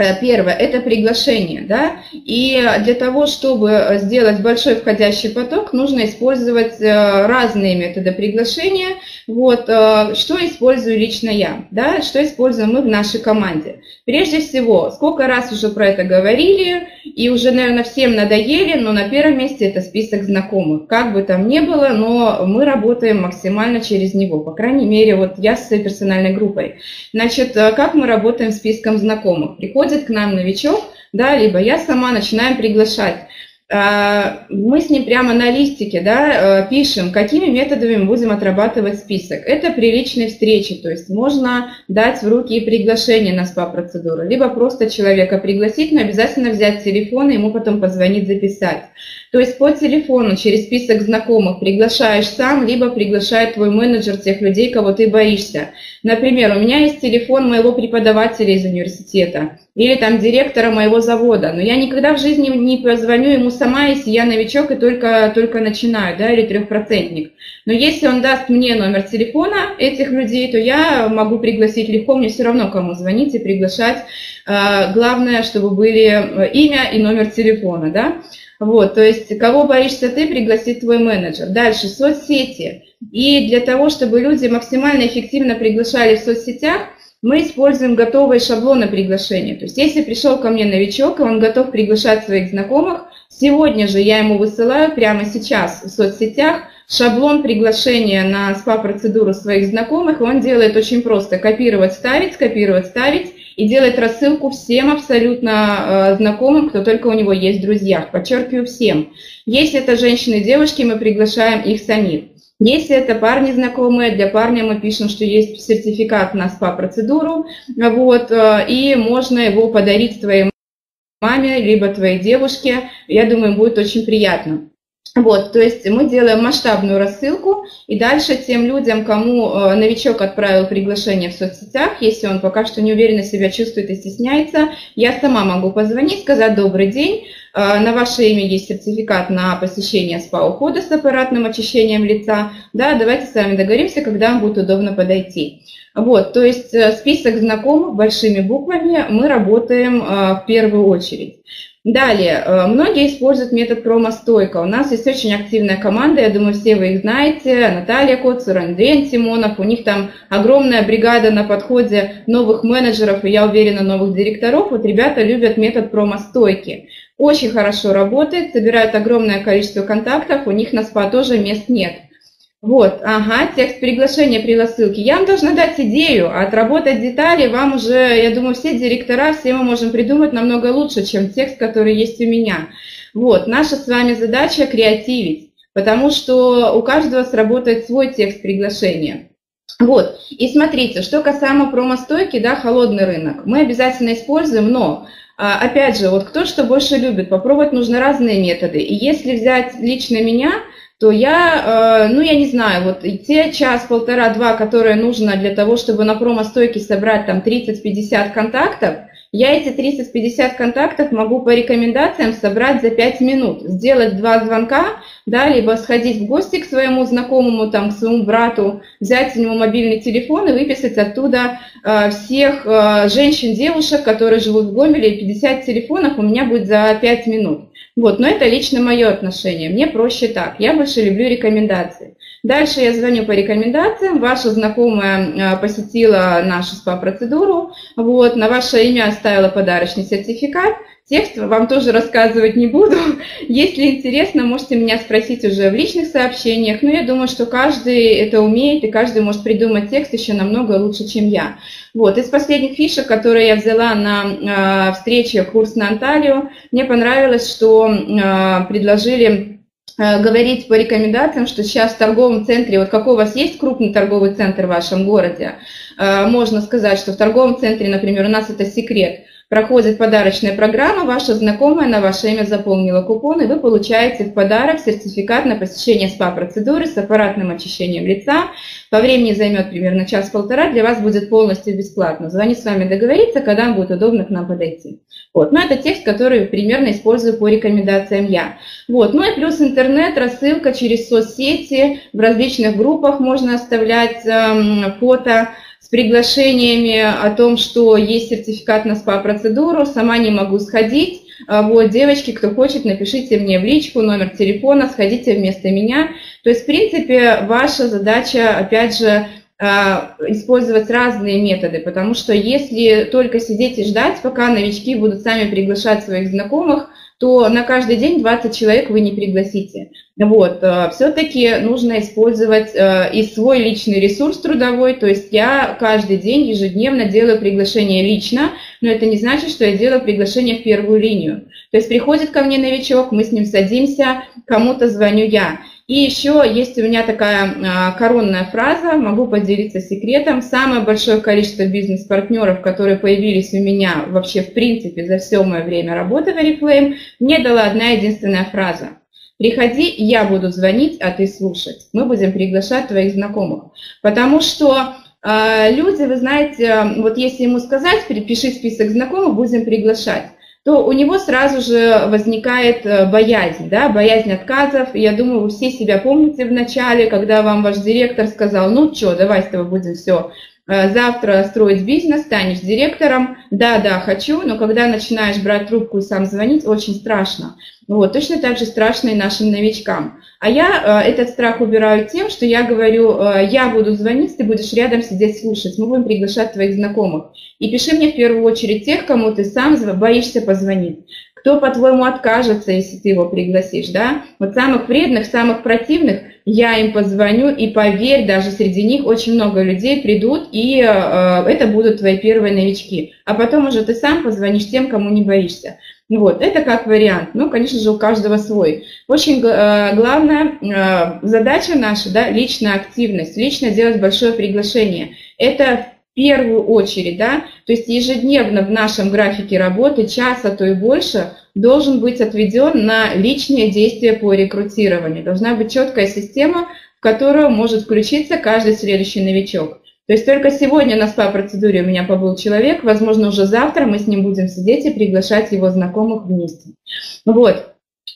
Э, первое – это приглашение, да, и для того, чтобы сделать большой входящий поток, нужно использовать э, разные методы приглашения. Вот, э, что использую лично я, да, что используем мы в нашей команде. Прежде всего, сколько раз уже про это говорили, и уже, наверное, всем надоели, но на первом месте это список знакомых. Как бы там ни было, но мы работаем максимально через него, по крайней мере, вот я с своей персональной группой. Значит, как мы работаем с списком знакомых? Приходит приходит к нам новичок, да, либо я сама начинаем приглашать. А, мы с ним прямо на листике да, э, пишем, какими методами будем отрабатывать список. Это при личной встрече, то есть можно дать в руки и приглашение на СПА-процедуру, либо просто человека пригласить, но обязательно взять телефон и ему потом позвонить, записать. То есть по телефону через список знакомых приглашаешь сам, либо приглашает твой менеджер тех людей, кого ты боишься. Например, у меня есть телефон моего преподавателя из университета или там директора моего завода, но я никогда в жизни не позвоню ему сама, если я новичок и только, только начинаю, да, или трехпроцентник. Но если он даст мне номер телефона этих людей, то я могу пригласить легко, мне все равно кому звонить и приглашать. А, главное, чтобы были э, имя и номер телефона, да. Вот, то есть, кого боишься ты, пригласит твой менеджер. Дальше, соцсети. И для того, чтобы люди максимально эффективно приглашали в соцсетях, мы используем готовые шаблоны приглашения. То есть, если пришел ко мне новичок, и он готов приглашать своих знакомых, сегодня же я ему высылаю прямо сейчас в соцсетях шаблон приглашения на СПА-процедуру своих знакомых, он делает очень просто. Копировать, ставить, скопировать, ставить, и делает рассылку всем абсолютно э, знакомым, кто только у него есть в друзьях. Подчеркиваю, всем. Если это женщины и девушки, мы приглашаем их самих. Если это парни знакомые, для парня мы пишем, что есть сертификат на СПА-процедуру, вот, э, и можно его подарить твоей маме, либо твоей девушке. Я думаю, будет очень приятно. Вот, то есть мы делаем масштабную рассылку, и дальше тем людям, кому э, новичок отправил приглашение в соцсетях, если он пока что неуверенно себя чувствует и стесняется, я сама могу позвонить, сказать «Добрый день, э, на ваше имя есть сертификат на посещение СПА-ухода с аппаратным очищением лица, да, давайте с вами договоримся, когда вам будет удобно подойти». Вот, то есть э, список знакомых большими буквами мы работаем в первую очередь. Далее, э, многие используют метод промо-стойка. У нас есть очень активная команда, я думаю, все вы их знаете. Наталья Коцур, Андрей Симонов. У них там огромная бригада на подходе новых менеджеров и, я уверена, новых директоров. Вот ребята любят метод промо-стойки. Очень хорошо работает, собирают огромное количество контактов, у них на СПА тоже мест нет. Вот, ага, текст приглашения при рассылке. Я вам должна дать идею, а отработать детали вам уже, я думаю, все директора, все мы можем придумать намного лучше, чем текст, который есть у меня. Вот, наша с вами задача креативить, потому что у каждого сработает свой текст приглашения. Вот, и смотрите, что касаемо промо-стойки, да, холодный рынок, мы обязательно используем, но а, Опять же, вот кто что больше любит, попробовать нужно разные методы. И если взять лично меня, то я, э, ну, я не знаю, вот те час, полтора, два, которые нужно для того, чтобы на промо-стойке собрать там 30-50 контактов, я эти 30-50 контактов могу по рекомендациям собрать за 5 минут, сделать два звонка, да, либо сходить в гости к своему знакомому, там, к своему брату, взять у него мобильный телефон и выписать оттуда э, всех э, женщин, девушек, которые живут в Гомеле, 50 телефонов у меня будет за 5 минут. Вот, но это лично мое отношение. Мне проще так. Я больше люблю рекомендации. Дальше я звоню по рекомендациям, ваша знакомая посетила нашу СПА-процедуру, вот, на ваше имя оставила подарочный сертификат, Текст вам тоже рассказывать не буду. Если интересно, можете меня спросить уже в личных сообщениях. Но я думаю, что каждый это умеет, и каждый может придумать текст еще намного лучше, чем я. Вот. Из последних фишек, которые я взяла на э, встрече курс на Анталию, мне понравилось, что э, предложили говорить по рекомендациям, что сейчас в торговом центре, вот какой у вас есть крупный торговый центр в вашем городе, можно сказать, что в торговом центре, например, у нас это секрет, Проходит подарочная программа, ваша знакомая на ваше имя заполнила купон, и вы получаете в подарок сертификат на посещение СПА-процедуры с аппаратным очищением лица. По времени займет примерно час-полтора, для вас будет полностью бесплатно. Звонить с вами договориться, когда будет удобно к нам подойти. Вот. Но это текст, который примерно использую по рекомендациям я. Вот. Ну и плюс интернет, рассылка через соцсети, в различных группах можно оставлять эм, фото, приглашениями о том, что есть сертификат на СПА-процедуру, сама не могу сходить. А вот, девочки, кто хочет, напишите мне в личку номер телефона, сходите вместо меня. То есть, в принципе, ваша задача, опять же, а, использовать разные методы, потому что если только сидеть и ждать, пока новички будут сами приглашать своих знакомых, то на каждый день 20 человек вы не пригласите. Вот, э, все-таки нужно использовать э, и свой личный ресурс трудовой, то есть я каждый день ежедневно делаю приглашение лично, но это не значит, что я делаю приглашение в первую линию. То есть приходит ко мне новичок, мы с ним садимся, кому-то звоню я. И еще есть у меня такая а, коронная фраза, могу поделиться секретом. Самое большое количество бизнес-партнеров, которые появились у меня вообще в принципе за все мое время работы в Oriflame, мне дала одна единственная фраза. Приходи, я буду звонить, а ты слушать. Мы будем приглашать твоих знакомых. Потому что э, люди, вы знаете, вот если ему сказать, перепиши список знакомых, будем приглашать то у него сразу же возникает э, боязнь, да, боязнь отказов. я думаю, вы все себя помните в начале, когда вам ваш директор сказал, ну что, давай с тобой будем все завтра строить бизнес, станешь директором. Да, да, хочу, но когда начинаешь брать трубку и сам звонить, очень страшно. Вот, точно так же страшно и нашим новичкам. А я э, этот страх убираю тем, что я говорю, э, я буду звонить, ты будешь рядом сидеть слушать, мы будем приглашать твоих знакомых. И пиши мне в первую очередь тех, кому ты сам боишься позвонить. Кто, по-твоему, откажется, если ты его пригласишь, да? Вот самых вредных, самых противных я им позвоню, и поверь, даже среди них очень много людей придут, и э, это будут твои первые новички. А потом уже ты сам позвонишь тем, кому не боишься. Вот, это как вариант. Ну, конечно же, у каждого свой. Очень э, главная э, задача наша, да, личная активность, лично делать большое приглашение. Это в первую очередь, да, то есть ежедневно в нашем графике работы, час, а то и больше, должен быть отведен на личные действия по рекрутированию. Должна быть четкая система, в которую может включиться каждый следующий новичок. То есть только сегодня на СПА-процедуре у меня побыл человек, возможно, уже завтра мы с ним будем сидеть и приглашать его знакомых вместе. Вот.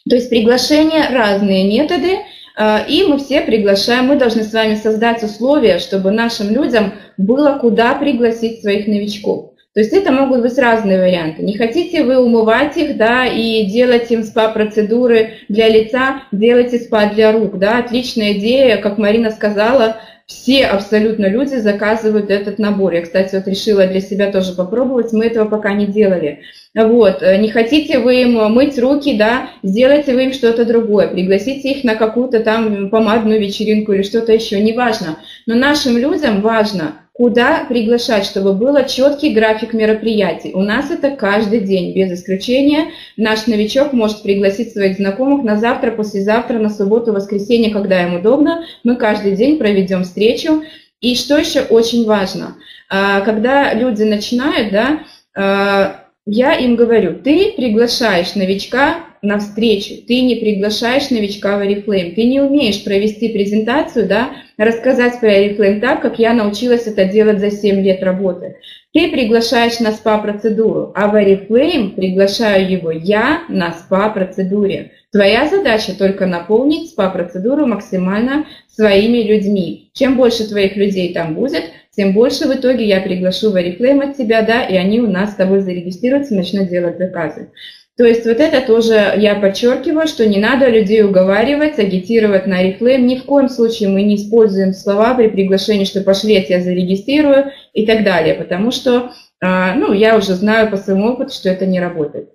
То есть приглашение, разные методы, а, и мы все приглашаем, мы должны с вами создать условия, чтобы нашим людям было куда пригласить своих новичков. То есть это могут быть разные варианты. Не хотите вы умывать их, да, и делать им спа-процедуры для лица, делайте спа для рук, да, отличная идея, как Марина сказала, все абсолютно люди заказывают этот набор. Я, кстати, вот решила для себя тоже попробовать, мы этого пока не делали. Вот, не хотите вы им мыть руки, да, сделайте вы им что-то другое, пригласите их на какую-то там помадную вечеринку или что-то еще, неважно. Но нашим людям важно – куда приглашать, чтобы был четкий график мероприятий. У нас это каждый день, без исключения. Наш новичок может пригласить своих знакомых на завтра, послезавтра, на субботу, воскресенье, когда им удобно. Мы каждый день проведем встречу. И что еще очень важно, а, когда люди начинают, да, а, я им говорю, ты приглашаешь новичка на встречу, ты не приглашаешь новичка в Oriflame, ты не умеешь провести презентацию, да, рассказать про Oriflame так, как я научилась это делать за 7 лет работы. Ты приглашаешь на СПА-процедуру, а в Oriflame приглашаю его я на СПА-процедуре. Твоя задача только наполнить СПА-процедуру максимально своими людьми. Чем больше твоих людей там будет, тем больше в итоге я приглашу в Oriflame от тебя, да, и они у нас с тобой зарегистрируются начнут делать заказы. То есть вот это тоже я подчеркиваю, что не надо людей уговаривать, агитировать на реклейм. Ни в коем случае мы не используем слова при приглашении, что пошли, я тебя зарегистрирую и так далее, потому что а, ну, я уже знаю по своему опыту, что это не работает.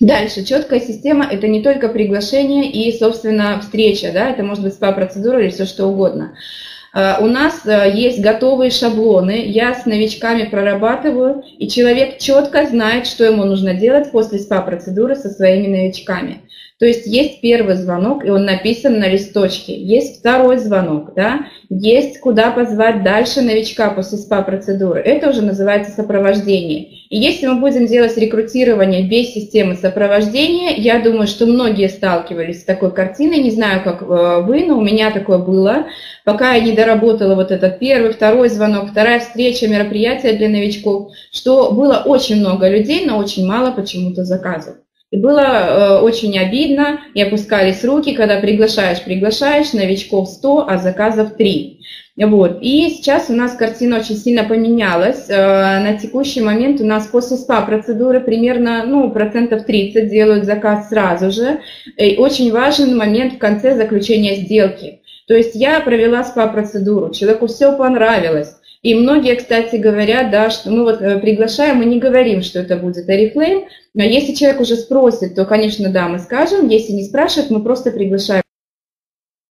Дальше, четкая система – это не только приглашение и, собственно, встреча, да, это может быть спа-процедура или все что угодно. А, у нас а, есть готовые шаблоны, я с новичками прорабатываю, и человек четко знает, что ему нужно делать после спа-процедуры со своими новичками. То есть есть первый звонок, и он написан на листочке. Есть второй звонок, да, есть куда позвать дальше новичка после СПА-процедуры. Это уже называется сопровождение. И если мы будем делать рекрутирование без системы сопровождения, я думаю, что многие сталкивались с такой картиной. Не знаю, как э, вы, но у меня такое было. Пока я не доработала вот этот первый, второй звонок, вторая встреча, мероприятие для новичков, что было очень много людей, но очень мало почему-то заказов. И было э, очень обидно, и опускались руки, когда приглашаешь, приглашаешь, новичков 100, а заказов 3. Вот. И сейчас у нас картина очень сильно поменялась. Э, на текущий момент у нас после СПА-процедуры примерно ну, процентов 30 делают заказ сразу же. И очень важен момент в конце заключения сделки. То есть я провела СПА-процедуру, человеку все понравилось. И многие, кстати, говорят, да, что мы вот э, приглашаем, мы не говорим, что это будет Oriflame, но если человек уже спросит, то, конечно, да, мы скажем. Если не спрашивает, мы просто приглашаем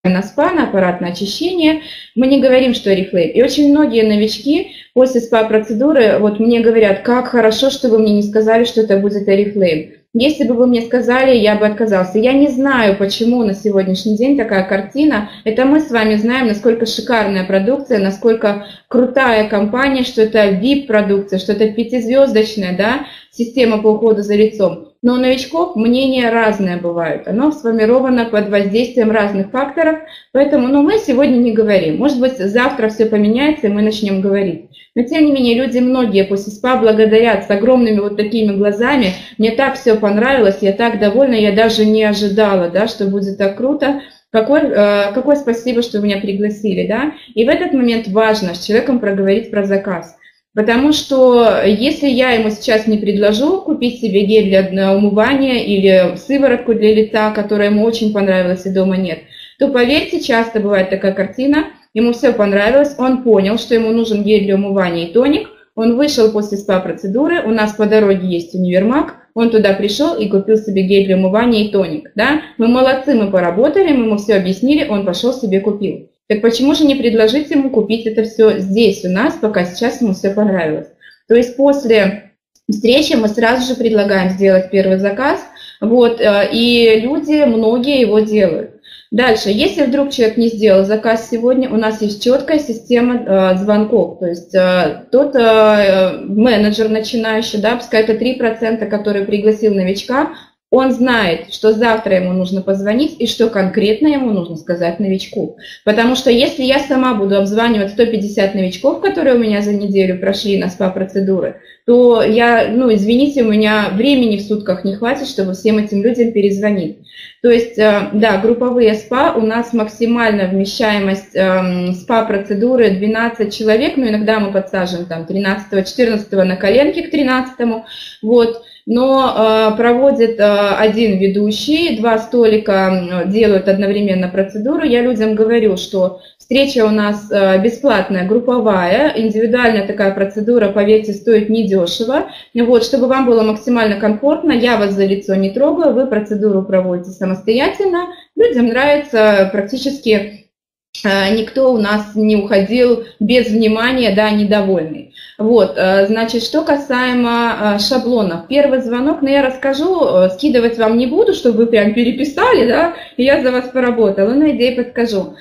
на спа, на аппаратное очищение. Мы не говорим, что Oriflame. И очень многие новички после спа-процедуры вот мне говорят, как хорошо, что вы мне не сказали, что это будет Oriflame. Если бы вы мне сказали, я бы отказался. Я не знаю, почему на сегодняшний день такая картина. Это мы с вами знаем, насколько шикарная продукция, насколько крутая компания, что это VIP-продукция, что это пятизвездочная да, система по уходу за лицом. Но у новичков мнения разные бывают. Оно сформировано под воздействием разных факторов. Поэтому ну, мы сегодня не говорим. Может быть, завтра все поменяется, и мы начнем говорить. Но тем не менее, люди многие после СПА благодарят с огромными вот такими глазами. Мне так все понравилось, я так довольна, я даже не ожидала, да, что будет так круто. Какой, э, какое спасибо, что меня пригласили, да? И в этот момент важно с человеком проговорить про заказ. Потому что если я ему сейчас не предложу купить себе гель для умывания или сыворотку для лица, которая ему очень понравилась и дома нет, то поверьте, часто бывает такая картина – Ему все понравилось, он понял, что ему нужен гель для умывания и тоник. Он вышел после спа-процедуры, у нас по дороге есть универмаг, он туда пришел и купил себе гель для умывания и тоник. Да? Мы молодцы, мы поработали, мы ему все объяснили, он пошел себе купил. Так почему же не предложить ему купить это все здесь у нас, пока сейчас ему все понравилось? То есть после встречи мы сразу же предлагаем сделать первый заказ, вот, э, и люди, многие его делают. Дальше, если вдруг человек не сделал заказ сегодня, у нас есть четкая система э, звонков. То есть э, тот э, менеджер начинающий, да, пускай это 3%, который пригласил новичка, он знает, что завтра ему нужно позвонить и что конкретно ему нужно сказать новичку. Потому что если я сама буду обзванивать 150 новичков, которые у меня за неделю прошли на СПА-процедуры, то я, ну, извините, у меня времени в сутках не хватит, чтобы всем этим людям перезвонить. То есть, э, да, групповые СПА, у нас максимальная вмещаемость эм, СПА-процедуры 12 человек, но иногда мы подсаживаем там 13-14 на коленке к 13 вот, но э, проводит э, один ведущий, два столика делают одновременно процедуру. Я людям говорю, что Встреча у нас э, бесплатная, групповая, индивидуальная такая процедура, поверьте, стоит недешево. Вот, чтобы вам было максимально комфортно, я вас за лицо не трогаю, вы процедуру проводите самостоятельно. Людям нравится практически никто у нас не уходил без внимания, да, недовольный. Вот, э, значит, что касаемо э, шаблонов. Первый звонок, но ну, я расскажу, э, скидывать вам не буду, чтобы вы прям переписали, да, и я за вас поработала, но идеи подскажу.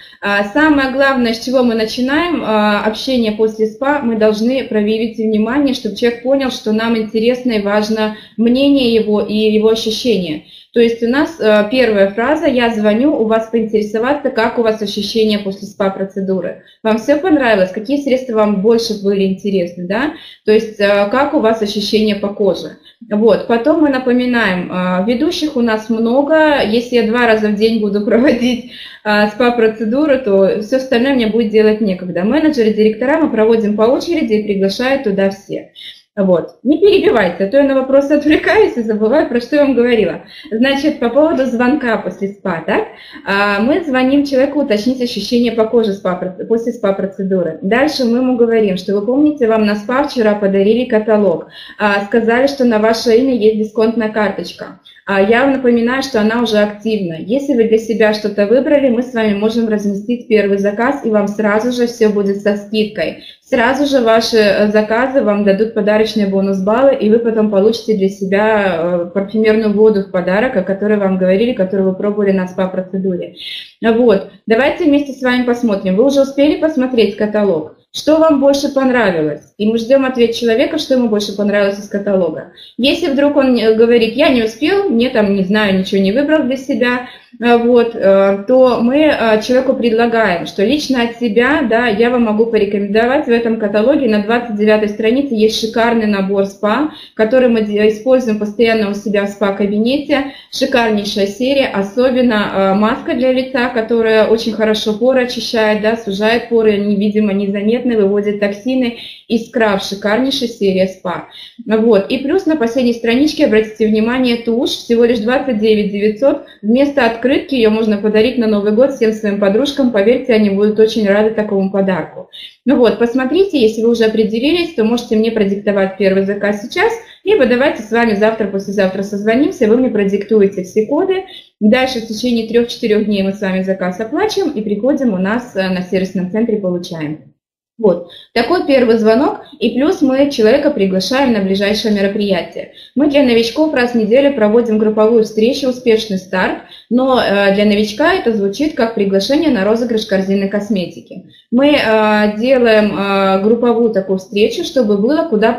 Самое главное, с чего мы начинаем общение после СПА, мы должны проявить внимание, чтобы человек понял, что нам интересно и важно мнение его и его ощущения. То есть у нас э, первая фраза «Я звоню, у вас поинтересоваться, как у вас ощущения после СПА-процедуры». Вам все понравилось? Какие средства вам больше были интересны? Да? То есть э, как у вас ощущения по коже? Вот. Потом мы напоминаем, э, ведущих у нас много. Если я два раза в день буду проводить СПА-процедуры, то все остальное мне будет делать некогда. Менеджеры, директора мы проводим по очереди и приглашают туда все. Вот. Не перебивайте, а то я на вопросы отвлекаюсь и забываю, про что я вам говорила. Значит, по поводу звонка после СПА, так? А, мы звоним человеку уточнить ощущения по коже СПА, после СПА-процедуры. Дальше мы ему говорим, что вы помните, вам на СПА вчера подарили каталог, а, сказали, что на ваше имя есть дисконтная карточка. А я вам напоминаю, что она уже активна. Если вы для себя что-то выбрали, мы с вами можем разместить первый заказ, и вам сразу же все будет со скидкой. Сразу же ваши э, заказы вам дадут подарочные бонус-баллы, и вы потом получите для себя э, парфюмерную воду в подарок, о которой вам говорили, которую вы пробовали на СПА-процедуре. Вот, давайте вместе с вами посмотрим. Вы уже успели посмотреть каталог? Что вам больше понравилось? И мы ждем ответ человека, что ему больше понравилось из каталога. Если вдруг он говорит, я не успел, мне там, не знаю, ничего не выбрал для себя, вот, э, то мы человеку предлагаем, что лично от себя, да, я вам могу порекомендовать в этом каталоге на 29 странице есть шикарный набор СПА, который мы используем постоянно у себя в СПА-кабинете. Шикарнейшая серия, особенно маска для лица, которая очень хорошо поры очищает, да, сужает поры, невидимо, незаметно выводит токсины и скраб, шикарнейшая серия СПА. Вот. И плюс на последней страничке, обратите внимание, тушь, всего лишь 29 900. Вместо открытки ее можно подарить на Новый год всем своим подружкам, поверьте, они будут очень рады такому подарку. Ну вот, посмотрите, если вы уже определились, то можете мне продиктовать первый заказ сейчас, либо давайте с вами завтра, послезавтра созвонимся, вы мне продиктуете все коды. Дальше в течение 3-4 дней мы с вами заказ оплачиваем и приходим у нас э, на сервисном центре получаем. Вот, такой первый звонок, и плюс мы человека приглашаем на ближайшее мероприятие. Мы для новичков раз в неделю проводим групповую встречу «Успешный старт», но э, для новичка это звучит как приглашение на розыгрыш корзины косметики. Мы э, делаем э, групповую такую встречу, чтобы было куда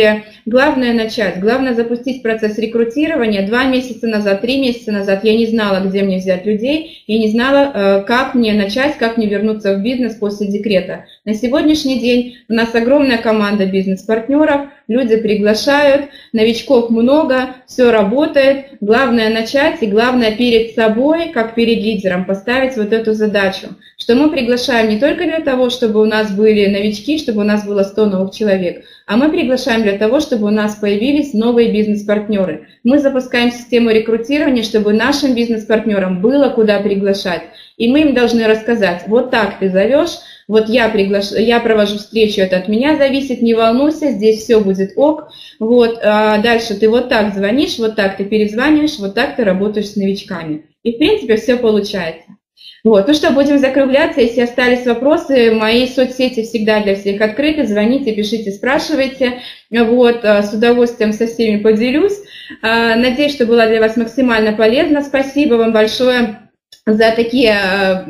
позвонить главное начать, главное запустить процесс рекрутирования. Два месяца назад, три месяца назад я не знала, где мне взять людей, и не знала, э, как мне начать, как мне вернуться в бизнес после декрета. На сегодняшний день у нас огромная команда бизнес-партнеров, люди приглашают, новичков много, все работает. Главное начать и главное перед собой, как перед лидером, поставить вот эту задачу, что мы приглашаем не только для того, чтобы у нас были новички, чтобы у нас было 100 новых человек, а мы приглашаем для того, чтобы у нас появились новые бизнес-партнеры. Мы запускаем систему рекрутирования, чтобы нашим бизнес-партнерам было куда приглашать. И мы им должны рассказать, вот так ты зовешь, вот я, приглаш... я провожу встречу, это от меня зависит, не волнуйся, здесь все будет ок. Вот, а дальше ты вот так звонишь, вот так ты перезваниваешь, вот так ты работаешь с новичками. И, в принципе, все получается. Вот. Ну что, будем закругляться. Если остались вопросы, мои соцсети всегда для всех открыты. Звоните, пишите, спрашивайте. Вот. А, с удовольствием со всеми поделюсь. А, надеюсь, что было для вас максимально полезно. Спасибо вам большое за такие э,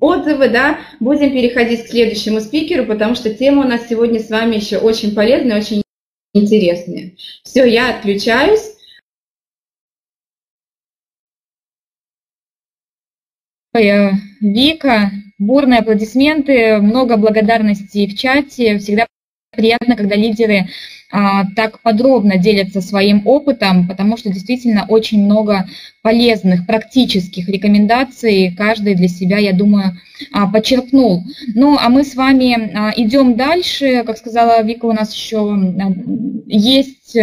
отзывы, да, будем переходить к следующему спикеру, потому что тема у нас сегодня с вами еще очень полезная, очень интересная. Все, я отключаюсь. Вика, бурные аплодисменты, много благодарностей в чате. Всегда приятно, когда лидеры а, так подробно делятся своим опытом, потому что действительно очень много полезных практических рекомендаций каждый для себя, я думаю, а, подчеркнул. Ну, а мы с вами а, идем дальше. Как сказала Вика, у нас еще есть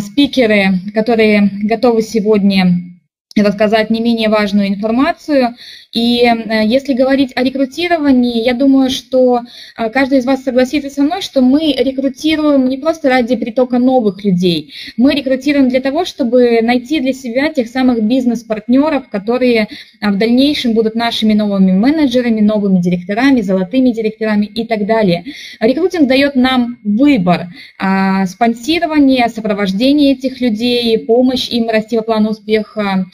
спикеры, которые готовы сегодня рассказать не менее важную информацию. И э, если говорить о рекрутировании, я думаю, что э, каждый из вас согласится со мной, что мы рекрутируем не просто ради притока новых людей, мы рекрутируем для того, чтобы найти для себя тех самых бизнес-партнеров, которые э, в дальнейшем будут нашими новыми менеджерами, новыми директорами, золотыми директорами и так далее. Рекрутинг дает нам выбор, спонсирование, сопровождение этих людей, помощь им расти по плану успеха,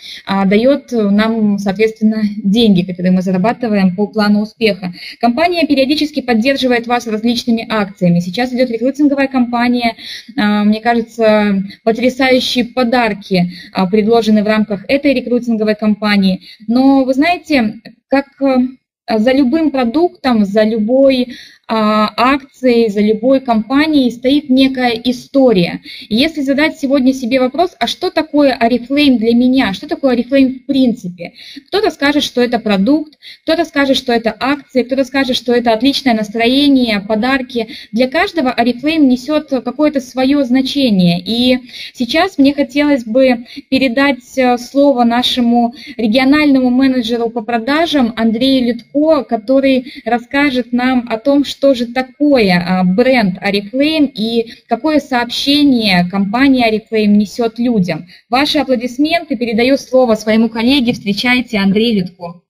дает нам, соответственно, деньги деньги, которые мы зарабатываем по плану успеха. Компания периодически поддерживает вас различными акциями. Сейчас идет рекрутинговая кампания. А, мне кажется, потрясающие подарки а, предложены в рамках этой рекрутинговой кампании. Но вы знаете, как э, за любым продуктом, за любой а, акцией, за любой компанией стоит некая история. Если задать сегодня себе вопрос, а что такое Oriflame для меня, что такое Oriflame в принципе, кто-то скажет, что это продукт, кто-то скажет, что это акции, кто-то скажет, что это отличное настроение, подарки. Для каждого Oriflame несет какое-то свое значение. И сейчас мне хотелось бы передать э, слово нашему региональному менеджеру по продажам Андрею Литко, который расскажет нам о том, что что же такое а, бренд Oriflame и какое сообщение компания Oriflame несет людям. Ваши аплодисменты. Передаю слово своему коллеге. Встречайте Андрей Литко.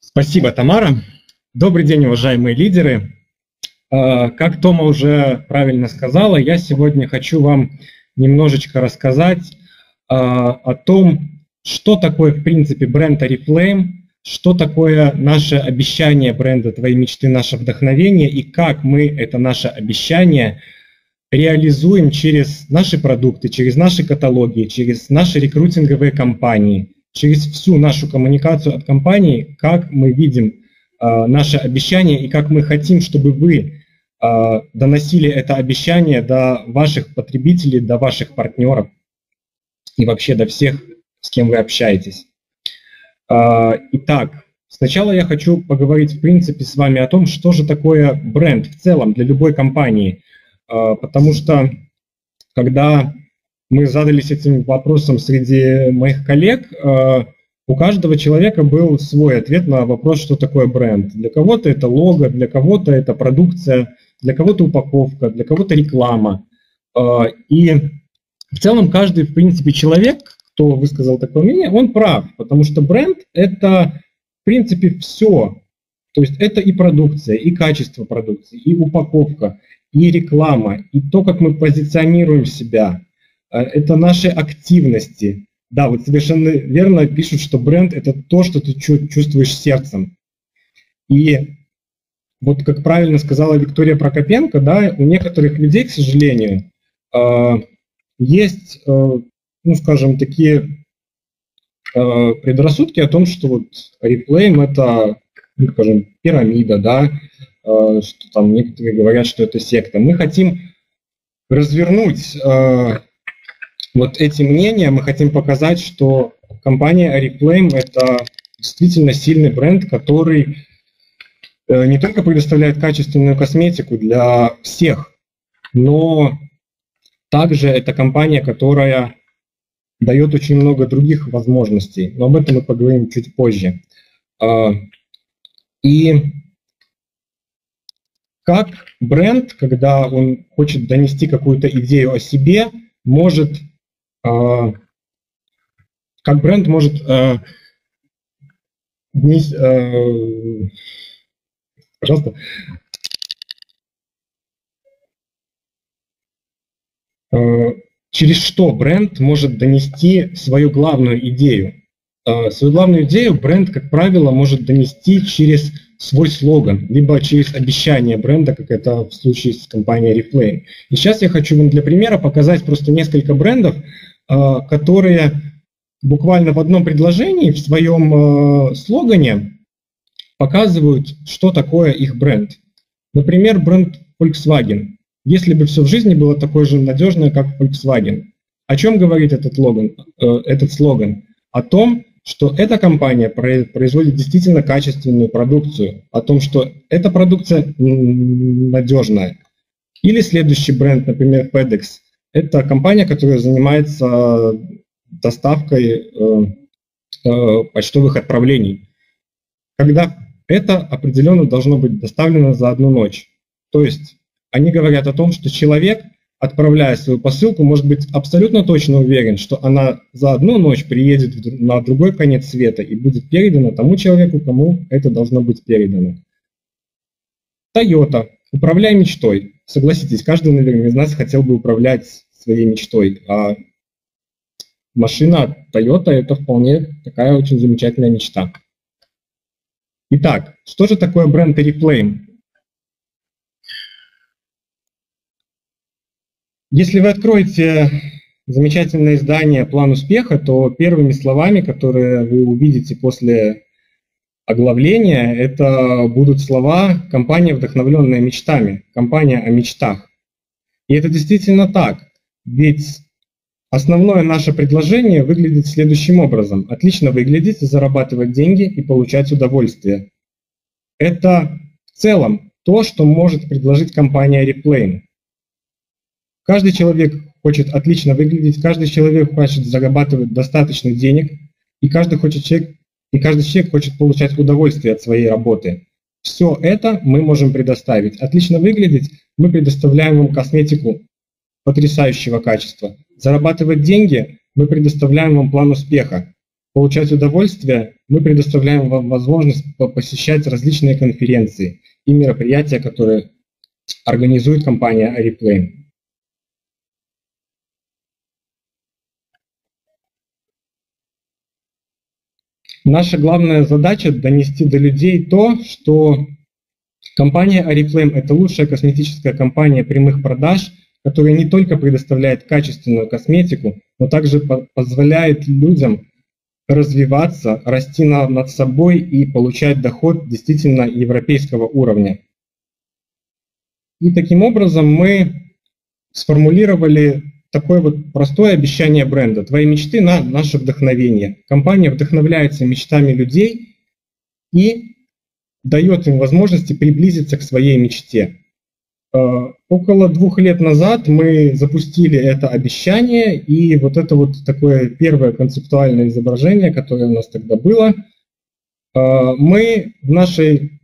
Спасибо, Тамара. Добрый день, уважаемые лидеры. А, как Тома уже правильно сказала, я сегодня хочу вам немножечко рассказать а, о том, что такое, в принципе, бренд Oriflame, что такое наше обещание бренда «Твои мечты, наше вдохновение» и как мы это наше обещание реализуем через наши продукты, через наши каталоги, через наши рекрутинговые кампании, через всю нашу коммуникацию от компании, как мы видим э, наше обещание и как мы хотим, чтобы вы э, доносили это обещание до ваших потребителей, до ваших партнеров и вообще до всех, с кем вы общаетесь. А, итак, сначала я хочу поговорить в принципе с вами о том, что же такое бренд в целом для любой компании. А, потому что когда мы задались этим вопросом среди моих коллег, а, у каждого человека был свой ответ на вопрос, что такое бренд. Для кого-то это лого, для кого-то это продукция, для кого-то упаковка, для кого-то реклама. И в целом каждый, в принципе, человек кто высказал такое мнение, он прав, потому что бренд – это, в принципе, все. То есть это и продукция, и качество продукции, и упаковка, и реклама, и то, как мы позиционируем себя. Э, это наши активности. Да, вот совершенно верно пишут, что бренд – это то, что ты чувствуешь сердцем. И вот как правильно сказала Виктория Прокопенко, да, у некоторых людей, к сожалению, есть, ну, скажем, такие предрассудки о том, что вот реплейм это, ну, скажем, пирамида, да, что там некоторые говорят, что это секта. Мы хотим развернуть вот эти мнения, мы хотим показать, что компания Oriflame – это действительно сильный бренд, который э, не только предоставляет качественную косметику для всех, но также это компания, которая дает очень много других возможностей. Но об этом мы поговорим чуть позже. А, и как бренд, когда он хочет донести какую-то идею о себе, может а, как бренд может а, пожалуйста, через что бренд может донести свою главную идею. Свою главную идею бренд, как правило, может донести через свой слоган, либо через обещание бренда, как это в случае с компанией Reflame. И сейчас я хочу вам для примера показать просто несколько брендов, Э, которые буквально в одном предложении в своем э, слогане показывают, что такое их бренд. Например, бренд Volkswagen. Если бы все в жизни было такое же надежное, как Volkswagen. О чем говорит этот, логан, э, этот слоган? О том, что эта компания производит действительно качественную продукцию, о том, что эта продукция надежная. Или следующий бренд, например, FedEx – это компания, которая занимается доставкой э, э, почтовых отправлений. Когда это определенно должно быть доставлено за одну ночь. То есть они говорят о том, что человек, отправляя свою посылку, может быть абсолютно точно уверен, что она за одну ночь приедет на другой конец света и будет передана тому человеку, кому это должно быть передано. Toyota. Управляй мечтой. Согласитесь, каждый, наверное, из нас хотел бы управлять своей мечтой, а машина Toyota это вполне такая очень замечательная мечта. Итак, что же такое бренд Oriflame? Если вы откроете замечательное издание «План успеха», то первыми словами, которые вы увидите после оглавления, это будут слова «компания, вдохновленная мечтами», «компания о мечтах». И это действительно так. Ведь основное наше предложение выглядит следующим образом. Отлично выглядеть, зарабатывать деньги и получать удовольствие. Это в целом то, что может предложить компания Replane. Каждый человек хочет отлично выглядеть, каждый человек хочет зарабатывать достаточно денег, и каждый, хочет человек, и каждый человек хочет получать удовольствие от своей работы. Все это мы можем предоставить. Отлично выглядеть мы предоставляем вам косметику потрясающего качества. Зарабатывать деньги мы предоставляем вам план успеха. Получать удовольствие мы предоставляем вам возможность посещать различные конференции и мероприятия, которые организует компания Replay. Наша главная задача донести до людей то, что компания Oriflame – это лучшая косметическая компания прямых продаж – которая не только предоставляет качественную косметику, но также позволяет людям развиваться, расти на, над собой и получать доход действительно европейского уровня. И таким образом мы сформулировали такое вот простое обещание бренда. Твои мечты на наше вдохновение. Компания вдохновляется мечтами людей и дает им возможности приблизиться к своей мечте. Э, около двух лет назад мы запустили это обещание, и вот это вот такое первое концептуальное изображение, которое у нас тогда было, э, мы в нашей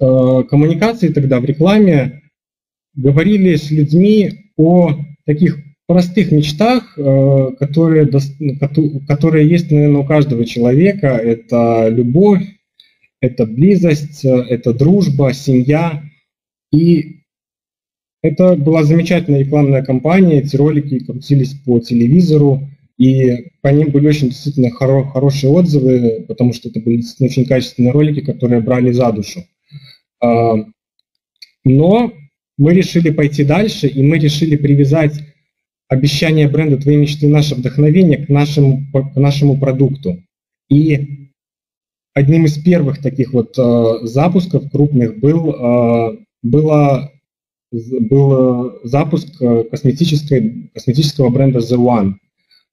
э, коммуникации тогда в рекламе говорили с людьми о таких простых мечтах, которые, которые есть, наверное, у каждого человека. Это любовь, это близость, это дружба, семья. И это была замечательная рекламная кампания, эти ролики крутились по телевизору, и по ним были очень действительно хоро хорошие отзывы, потому что это были действительно очень качественные ролики, которые брали за душу. А, Но мы решили пойти дальше, и мы решили привязать обещание бренда «Твои мечты – наше вдохновение» к нашему, к нашему продукту. И одним из первых таких вот э, запусков крупных был, э, было, был запуск э, косметической, косметического бренда The One.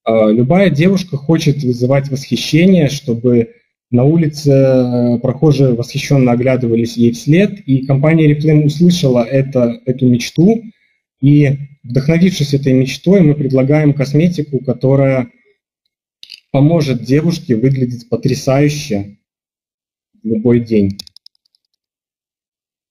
Э, любая девушка хочет вызывать восхищение, чтобы на улице э, прохожие восхищенно оглядывались ей вслед, и компания Reflame услышала это, эту мечту, и вдохновившись этой мечтой, мы предлагаем косметику, которая поможет девушке выглядеть потрясающе в любой день.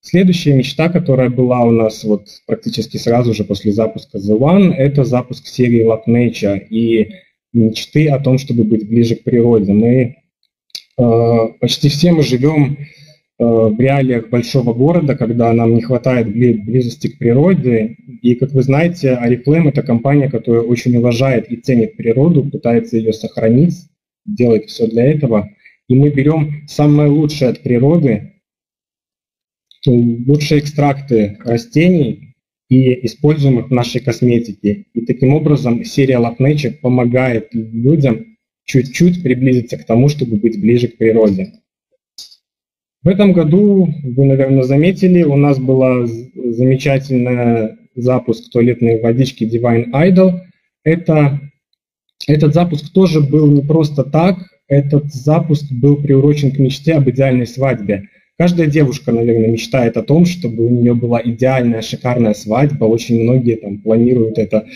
Следующая мечта, которая была у нас вот практически сразу же после запуска The One, это запуск серии Love Nature и мечты о том, чтобы быть ближе к природе. Мы Э, почти все мы живем в реалиях большого города, когда нам не хватает близости к природе. И, как вы знаете, Арифлейм – это компания, которая очень уважает и ценит природу, пытается ее сохранить, делает все для этого. И мы берем самое лучшее от природы, лучшие экстракты растений и используем их в нашей косметике. И таким образом серия Nature помогает людям чуть-чуть приблизиться к тому, чтобы быть ближе к природе. В этом году, вы, наверное, заметили, у нас был замечательный запуск туалетной водички Divine Idol. Это, этот запуск тоже был не просто так, этот запуск был приурочен к мечте об идеальной свадьбе. Каждая девушка, наверное, мечтает о том, чтобы у нее была идеальная, шикарная свадьба. Очень многие там планируют это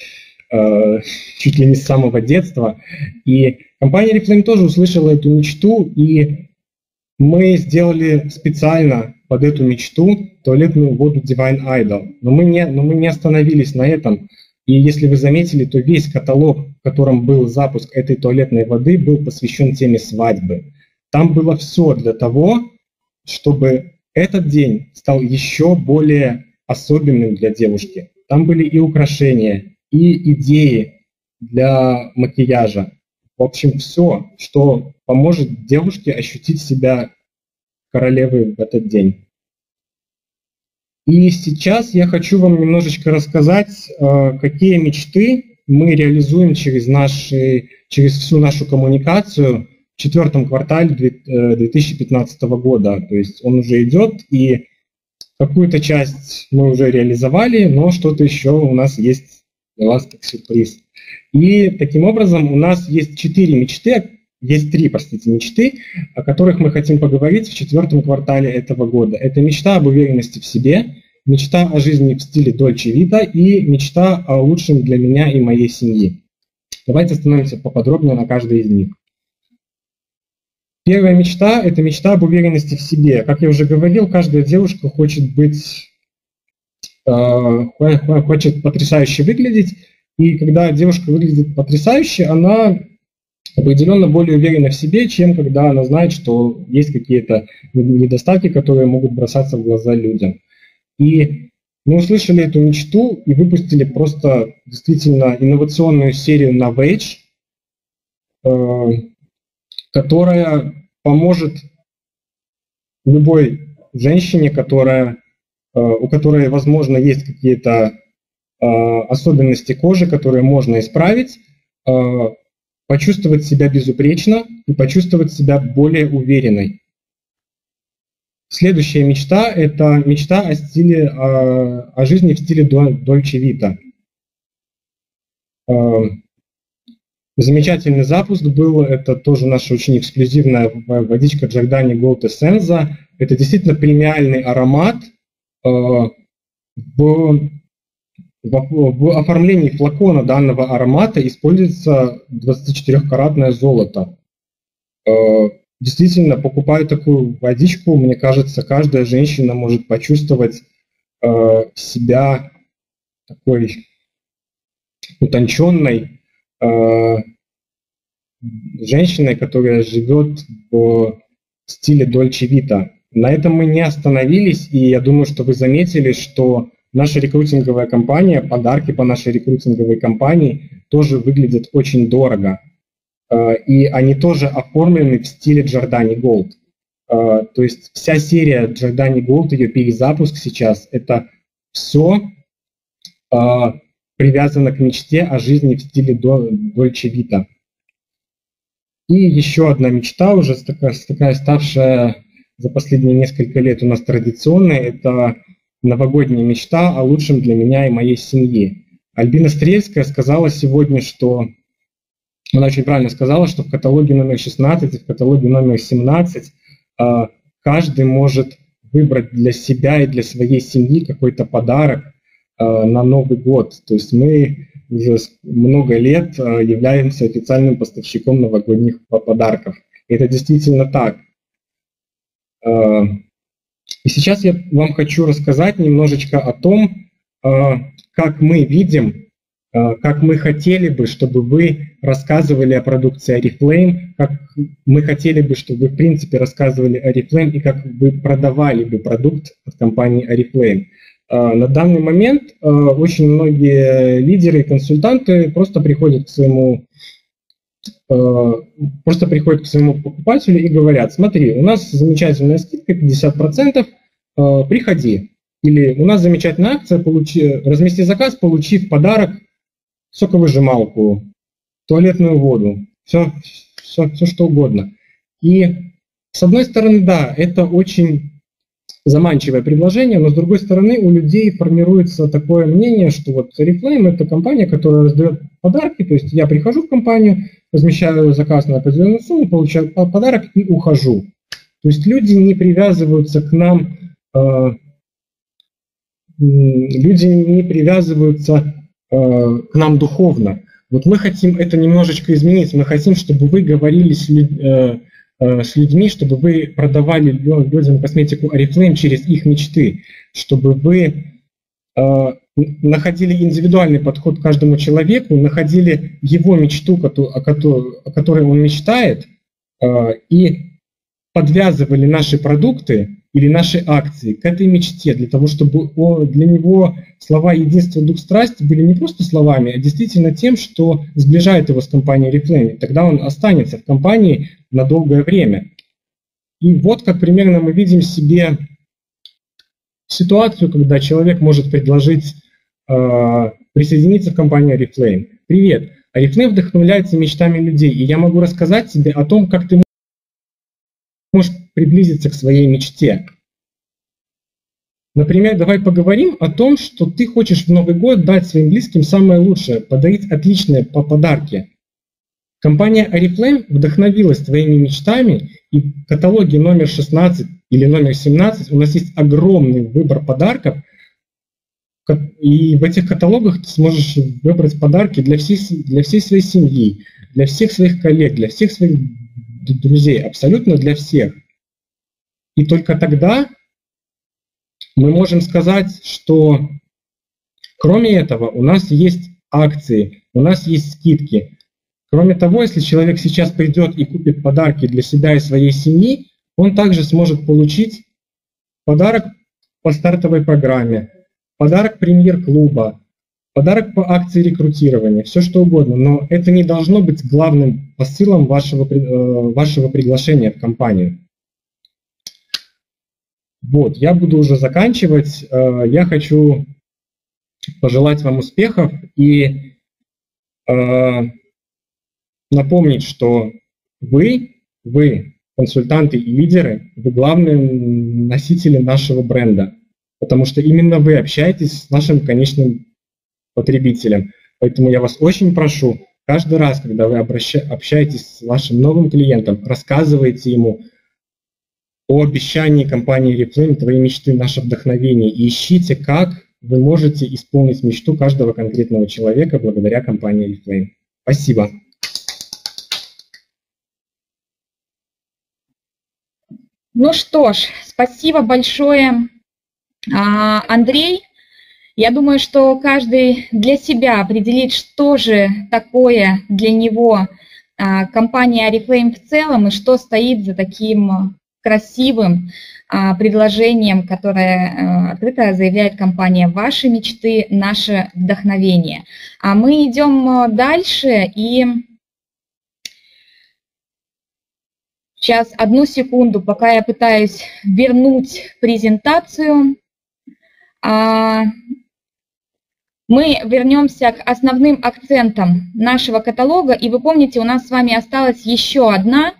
э, чуть ли не с самого детства. И Компания Reflame тоже услышала эту мечту, и мы сделали специально под эту мечту туалетную воду Divine Idol. Но мы не, но мы не остановились на этом. И если вы заметили, то весь каталог, в котором был запуск этой туалетной воды, был посвящен теме свадьбы. Там было все для того, чтобы этот день стал еще более особенным для девушки. Там были и украшения, и идеи для макияжа, в общем, все, что поможет девушке ощутить себя королевой в этот день. И сейчас я хочу вам немножечко рассказать, э, какие мечты мы реализуем через, наши, через всю нашу коммуникацию в четвертом квартале 2015 э, года. То есть он уже идет, и какую-то часть мы уже реализовали, но что-то еще у нас есть для вас как сюрприз. И таким образом у нас есть четыре мечты, есть три, простите, мечты, о которых мы хотим поговорить в четвертом квартале этого года. Это мечта об уверенности в себе, мечта о жизни в стиле Дольче Вита и мечта о лучшем для меня и моей семьи. Давайте остановимся поподробнее на каждой из них. Первая мечта – это мечта об уверенности в себе. Как я уже говорил, каждая девушка хочет быть, э, хочет потрясающе выглядеть, и когда девушка выглядит потрясающе, она определенно более уверена в себе, чем когда она знает, что есть какие-то недостатки, которые могут бросаться в глаза людям. И мы услышали эту мечту и выпустили просто действительно инновационную серию на Wage, э, которая поможет любой женщине, которая, э, у которой, возможно, есть какие-то Э, особенности кожи, которые можно исправить, почувствовать себя безупречно и почувствовать себя более уверенной. Следующая мечта – это мечта о, стиле, о, о жизни в стиле Дольче Вита. Э, замечательный запуск был, это тоже наша очень эксклюзивная водичка Giordani Gold Essenza. Это действительно премиальный аромат в в оформлении флакона данного аромата используется 24-каратное золото. Э, действительно, покупая такую водичку, мне кажется, каждая женщина может почувствовать э, себя такой утонченной э, женщиной, которая живет в стиле Дольче Вита. На этом мы не остановились, и я думаю, что вы заметили, что Наша рекрутинговая компания, подарки по нашей рекрутинговой компании тоже выглядят очень дорого. Э, и они тоже оформлены в стиле Giordani Gold. То есть вся серия Giordani Gold, ее перезапуск сейчас, это все привязано к мечте о жизни в стиле Дольче Вита. И еще одна мечта, уже такая, такая ставшая за последние несколько лет у нас традиционной, это новогодняя мечта о лучшем для меня и моей семьи. Альбина Стрельская сказала сегодня, что она очень правильно сказала, что в каталоге номер 16 и в каталоге номер 17 а, каждый может выбрать для себя и для своей семьи какой-то подарок а, на Новый год. То есть мы уже много лет а, являемся официальным поставщиком новогодних подарков. И это действительно так. И сейчас я вам хочу рассказать немножечко о том, как мы видим Э, как мы хотели бы, чтобы вы рассказывали о продукции Oriflame, как мы хотели бы, чтобы вы, в принципе, рассказывали о Oriflame и как вы продавали бы продукт от компании Oriflame. Э, на данный момент очень многие лидеры и консультанты просто приходят к своему просто приходят к своему покупателю и говорят, смотри, у нас замечательная скидка 50%, приходи. Или у нас замечательная акция, получи, размести заказ, получи в подарок соковыжималку, туалетную воду, все, все, все что угодно. И с одной стороны, да, это очень заманчивое предложение, но с другой стороны у людей формируется такое мнение, что вот Reflame это компания, которая раздает подарки, то есть я прихожу в компанию, размещаю заказ на определенную сумму, получаю подарок и ухожу. То есть люди не привязываются к нам, э, люди не привязываются Э, к нам духовно. Вот мы хотим это немножечко изменить. Мы хотим, чтобы вы говорили с, э, э, с людьми, чтобы вы продавали людям косметику Oriflame через их мечты, чтобы вы находили индивидуальный подход к каждому человеку, находили его мечту, о которой он мечтает, и подвязывали наши продукты или наши акции к этой мечте, для того, чтобы для него слова «единство, дух, страсть» были не просто словами, а действительно тем, что сближает его с компанией Reflame. Тогда он останется в компании на долгое время. И вот как примерно мы видим себе ситуацию, когда человек может предложить э, присоединиться к компании Reflame. Привет, Reflame вдохновляется мечтами людей, и я могу рассказать тебе о том, как ты можешь приблизиться к своей мечте. Например, давай поговорим о том, что ты хочешь в Новый год дать своим близким самое лучшее, подарить отличные подарки. Компания Oriflame вдохновилась твоими мечтами, и в каталоге номер 16 или номер 17 у нас есть огромный выбор подарков, и в этих каталогах ты сможешь выбрать подарки для всей, для всей своей семьи, для всех своих коллег, для всех своих друзей, абсолютно для всех. И только тогда мы можем сказать, что кроме этого у нас есть акции, у нас есть скидки. Кроме того, если человек сейчас придет и купит подарки для себя и своей семьи, он также сможет получить подарок по стартовой программе, подарок премьер-клуба, подарок по акции рекрутирования, все что угодно, но это не должно быть главным посылом вашего, э, вашего приглашения в компанию. Вот, я буду уже заканчивать. Э, я хочу пожелать вам успехов и э, напомнить, что вы, вы, консультанты и лидеры, вы главные носители нашего бренда, потому что именно вы общаетесь с нашим конечным потребителем. Поэтому я вас очень прошу, каждый раз, когда вы общаетесь с вашим новым клиентом, рассказывайте ему о обещании компании Reflame «Твои мечты – наше вдохновение» и ищите, как вы можете исполнить мечту каждого конкретного человека благодаря компании Reflame. Спасибо. Ну что ж, спасибо большое, Андрей. Я думаю, что каждый для себя определит, что же такое для него а, компания Oriflame в целом и что стоит за таким красивым а, предложением, которое а, открыто заявляет компания «Ваши мечты, наше вдохновение». А мы идем дальше и Сейчас одну секунду, пока я пытаюсь вернуть презентацию. А, мы вернемся к основным акцентам нашего каталога. И вы помните, у нас с вами осталась еще одна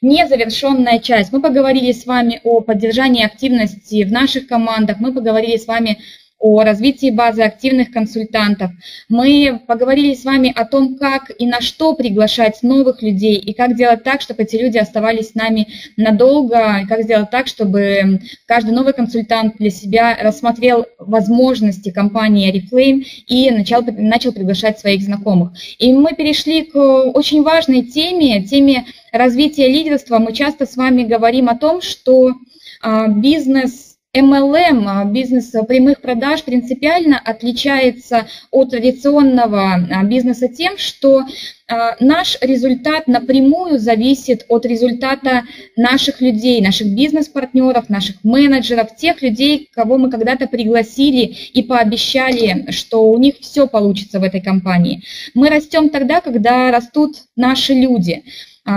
незавершенная часть. Мы поговорили с вами о поддержании активности в наших командах, мы поговорили с вами о развитии базы активных консультантов. Мы поговорили с вами о том, как и на что приглашать новых людей, и как делать так, чтобы эти люди оставались с нами надолго, и как сделать так, чтобы каждый новый консультант для себя рассмотрел возможности компании Oriflame и начал, начал приглашать своих знакомых. И мы перешли к очень важной теме, теме развития лидерства. Мы часто с вами говорим о том, что а, бизнес MLM, а, бизнес прямых продаж, принципиально отличается от традиционного а, бизнеса тем, что а, наш результат напрямую зависит от результата наших людей, наших бизнес-партнеров, наших менеджеров, тех людей, кого мы когда-то пригласили и пообещали, что у них все получится в этой компании. Мы растем тогда, когда растут наши люди.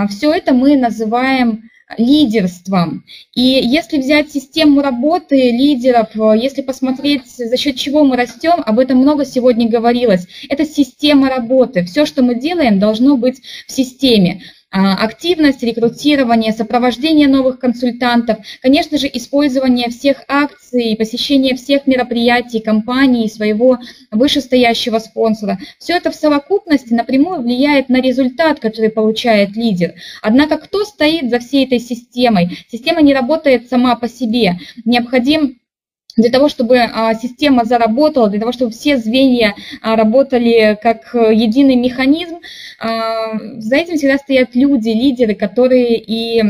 Все это мы называем лидерством. И если взять систему работы лидеров, э, если посмотреть, за счет чего мы растем, об этом много сегодня говорилось, это система работы. Все, что мы делаем, должно быть в системе. А, активность, рекрутирование, сопровождение новых консультантов, конечно же, использование всех акций, посещение всех мероприятий компании, своего вышестоящего спонсора. Все это в совокупности напрямую влияет на результат, который получает лидер. Однако кто стоит за всей этой системой? Система не работает сама по себе. Необходим для того, чтобы а, система заработала, для того, чтобы все звенья а, работали как э, единый механизм, а, за этим всегда стоят люди, лидеры, которые и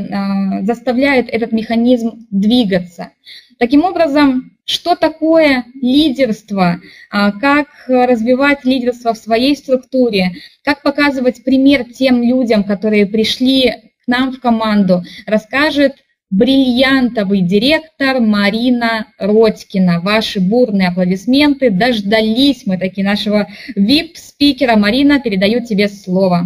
заставляют этот механизм двигаться. Таким образом, что такое лидерство, как развивать лидерство в своей структуре, как показывать пример тем людям, которые пришли к нам в команду, расскажет бриллиантовый директор Марина Родькина. Ваши бурные аплодисменты. Дождались мы таки нашего VIP-спикера. Марина, передаю тебе слово.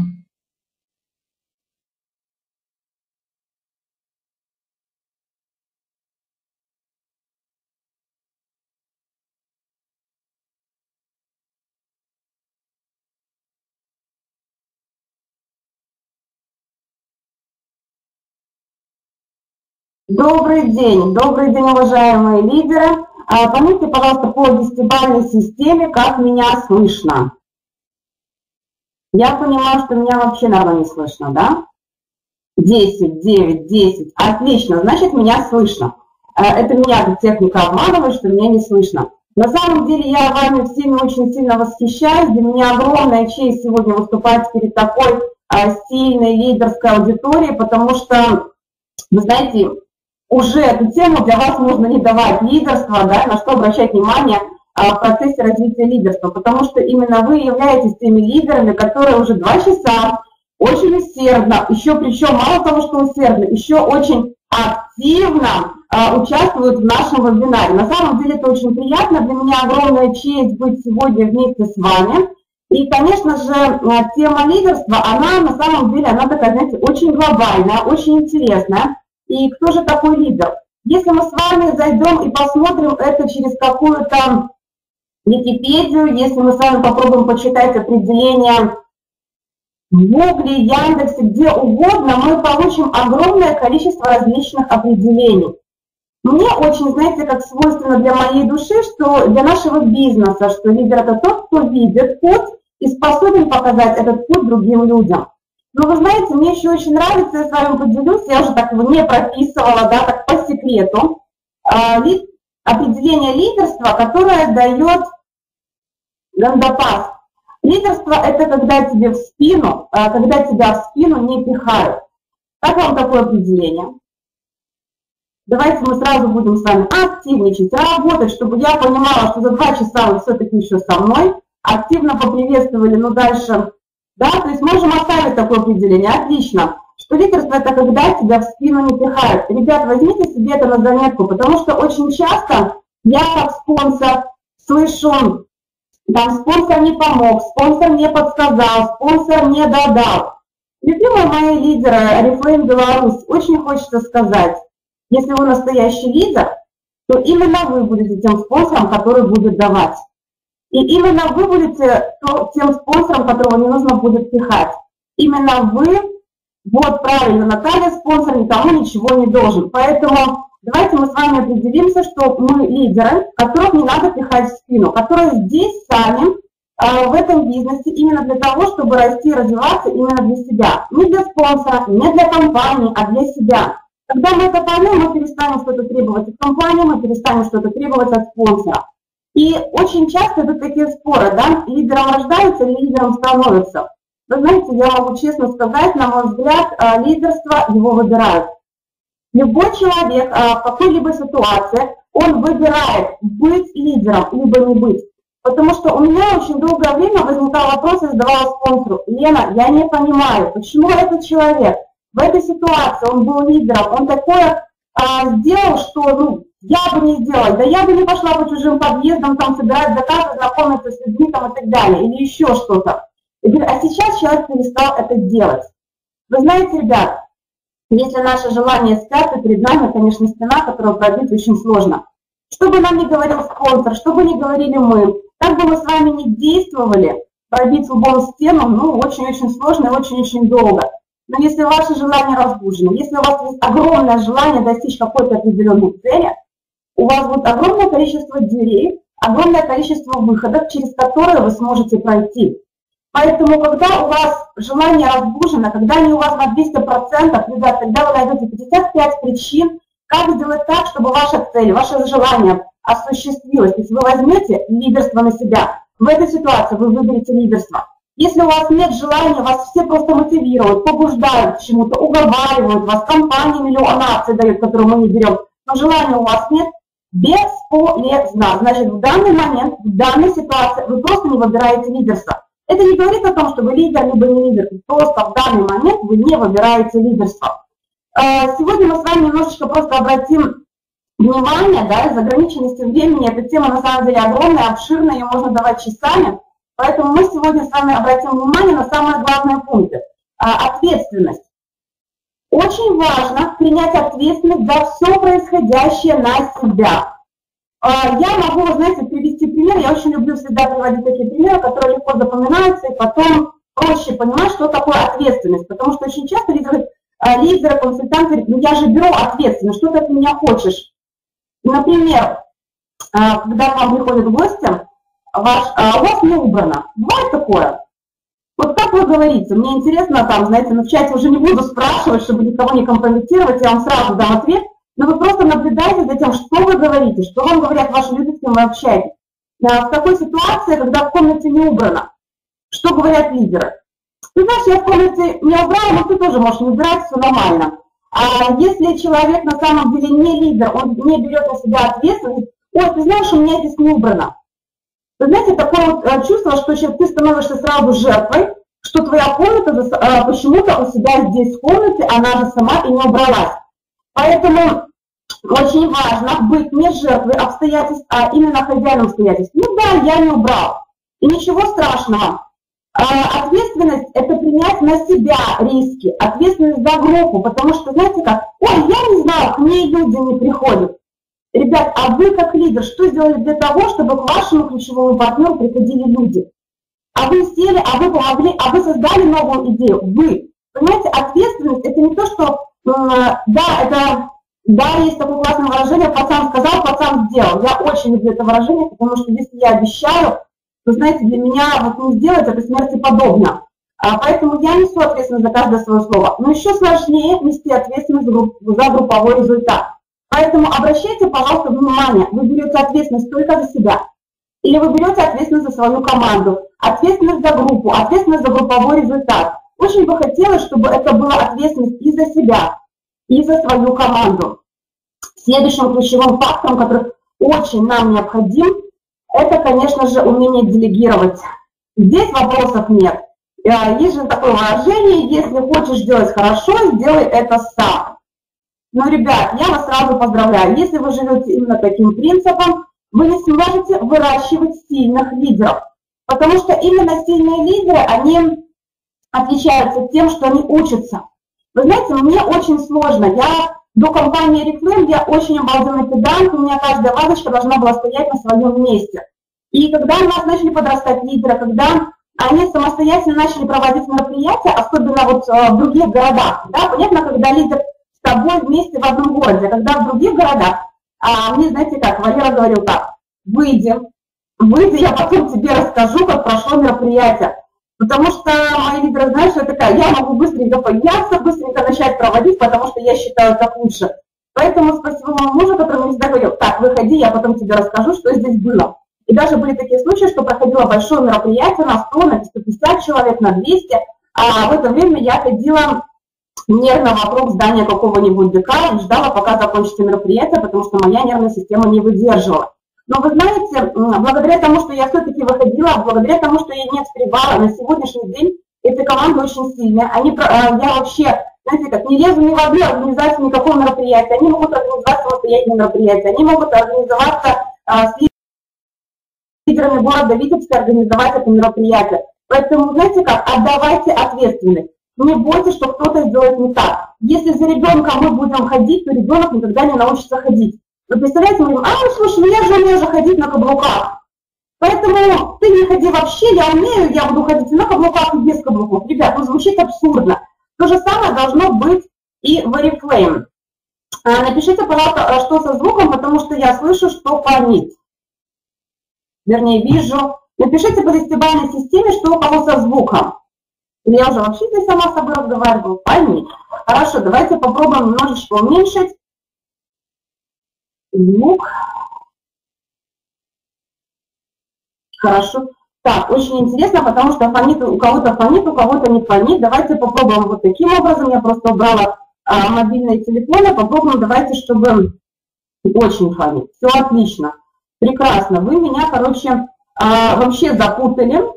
Добрый день, добрый день, уважаемые лидеры. А, помните, пожалуйста, по десятибалльной системе, как меня слышно. Я понимаю, что меня вообще, наверное, не слышно, да? 10, 9, 10. Отлично, значит, меня слышно. А, это меня техника обманывает, что меня не слышно. На самом деле я вами всеми очень сильно восхищаюсь. Для меня огромная честь сегодня выступать перед такой а, сильной лидерской аудиторией, потому что, вы знаете, уже эту тему для вас нужно не давать лидерство, да, на что обращать внимание а, в процессе развития лидерства, потому что именно вы являетесь теми лидерами, которые уже два часа очень усердно, еще причем мало того, что усердно, еще очень активно а, участвуют в нашем вебинаре. На самом деле это очень приятно, для меня огромная честь быть сегодня вместе с вами. И, конечно же, а, тема лидерства, она на самом деле, она такая, знаете, очень глобальная, очень интересная. И кто же такой лидер? Если мы с вами зайдем и посмотрим это через какую-то Википедию, если мы с вами попробуем почитать определение в Гугле, Яндексе, где угодно, мы получим огромное количество различных определений. Мне очень, знаете, как свойственно для моей души, что для нашего бизнеса, что лидер это тот, кто видит путь и способен показать этот путь другим людям. Но вы знаете, мне еще очень нравится, я с вами поделюсь, я уже так его не прописывала, да, так по секрету, а, определение лидерства, которое дает Гандапас. Лидерство – это когда тебе в спину, а, когда тебя в спину не пихают. Как вам такое определение? Давайте мы сразу будем с вами активничать, работать, чтобы я понимала, что за два часа вы все-таки еще со мной. Активно поприветствовали, но дальше да, то есть можем оставить такое определение. Отлично. Что лидерство – это когда тебя в спину не пихают. Ребят, возьмите себе это на заметку, потому что очень часто я как спонсор слышу, там спонсор не помог, спонсор не подсказал, спонсор не додал. Любимые мои лидеры Арифлейм Беларусь, очень хочется сказать, если вы настоящий лидер, то именно вы будете тем спонсором, который будет давать. И именно вы будете тем спонсором, которого не нужно будет пихать. Именно вы, вот правильно, Наталья спонсор никому ничего не должен. Поэтому давайте мы с вами определимся, что мы лидеры, которых не надо пихать в спину, которые здесь сами а, в этом бизнесе именно для того, чтобы расти и развиваться именно для себя. Не для спонсора, не для компании, а для себя. Когда мы это поймем, мы перестанем что-то требовать от компании, мы перестанем что-то требовать от спонсора. И очень часто это такие споры, да, лидером рождаются или лидером становятся. Вы знаете, я могу честно сказать, на мой взгляд, а, лидерство его выбирают. Любой человек а, в какой-либо ситуации, он выбирает быть лидером, либо не быть. Потому что у меня очень долгое время возникал вопрос, я задавала спонсору, Лена, я не понимаю, почему этот человек в этой ситуации, он был лидером, он такое а, сделал, что ну, я бы не сделала, да я бы не пошла по чужим подъездам, там собирать заказы, знакомиться с людьми там, и так далее, или еще что-то. А сейчас человек перестал это делать. Вы знаете, ребят, если наше желание спят, то перед нами, конечно, стена, которую пробить очень сложно. Что бы нам ни говорил спонсор, что бы ни говорили мы, как бы мы с вами ни действовали, пробить лбом стену, ну, очень-очень сложно и очень-очень долго. Но если ваше желание разбужено, если у вас есть огромное желание достичь какой-то определенной цели, у вас будет огромное количество дверей, огромное количество выходов, через которые вы сможете пройти. Поэтому, когда у вас желание разбужено, когда они у вас на 200%, ребят, тогда вы найдете 55 причин, как сделать так, чтобы ваша цель, ваше желание осуществилось. Если вы возьмете лидерство на себя, в этой ситуации вы выберете лидерство. Если у вас нет желания, вас все просто мотивируют, побуждают к чему-то, уговаривают вас, компания миллион акций дает, которую мы не берем, но желания у вас нет, бесполезно. Значит, в данный момент, в данной ситуации вы просто не выбираете лидерство. Это не говорит о том, что вы лидер, либо не лидер. Просто в данный момент вы не выбираете лидерство. Э, сегодня мы с вами немножечко просто обратим внимание, да, из ограниченности времени. Эта тема на самом деле огромная, обширная, ее можно давать часами. Поэтому мы сегодня с вами обратим внимание на самые главные пункты. А, ответственность. Очень важно принять ответственность за все происходящее на себя. А, я могу, знаете, привести пример. Я очень люблю всегда приводить такие примеры, которые легко запоминаются, и потом проще понимать, что такое ответственность. Потому что очень часто люди а, лидеры, консультанты говорят, ну я же беру ответственность, что ты от меня хочешь? Например, а, когда к вам приходят гости, ваш, у вас не убрано. Бывает такое? Вот как вы говорите, мне интересно там, знаете, на чате уже не буду спрашивать, чтобы никого не компрометировать, я вам сразу дам ответ, но вы просто наблюдайте за тем, что вы говорите, что вам говорят ваши люди, с кем вы общаетесь. В такой ситуации, когда в комнате не убрано, что говорят лидеры? Ты знаешь, я в комнате не убрала, но ты тоже можешь не убирать, все нормально. А если человек на самом деле не лидер, он не берет на себя ответственность, ой, ты знаешь, у меня здесь не убрано. Вы знаете, такое вот э, чувство, что ты становишься сразу жертвой, что твоя комната э, почему-то у себя здесь в комнате, она же сама и не убралась. Поэтому очень важно быть не жертвой обстоятельств, а именно хозяином обстоятельств. Ну да, я не убрал. И ничего страшного. А, ответственность – это принять на себя риски, ответственность за группу, потому что, знаете как, ой, я не знаю, к ней люди не приходят. Ребят, а вы как лидер, что сделали для того, чтобы к вашему ключевому партнеру приходили люди? А вы сели, а вы помогли, а вы создали новую идею. Вы. Понимаете, ответственность – это не то, что, э, да, это, да, есть такое классное выражение, пацан сказал, пацан сделал. Я очень люблю это выражение, потому что если я обещаю, вы знаете, для меня вот не сделать это смерти подобно. А, поэтому я несу ответственность за каждое свое слово. Но еще сложнее нести ответственность за, групп, за групповой результат. Поэтому обращайте, пожалуйста, внимание, вы берете ответственность только за себя. Или вы берете ответственность за свою команду, ответственность за группу, ответственность за групповой результат. Очень бы хотелось, чтобы это была ответственность и за себя, и за свою команду. Следующим ключевым фактором, который очень нам необходим, это, конечно же, умение делегировать. Здесь вопросов нет. Э, есть же такое выражение, если хочешь делать хорошо, сделай это сам. Но, ребят, я вас сразу поздравляю. Если вы живете именно таким принципом, вы не сможете выращивать сильных лидеров. Потому что именно сильные лидеры, они отличаются тем, что они учатся. Вы знаете, мне очень сложно. Я до компании Reflame я очень обалденный педант, у меня каждая вазочка должна была стоять на своем месте. И когда у нас начали подрастать лидеры, когда они самостоятельно начали проводить мероприятия, особенно вот э, в других городах, да, понятно, когда лидер тобой вместе в одном городе, когда в других городах, а мне, знаете как, Валера говорил так, выйди, выйди, я потом тебе расскажу, как прошло мероприятие. Потому что мои лидеры знают, что я такая, я могу быстренько подняться, быстренько начать проводить, потому что я считаю так лучше. Поэтому спасибо моему мужу, который мне всегда говорил, так, выходи, я потом тебе расскажу, что здесь было. И даже были такие случаи, что проходило большое мероприятие на 100, на 150 человек, на 200, а в это время я ходила нервно вокруг здания какого-нибудь ДК ждала, пока закончится мероприятие, потому что моя нервная система не выдерживала. Но вы знаете, благодаря тому, что я все-таки выходила, благодаря тому, что я не отстревала, на сегодняшний день эти команды очень сильные. Они, э, я вообще, знаете, как не лезу ни в одну организацию никакого мероприятия. Они могут организовать самостоятельные мероприятия, они могут организоваться а, с лидерами города Витебска, организовать это мероприятие. Поэтому, знаете как, отдавайте ответственность. Не бойтесь, что кто-то сделает не так. Если за ребенком мы будем ходить, то ребенок никогда не научится ходить. Вы представляете, мы говорим, а, ну слушай, ну я же умею же ходить на каблуках. Поэтому ты не ходи вообще, я умею, я буду ходить на каблуках и без каблуков. Ребят, ну звучит абсурдно. То же самое должно быть и в Oriflame. А, напишите, пожалуйста, а что со звуком, потому что я слышу, что фонит. Вернее, вижу. Напишите по десятибальной системе, что у кого со звуком. Я уже вообще здесь сама с собой разговариваю. Фонит. Хорошо, давайте попробуем немножечко уменьшить звук. Хорошо. Так, очень интересно, потому что фонит, у кого-то фонит, у кого-то не фонит. Давайте попробуем вот таким образом. Я просто убрала а, мобильные телефоны. Попробуем, давайте, чтобы очень фонит. Все отлично. Прекрасно. Вы меня, короче, а, вообще запутали.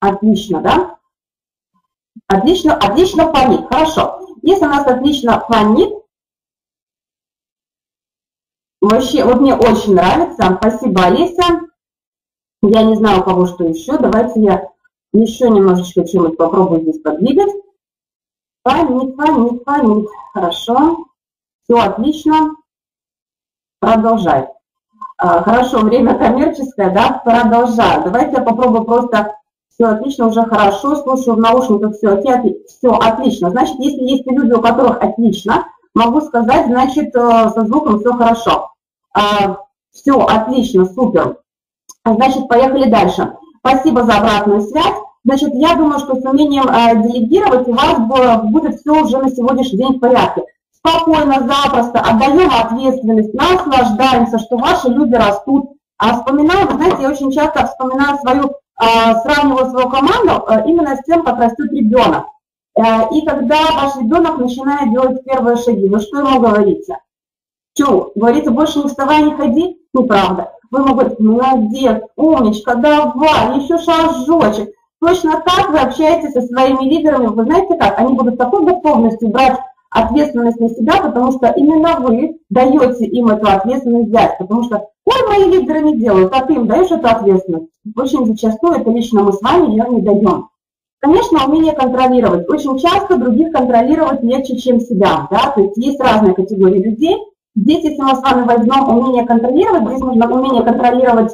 Отлично, да? Отлично, отлично фонит. Хорошо. Если у нас отлично фонит, Вообще, вот мне очень нравится. Спасибо, Олеся. Я не знаю, у кого что еще. Давайте я еще немножечко чем-нибудь попробую здесь подвигать. Фонит, фонит, фонит. Хорошо. Все отлично. Продолжай. А, хорошо, время коммерческое, да? Продолжаю. Давайте я попробую просто все отлично, уже хорошо, слушаю в наушниках, все, все отлично. Значит, если есть люди, у которых отлично, могу сказать, значит, э, со звуком все хорошо. А, все, отлично, супер. Значит, поехали дальше. Спасибо за обратную связь. Значит, я думаю, что с умением э, делегировать у вас будет все уже на сегодняшний день в порядке. Спокойно, запросто отдаем ответственность, наслаждаемся, что ваши люди растут. А вспоминаю, вы знаете, я очень часто вспоминаю свою, сравниваю свою команду э, именно с тем, как растет ребенок. Э, и когда ваш ребенок начинает делать первые шаги, вы что ему говорите? Что, говорится, больше не вставай, не ходи? Неправда. Вы ему говорите, молодец, умничка, давай, еще шажочек. Точно так вы общаетесь со своими лидерами. Вы знаете как? Они будут такой готовностью брать ответственность на себя, потому что именно вы даете им эту ответственность взять. Потому что, ой, мои лидеры не делают, а ты им даешь эту ответственность. Очень зачастую это лично мы с вами ее не даем. Конечно, умение контролировать. Очень часто других контролировать легче, чем себя. Да? То есть есть разные категории людей, Здесь, если мы с вами возьмем умение контролировать, здесь нужно умение контролировать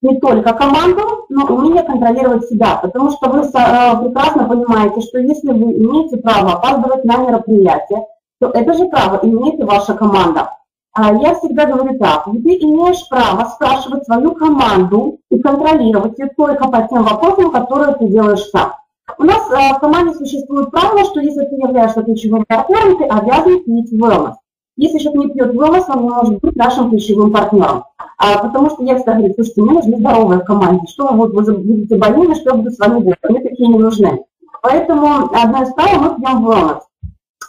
не только команду, но умение контролировать себя, потому что вы э, прекрасно понимаете, что если вы имеете право опаздывать на мероприятие, то это же право имеет и ваша команда. А я всегда говорю так, ты имеешь право спрашивать свою команду и контролировать ее только по тем вопросам, которые ты делаешь сам. У нас э, в команде существует правило, что если ты являешься ключевым партнером, ты обязан пить wellness. Если человек не пьет wellness, он не может быть нашим ключевым партнером. А, потому что я всегда говорю, слушайте, мне нужны здоровые в команде. Что вы, вы будете больными, что я буду с вами делать? Мне такие не нужны. Поэтому одна из правил мы пьем wellness.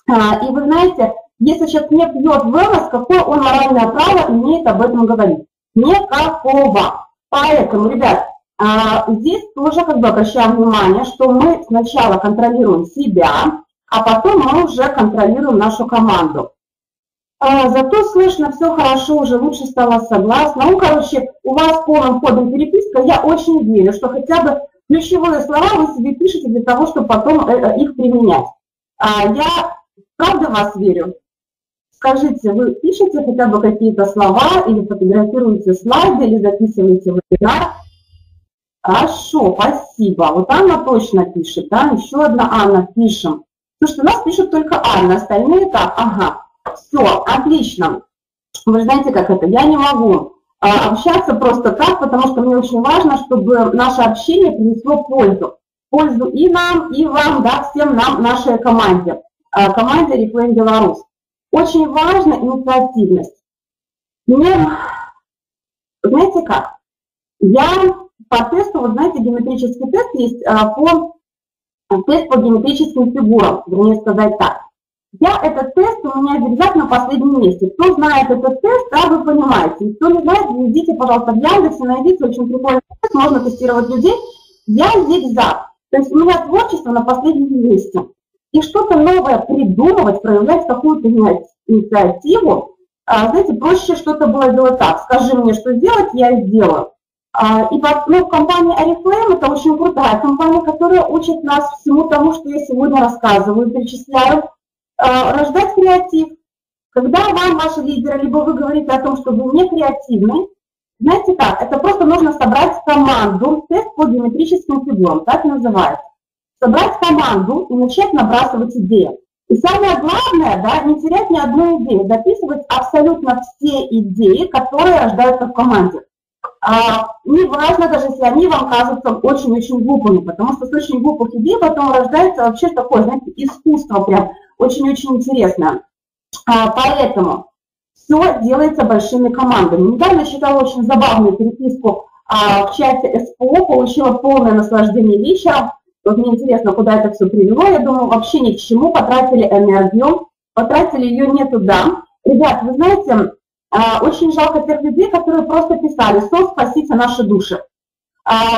А, и вы знаете, если человек не пьет wellness, какое он моральное право имеет об этом говорить? Никакого. Поэтому, ребят, а, здесь тоже как бы обращаем внимание, что мы сначала контролируем себя, а потом мы уже контролируем нашу команду. А, зато слышно все хорошо, уже лучше стало согласна. Ну, короче, у вас полным ходом переписка. Я очень верю, что хотя бы ключевые слова вы себе пишете для того, чтобы потом э, э, их применять. А, я правда вас верю. Скажите, вы пишете хотя бы какие-то слова или фотографируете слайды или записываете вебинар? Хорошо, спасибо. Вот Анна точно пишет, да, еще одна Анна, пишем. Слушайте, у нас пишут только Анна, остальные так, ага. Все, отлично. Вы знаете, как это? Я не могу а, общаться просто так, потому что мне очень важно, чтобы наше общение принесло пользу. Пользу и нам, и вам, да, всем нам, нашей команде, а, команде Reflame Беларусь. Очень важна инициативность. Мне, знаете как, я по тесту, вот знаете, геометрический тест есть а, по тест по геометрическим фигурам, вернее сказать так. Я этот тест у меня рюкзак на последнем месте. Кто знает этот тест, да, вы понимаете. Кто не знает, идите, пожалуйста, в Яндексе, найдите, очень прикольный тест, можно тестировать людей. Я зигзаг. То есть у меня творчество на последнем месте. И что-то новое придумывать, проявлять какую-то инициативу, а, знаете, проще что-то было делать так. Скажи мне, что сделать, я сделаю. А, и ну, компания Oriflame это очень крутая компания, которая учит нас всему тому, что я сегодня рассказываю, перечисляю. Э, рождать креатив. Когда вам ваши лидеры, либо вы говорите о том, что вы не креативны, знаете как, это просто нужно собрать команду, тест по геометрическим фигурам, так и называется. Собрать команду и начать набрасывать идеи. И самое главное, да, не терять ни одной идеи, записывать абсолютно все идеи, которые рождаются в команде. А, не важно, даже если они вам кажутся очень-очень глупыми, потому что с очень глупых идей потом рождается вообще такое, знаете, искусство прям очень-очень интересно. А, поэтому все делается большими командами. Недавно читала очень забавную переписку а, в чате СПО, получила полное наслаждение вечером. Вот мне интересно, куда это все привело. Я думаю, вообще ни к чему. Потратили энергию, потратили ее не туда. Ребят, вы знаете, а, очень жалко тех людей, которые просто писали «СОС, спасите наши души».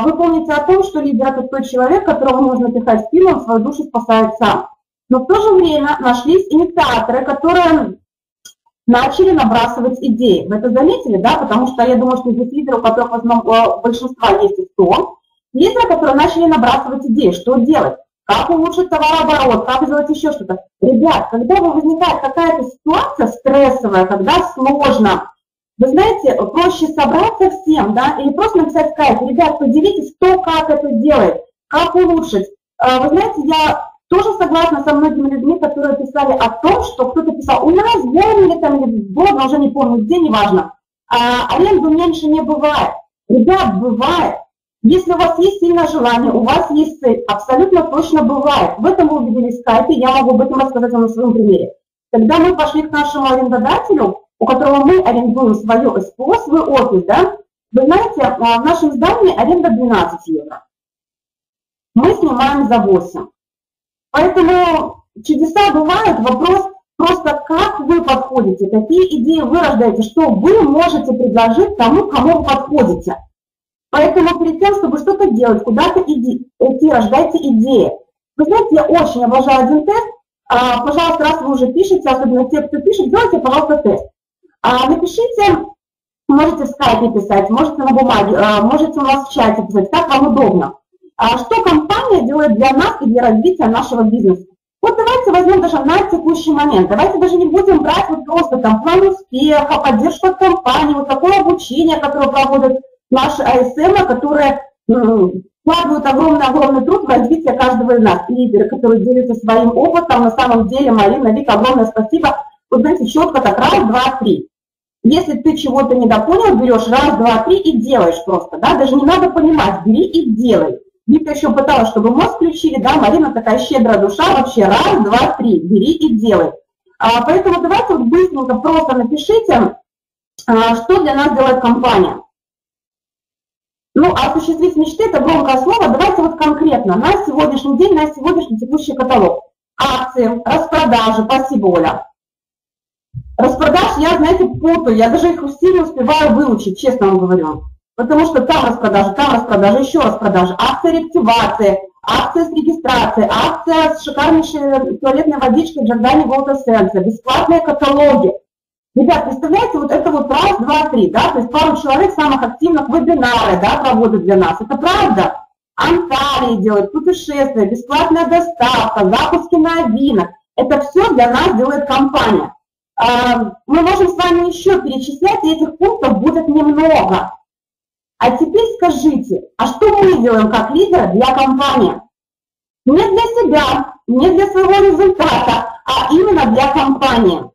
Вы помните о том, что лидер – это тот человек, которого нужно пихать спину, он свою душу спасает сам. Но в то же время нашлись инициаторы, которые начали набрасывать идеи. Вы это заметили, да? Потому что я думаю, что здесь лидеры, у которых в основном большинства есть и 100, лидеры, которые начали набрасывать идеи, что делать, как улучшить товарооборот, как сделать еще что-то. Ребят, когда возникает какая-то ситуация стрессовая, когда сложно, вы знаете, проще собраться всем, да, или просто написать в скайпе, ребят, поделитесь, кто как это делает, как улучшить. А, вы знаете, я тоже согласна со многими людьми, которые писали о том, что кто-то писал, у нас в или там, или в уже не помню где, неважно, а аренду меньше не бывает. Ребят, бывает. Если у вас есть сильное желание, у вас есть цель, абсолютно точно бывает. В этом вы убедились в скайпе, я могу об этом рассказать вам на своем примере. Когда мы пошли к нашему арендодателю, у которого мы арендуем свое СПО, свой офис, да, вы знаете, а, в нашем здании аренда 12 евро. Мы снимаем за 8. Поэтому чудеса бывают, вопрос просто как вы подходите, какие идеи вы рождаете, что вы можете предложить тому, кому вы подходите. Поэтому перед тем, чтобы что-то делать, куда-то идти, рождайте идеи. Вы знаете, я очень обожаю один тест. А, пожалуйста, раз вы уже пишете, особенно те, кто пишет, сделайте, пожалуйста, тест. А, напишите, можете в скайпе писать, можете на бумаге, а, можете у нас в чате писать, как вам удобно. А что компания делает для нас и для развития нашего бизнеса? Вот давайте возьмем даже на текущий момент. Давайте даже не будем брать вот просто там план успеха, поддержку компании, вот такое обучение, которое проводят наши АСМ, которые вкладывают огромный-огромный труд в развитие каждого из нас. Лидеры, которые делятся своим опытом. На самом деле, Марина, Вика, огромное спасибо. Вот знаете, четко так, раз, два, три. Если ты чего-то недопонял, берешь раз, два, три и делаешь просто, да, даже не надо понимать, бери и делай. Вика еще пыталась, чтобы мозг включили, да, Марина такая щедрая душа, вообще раз, два, три, бери и делай. А, поэтому давайте вот быстренько просто напишите, а, что для нас делает компания. Ну, а осуществить мечты – это громкое слово. Давайте вот конкретно на сегодняшний день, на сегодняшний текущий каталог. Акции, распродажи, спасибо, Оля. Распродаж я, знаете, путаю, я даже их сильно успеваю выучить, честно вам говорю. Потому что там распродажа, там распродажа, еще распродажа, акция реактивации, акция с регистрацией, акция с шикарнейшей туалетной водичкой Джордани Волта Сенса, бесплатные каталоги. Ребят, представляете, вот это вот раз, два, три, да, то есть пару человек самых активных вебинары, да, проводят для нас. Это правда. Анталии делают, путешествия, бесплатная доставка, запуски новинок. Это все для нас делает компания. А, мы можем с вами еще перечислять, и этих пунктов будет немного. А теперь скажите, а что мы делаем как лидеры для компании? Не для себя, не для своего результата, а именно для компании.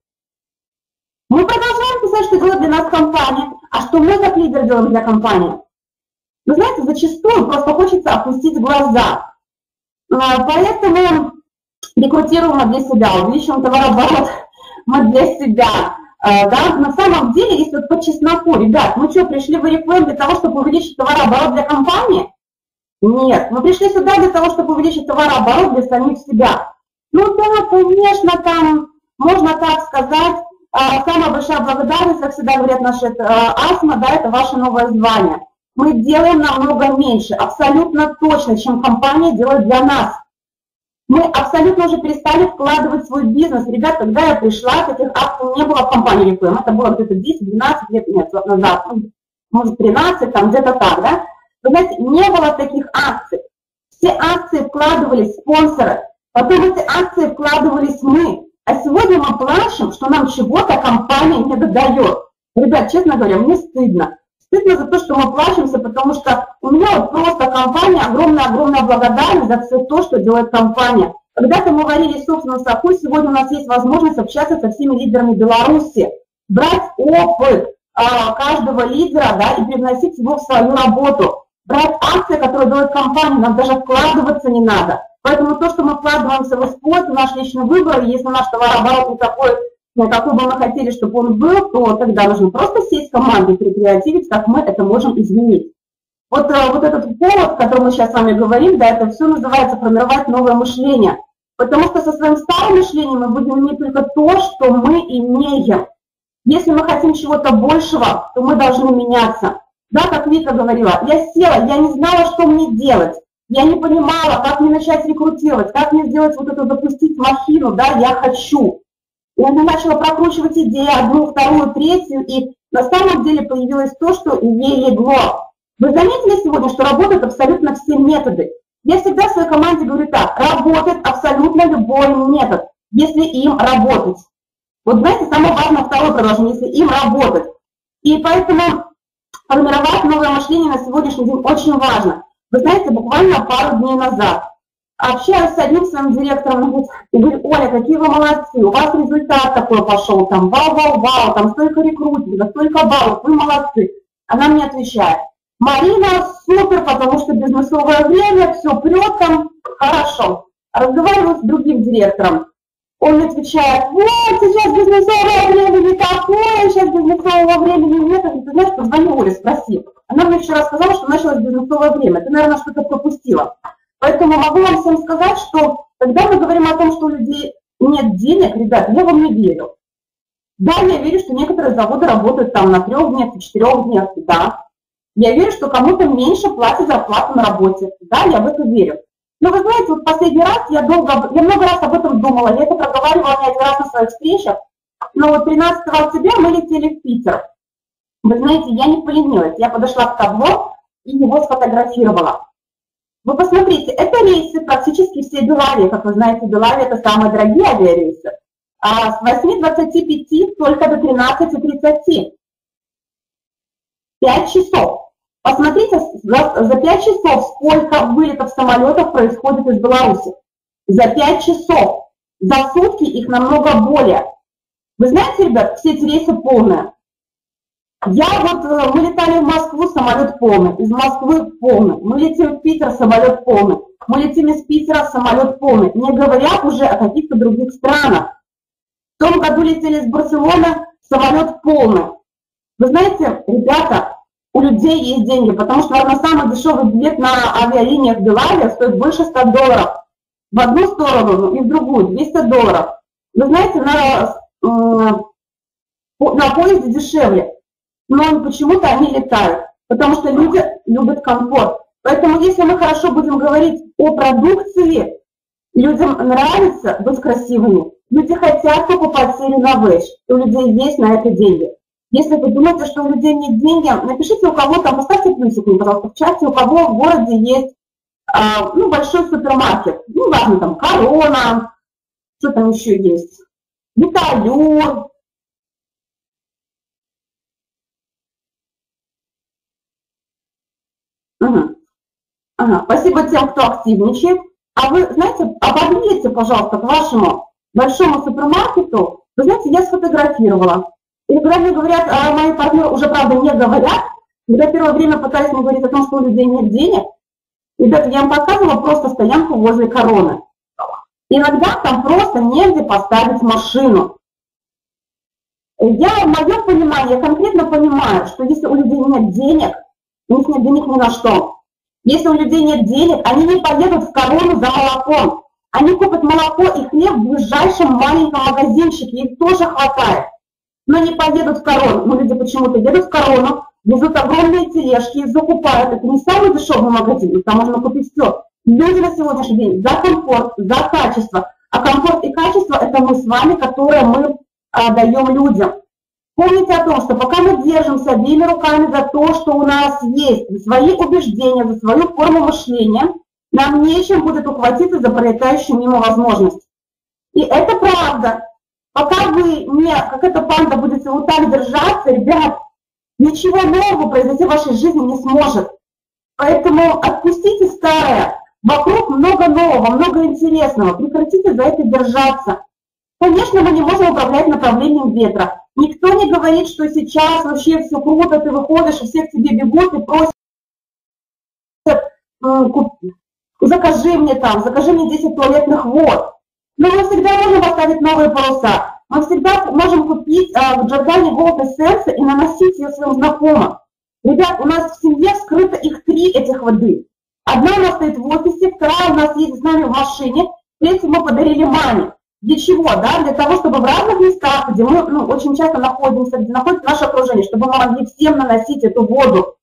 Мы продолжаем писать, что делает для нас компания, а что мы как лидер делаем для компании. Вы знаете, зачастую просто хочется опустить глаза. А, поэтому рекрутируем мы для себя, увеличиваем товарооборот мы для себя. А, да? На самом деле, если по чесноку, ребят, мы что, пришли в Oriflame для того, чтобы увеличить товарооборот для компании? Нет, мы пришли сюда для того, чтобы увеличить товарооборот для самих себя. Ну да, конечно, там можно так сказать, самая большая благодарность, как всегда говорят наши а, астма, да, это ваше новое звание. Мы делаем намного меньше, абсолютно точно, чем компания делает для нас. Мы абсолютно уже перестали вкладывать свой бизнес. Ребят, когда я пришла, таких акций не было в компании Reflame. Это было где-то 10-12 лет нет, назад, ну, может 13, там где-то так, да? Вы знаете, не было таких акций. Все акции вкладывались спонсоры, потом эти акции вкладывались мы. А сегодня мы плачем, что нам чего-то компания не додает. Ребят, честно говоря, мне стыдно. Стыдно за то, что мы плачемся, потому что у меня вот просто компания, огромная-огромная благодарность за все то, что делает компания. Когда-то мы варили собственную соку, сегодня у нас есть возможность общаться со всеми лидерами Беларуси, брать опыт а, каждого лидера да, и привносить его в свою работу, брать акции, которые делает компания, нам даже вкладываться не надо. Поэтому то, что мы вкладываемся в использование, наш личный выбор, если наш товарооборот не такой, какой бы мы хотели, чтобы он был, то тогда нужно просто сесть в команду и прекреативить, как мы это можем изменить. Вот, э, вот этот повод, о котором мы сейчас с вами говорим, да, это все называется формировать новое мышление. Потому что со своим старым мышлением мы будем иметь только то, что мы имеем. Если мы хотим чего-то большего, то мы должны меняться. Да, как Вика говорила, я села, я не знала, что мне делать. Я не понимала, как мне начать рекрутировать, как мне сделать вот эту, запустить махину, да, я хочу. И она начала прокручивать идеи, одну, вторую, третью, и на самом деле появилось то, что ей легло. Вы заметили сегодня, что работают абсолютно все методы? Я всегда своей команде говорю так, работает абсолютно любой метод, если им работать. Вот знаете, самое важное второе предложение, если им работать. И поэтому формировать новое мышление на сегодняшний день очень важно. Вы знаете, буквально пару дней назад общаюсь с одним своим директором, и говорю, Оля, какие вы молодцы, у вас результат такой пошел, там, вау-вау-вау, там столько рекрутинга, столько баллов, вы молодцы. Она мне отвечает, Марина, супер, потому что бизнесовое время, все прет там, хорошо. Разговариваю с другим директором, он отвечает, вот, сейчас бизнесовое время не такое, сейчас бизнесового времени нет. Ты знаешь, позвони Оле, спроси. Она мне вчера сказала, что началось бизнесовое время. Ты, наверное, что-то пропустила. Поэтому могу вам всем сказать, что когда мы говорим о том, что у людей нет денег, ребят, я вам не верю. Да, я верю, что некоторые заводы работают там на трех днях, на четырех днях, да. Я верю, что кому-то меньше платят зарплату на работе. Да, я в это верю. Но вы знаете, вот последний раз я долго, я много раз об этом думала, я это проговаривала не один раз на своих встречах, но вот 13 октября мы летели в Питер. Вы знаете, я не поленилась, я подошла к табло и его сфотографировала. Вы посмотрите, это рейсы практически все Белавии, как вы знаете, Белавия это самые дорогие авиарейсы. А с 8.25 только до 13.30. 5 часов. Посмотрите за, за 5 часов, сколько вылетов самолетов происходит из Беларуси. За 5 часов. За сутки их намного более. Вы знаете, ребят, все эти рейсы полные. Я вот, э, мы летали в Москву, самолет полный, из Москвы полный, мы летим в Питер, самолет полный, мы летим из Питера, самолет полный, не говоря уже о каких-то других странах. В том году летели из Барселоны, самолет полный. Вы знаете, ребята, у людей есть деньги, потому что, наверное, самый дешевый билет на авиалиниях Белавия стоит больше 100 долларов. В одну сторону и в другую 200 долларов. Вы знаете, на, на поезде дешевле, но почему-то они летают, потому что люди любят комфорт. Поэтому если мы хорошо будем говорить о продукции, людям нравится быть красивыми, люди хотят покупать серию на вещь, у людей есть на это деньги. Если вы думаете, что у людей нет денег, напишите у кого там, поставьте плюсик пожалуйста, в чате, у кого в городе есть а, ну, большой супермаркет, ну, важно, там, Корона, что там еще есть, Виталюр, Угу. Ага, спасибо тем, кто активничает. А вы, знаете, обогните, пожалуйста, к вашему большому супермаркету. Вы знаете, я сфотографировала. И когда мне говорят, а мои партнеры уже, правда, не говорят, когда первое время пытались мне говорить о том, что у людей нет денег, ребята, я им показывала просто стоянку возле короны. Иногда там просто негде поставить машину. Я, в моем понимании, я конкретно понимаю, что если у людей нет денег, у них нет денег ни на что. Если у людей нет денег, они не поедут в корону за молоком. Они купят молоко и хлеб в ближайшем маленьком магазинчике, их тоже хватает. Но не поедут в корону. Но люди почему-то едут в корону, везут огромные тележки, закупают. Это не самый дешевый магазин, там можно купить все. Люди на сегодняшний день за комфорт, за качество. А комфорт и качество – это мы с вами, которые мы а, даем людям. Помните о том, что пока мы держимся обеими руками за то, что у нас есть, за свои убеждения, за свою форму мышления, нам нечем будет ухватиться за пролетающую мимо возможность. И это правда. Пока вы не, как эта панда, будете вот так держаться, ребят, ничего нового произойти в вашей жизни не сможет. Поэтому отпустите старое. Вокруг много нового, много интересного. Прекратите за это держаться. Конечно, мы не можем управлять направлением ветра. Никто не говорит, что сейчас вообще все круто, ты выходишь, и все к тебе бегут и просят, закажи мне там, закажи мне 10 туалетных вод. Но мы всегда можем поставить новые паруса. Мы всегда можем купить э, в Джордане Gold Essence и наносить ее своим знакомым. Ребят, у нас в семье скрыто их три этих воды. Одна у нас стоит в офисе, вторая у нас едет с нами в машине, третью мы подарили маме. Для чего? Да? Для того, чтобы в разных местах, где мы ну, очень часто находимся, где находится наше окружение, чтобы мы могли всем наносить эту воду.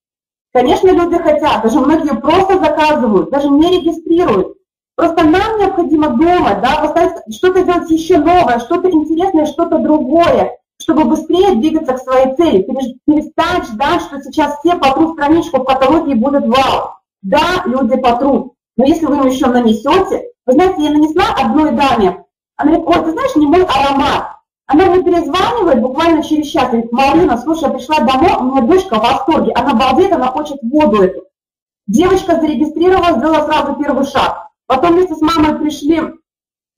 Конечно, люди хотят, даже многие просто заказывают, даже не регистрируют. Просто нам необходимо дома да, что-то делать еще новое, что-то интересное, что-то другое, чтобы быстрее двигаться к своей цели, перестать ждать, что сейчас все потрут страничку в каталоге и будет вау. Да, люди потрут, но если вы им еще нанесете, вы знаете, я нанесла одной даме она говорит, ой, ты знаешь, не мой аромат. Она мне перезванивает буквально через час, говорит, Марина, слушай, я пришла домой, у меня дочка в восторге, она балдеет, она хочет воду эту. Девочка зарегистрировалась, сделала сразу первый шаг. Потом вместе с мамой пришли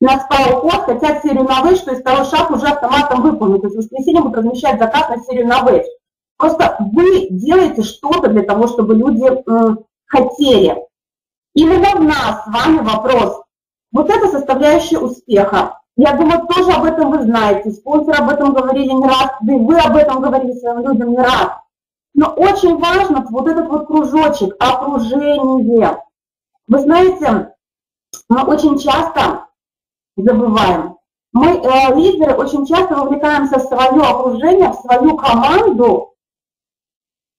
на спа-уход, хотят серию на вейдж, то есть второй шаг уже автоматом выполнен. То есть в воскресенье будут размещать заказ на серию на вейдж. Просто вы делаете что-то для того, чтобы люди э, хотели. Именно в нас с вами вопрос, вот это составляющая успеха. Я думаю, тоже об этом вы знаете. Спонсоры об этом говорили не раз, да и вы об этом говорили своим людям не раз. Но очень важно вот этот вот кружочек, окружение. Вы знаете, мы очень часто забываем. Мы, э, лидеры, очень часто вовлекаемся в свое окружение, в свою команду.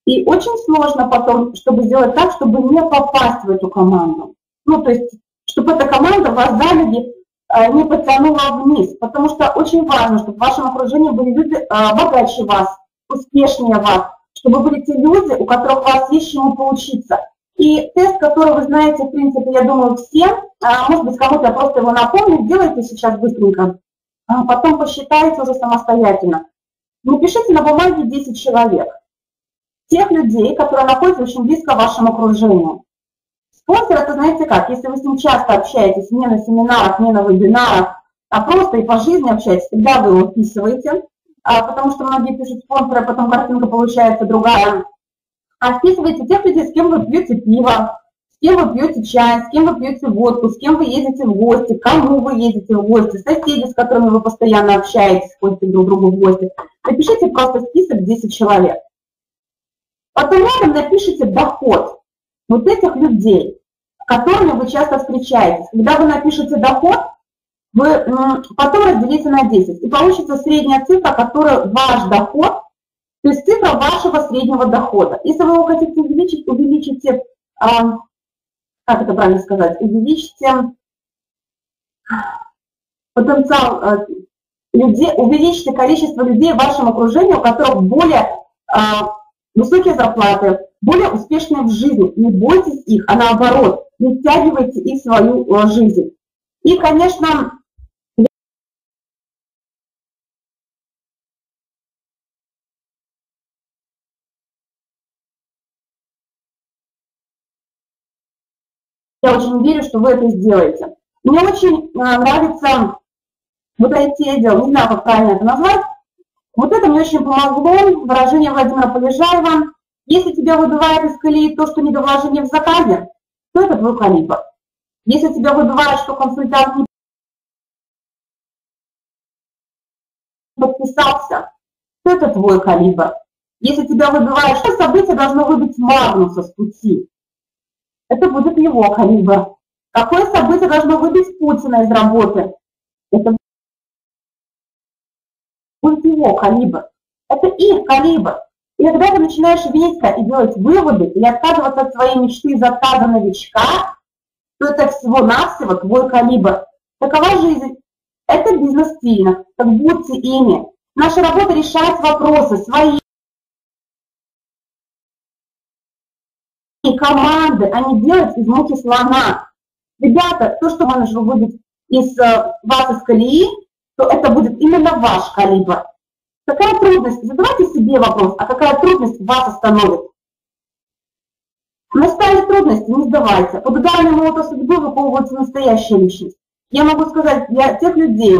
И очень сложно потом, чтобы сделать так, чтобы не попасть в эту команду. Ну, то есть чтобы эта команда вас за ноги э, не потянула вниз, потому что очень важно, чтобы в вашем окружении были люди э, богаче вас, успешнее вас, чтобы были те люди, у которых у вас есть чему поучиться. И тест, который вы знаете, в принципе, я думаю, все, а, может быть, кому-то я просто его напомню, сделайте сейчас быстренько, а потом посчитайте уже самостоятельно. Напишите на бумаге 10 человек, тех людей, которые находятся очень близко вашему окружению. Спонсор это знаете как, если вы с ним часто общаетесь, не на семинарах, не на вебинарах, а просто и по жизни общаетесь, тогда вы его вписываете, а, потому что многие пишут спонсоры, а потом картинка получается другая. А вписывайте тех людей, с кем вы пьете пиво, с кем вы пьете чай, с кем вы пьете водку, с кем вы едете в гости, кому вы едете в гости, соседи, с которыми вы постоянно общаетесь, ходите друг другу в гости. Напишите просто список 10 человек. Потом рядом напишите доход вот этих людей, которыми вы часто встречаетесь. Когда вы напишете доход, вы потом разделите на 10, и получится средняя цифра, которая ваш доход, то есть цифра вашего среднего дохода. Если вы его хотите увеличить, увеличите, а, как это правильно сказать, увеличите потенциал а, людей, увеличите количество людей в вашем окружении, у которых более а, высокие зарплаты, более успешные в жизни. Не бойтесь их, а наоборот, притягивайте их в свою э, жизнь. И, конечно, Я очень верю, что вы это сделаете. Мне очень э, нравится вот эти дела, не знаю, как правильно это назвать. Вот это мне очень помогло, выражение Владимира Полежаева. Если тебя выбивает из колеи то, что недовложение в заказе, то это твой калибр. Если тебя выбивает, что консультант не подписался, то это твой калибр. Если тебя выбивает, что событие должно выбить Магнуса с пути, это будет его калибр. Какое событие должно выбить Путина из работы? Это будет его калибр. Это их калибр. И когда ты начинаешь весько и делать выводы, или отказываться от своей мечты из отказа новичка, то это всего-навсего твой калибр. Такова жизнь. Это бизнес сильных. Так будьте ими. Наша работа решать вопросы свои. Команды, а не делать из муки слона. Ребята, то, что менеджер выбить из э, вас из колеи, то это будет именно ваш калибр. Какая трудность? Задавайте себе вопрос, а какая трудность вас остановит? Настали трудности, не сдавайте. Под ударами молота судьбы выковывается настоящая личность. Я могу сказать для тех людей,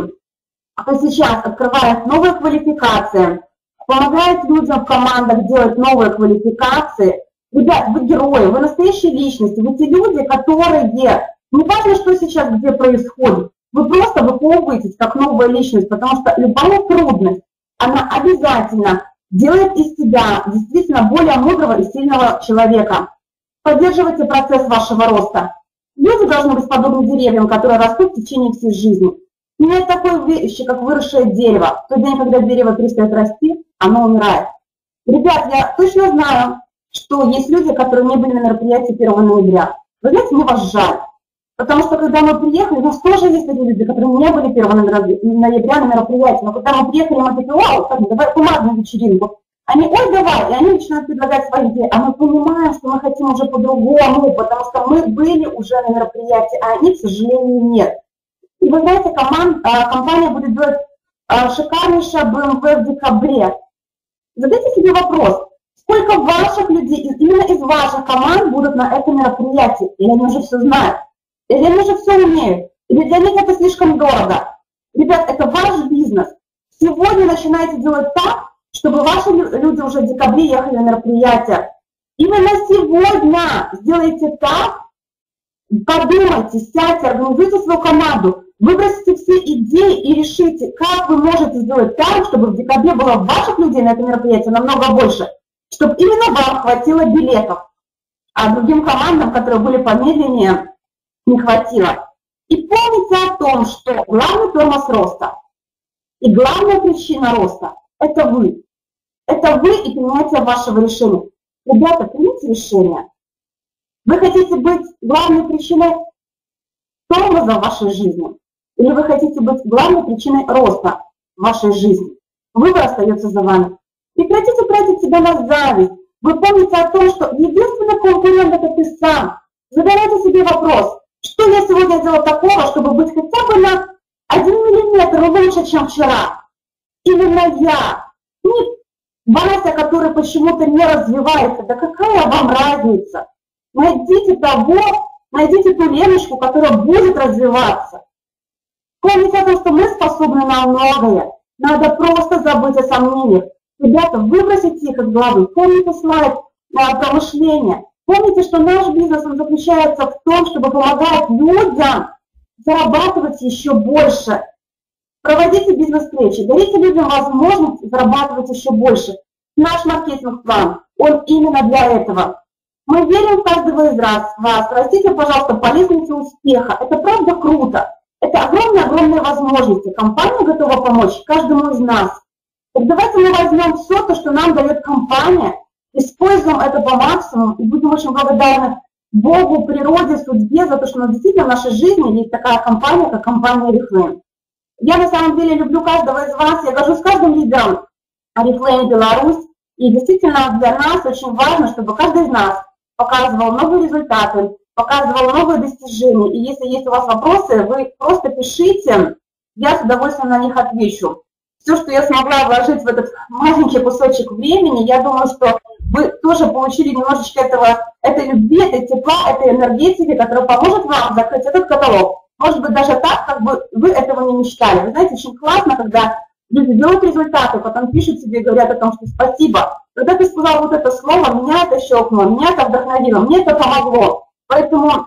кто сейчас открывает новые квалификации, помогает людям в командах делать новые квалификации, ребят, вы герои, вы настоящие личности, вы те люди, которые, не важно, что сейчас где происходит, вы просто выковываетесь как новая личность, потому что любая трудность, она обязательно делает из себя действительно более мудрого и сильного человека. Поддерживайте процесс вашего роста. Люди должны быть подобны деревьям, которые растут в течение всей жизни. Нет такой вещи, как выросшее дерево. В тот день, когда дерево перестает расти, оно умирает. Ребят, я точно знаю, что есть люди, которые не были на мероприятии 1 ноября. Вы знаете, мне вас жаль. Потому что когда мы приехали, у нас тоже есть такие люди, которые не были 1 ноября на мероприятии, но когда мы приехали, мы такие, вау, давай бумажную вечеринку. Они, ой, давай, и они начинают предлагать свои идеи, а мы понимаем, что мы хотим уже по-другому, потому что мы были уже на мероприятии, а они, к сожалению, нет. И вы знаете, команд, а, компания будет делать а, шикарнейшее BMW в декабре. Задайте себе вопрос, сколько ваших людей, именно из ваших команд будут на этом мероприятии, или они уже все знают? Или они уже все умеют? Или для них это слишком дорого? Ребят, это ваш бизнес. Сегодня начинайте делать так, чтобы ваши люди уже в декабре ехали на мероприятие. Именно сегодня сделайте так, подумайте, сядьте, организуйте свою команду, выбросите все идеи и решите, как вы можете сделать так, чтобы в декабре было ваших людей на это мероприятие намного больше, чтобы именно вам хватило билетов, а другим командам, которые были помедленнее, не хватило. И помните о том, что главный тормоз роста и главная причина роста – это вы. Это вы и принятие вашего решения. Ребята, примите решение. Вы хотите быть главной причиной тормоза в вашей жизни? Или вы хотите быть главной причиной роста в вашей жизни? Выбор остается за вами. Прекратите тратить себя на зависть. Вы помните о том, что единственный конкурент – это ты сам. Задавайте себе вопрос, что я сегодня сделал такого, чтобы быть хотя бы на один миллиметр лучше, чем вчера? Именно я. Не Вася, который почему-то не развивается. Да какая вам разница? Найдите того, найдите ту Леночку, которая будет развиваться. Помните о том, что мы способны на многое. Надо просто забыть о сомнениях. Ребята, выбросите их из головы. Помните слайд про мышление. Помните, что наш бизнес он заключается в том, чтобы помогать людям зарабатывать еще больше. Проводите бизнес-встречи, дарите людям возможность зарабатывать еще больше. Наш маркетинг-план, он именно для этого. Мы верим в каждого из вас. вас. Растите, пожалуйста, по лестнице успеха. Это правда круто. Это огромные-огромные возможности. Компания готова помочь каждому из нас. Так давайте мы возьмем все то, что нам дает компания, используем это по максимуму и будем очень благодарны Богу, природе, судьбе за то, что нас действительно в нашей жизни есть такая компания, как компания Reflame. Я на самом деле люблю каждого из вас, я горжусь каждым лидером Reflame Беларусь, и действительно для нас очень важно, чтобы каждый из нас показывал новые результаты, показывала новые достижения. И если есть у вас вопросы, вы просто пишите, я с удовольствием на них отвечу. Все, что я смогла вложить в этот маленький кусочек времени, я думаю, что вы тоже получили немножечко этого, этой любви, этой тепла, этой энергетики, которая поможет вам закрыть этот каталог. Может быть, даже так, как бы вы этого не мечтали. Вы знаете, очень классно, когда люди делают результаты, потом пишут себе и говорят о том, что спасибо. Когда ты сказал вот это слово, меня это щелкнуло, меня это вдохновило, мне это помогло. Поэтому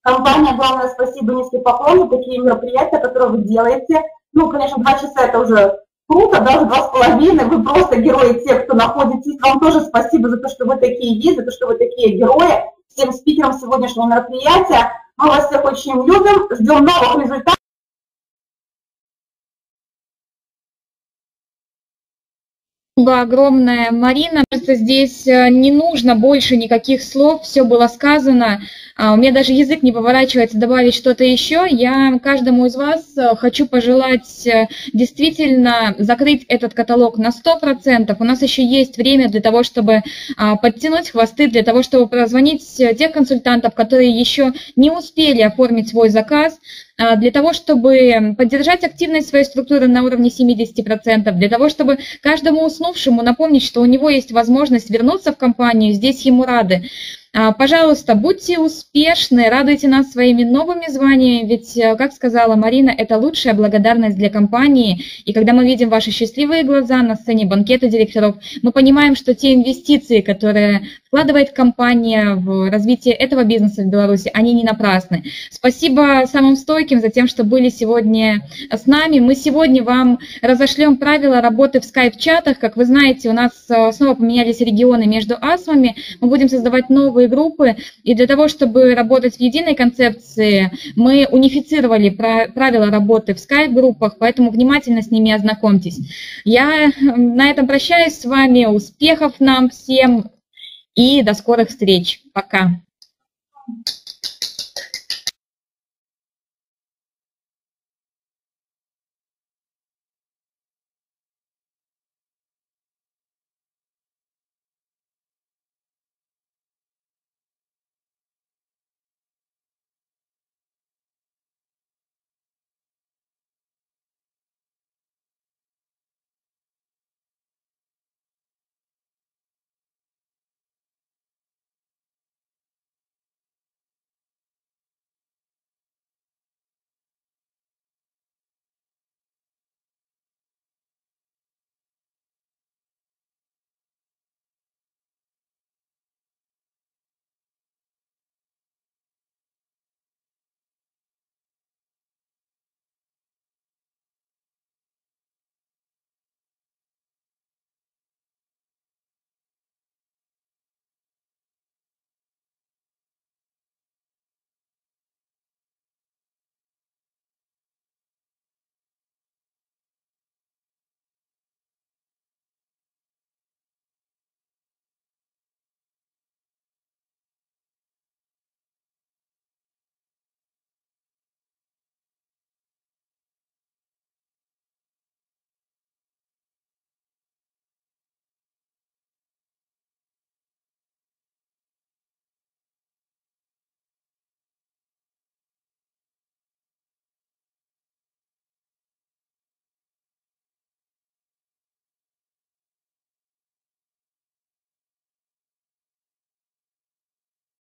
компания, главное, спасибо, низкий поклон за такие мероприятия, которые вы делаете. Ну, конечно, два часа это уже круто, даже два с половиной, вы просто герои тех, кто находитесь. Вам тоже спасибо за то, что вы такие есть, за то, что вы такие герои. Всем спикерам сегодняшнего мероприятия. Мы вас всех очень любим, ждем новых результатов. Спасибо огромное, Марина. Кажется, здесь э, не нужно больше никаких слов, все было сказано. А, у меня даже язык не поворачивается добавить что-то еще. Я каждому из вас э, хочу пожелать э, действительно закрыть этот каталог на 100%. У нас еще есть время для того, чтобы а, подтянуть хвосты, для того, чтобы позвонить тех консультантов, которые еще не успели оформить свой заказ, для того, чтобы поддержать активность своей структуры на уровне 70%, для того, чтобы каждому уснувшему напомнить, что у него есть возможность вернуться в компанию, здесь ему рады. А, пожалуйста, будьте успешны, радуйте нас своими новыми званиями, ведь, э, как сказала Марина, это лучшая благодарность для компании. И когда мы видим ваши счастливые глаза на сцене банкета директоров, мы понимаем, что те инвестиции, которые вкладывает компания в развитие этого бизнеса в Беларуси, они не напрасны. Спасибо самым стойким за тем, что были сегодня с нами. Мы сегодня вам разошлем правила работы в скайп-чатах. Как вы знаете, у нас э, снова поменялись регионы между АСМами. Мы будем создавать новые группы, и для того, чтобы работать в единой концепции, мы унифицировали правила работы в скайп-группах, поэтому внимательно с ними ознакомьтесь. Я на этом прощаюсь с вами, успехов нам всем и до скорых встреч. Пока.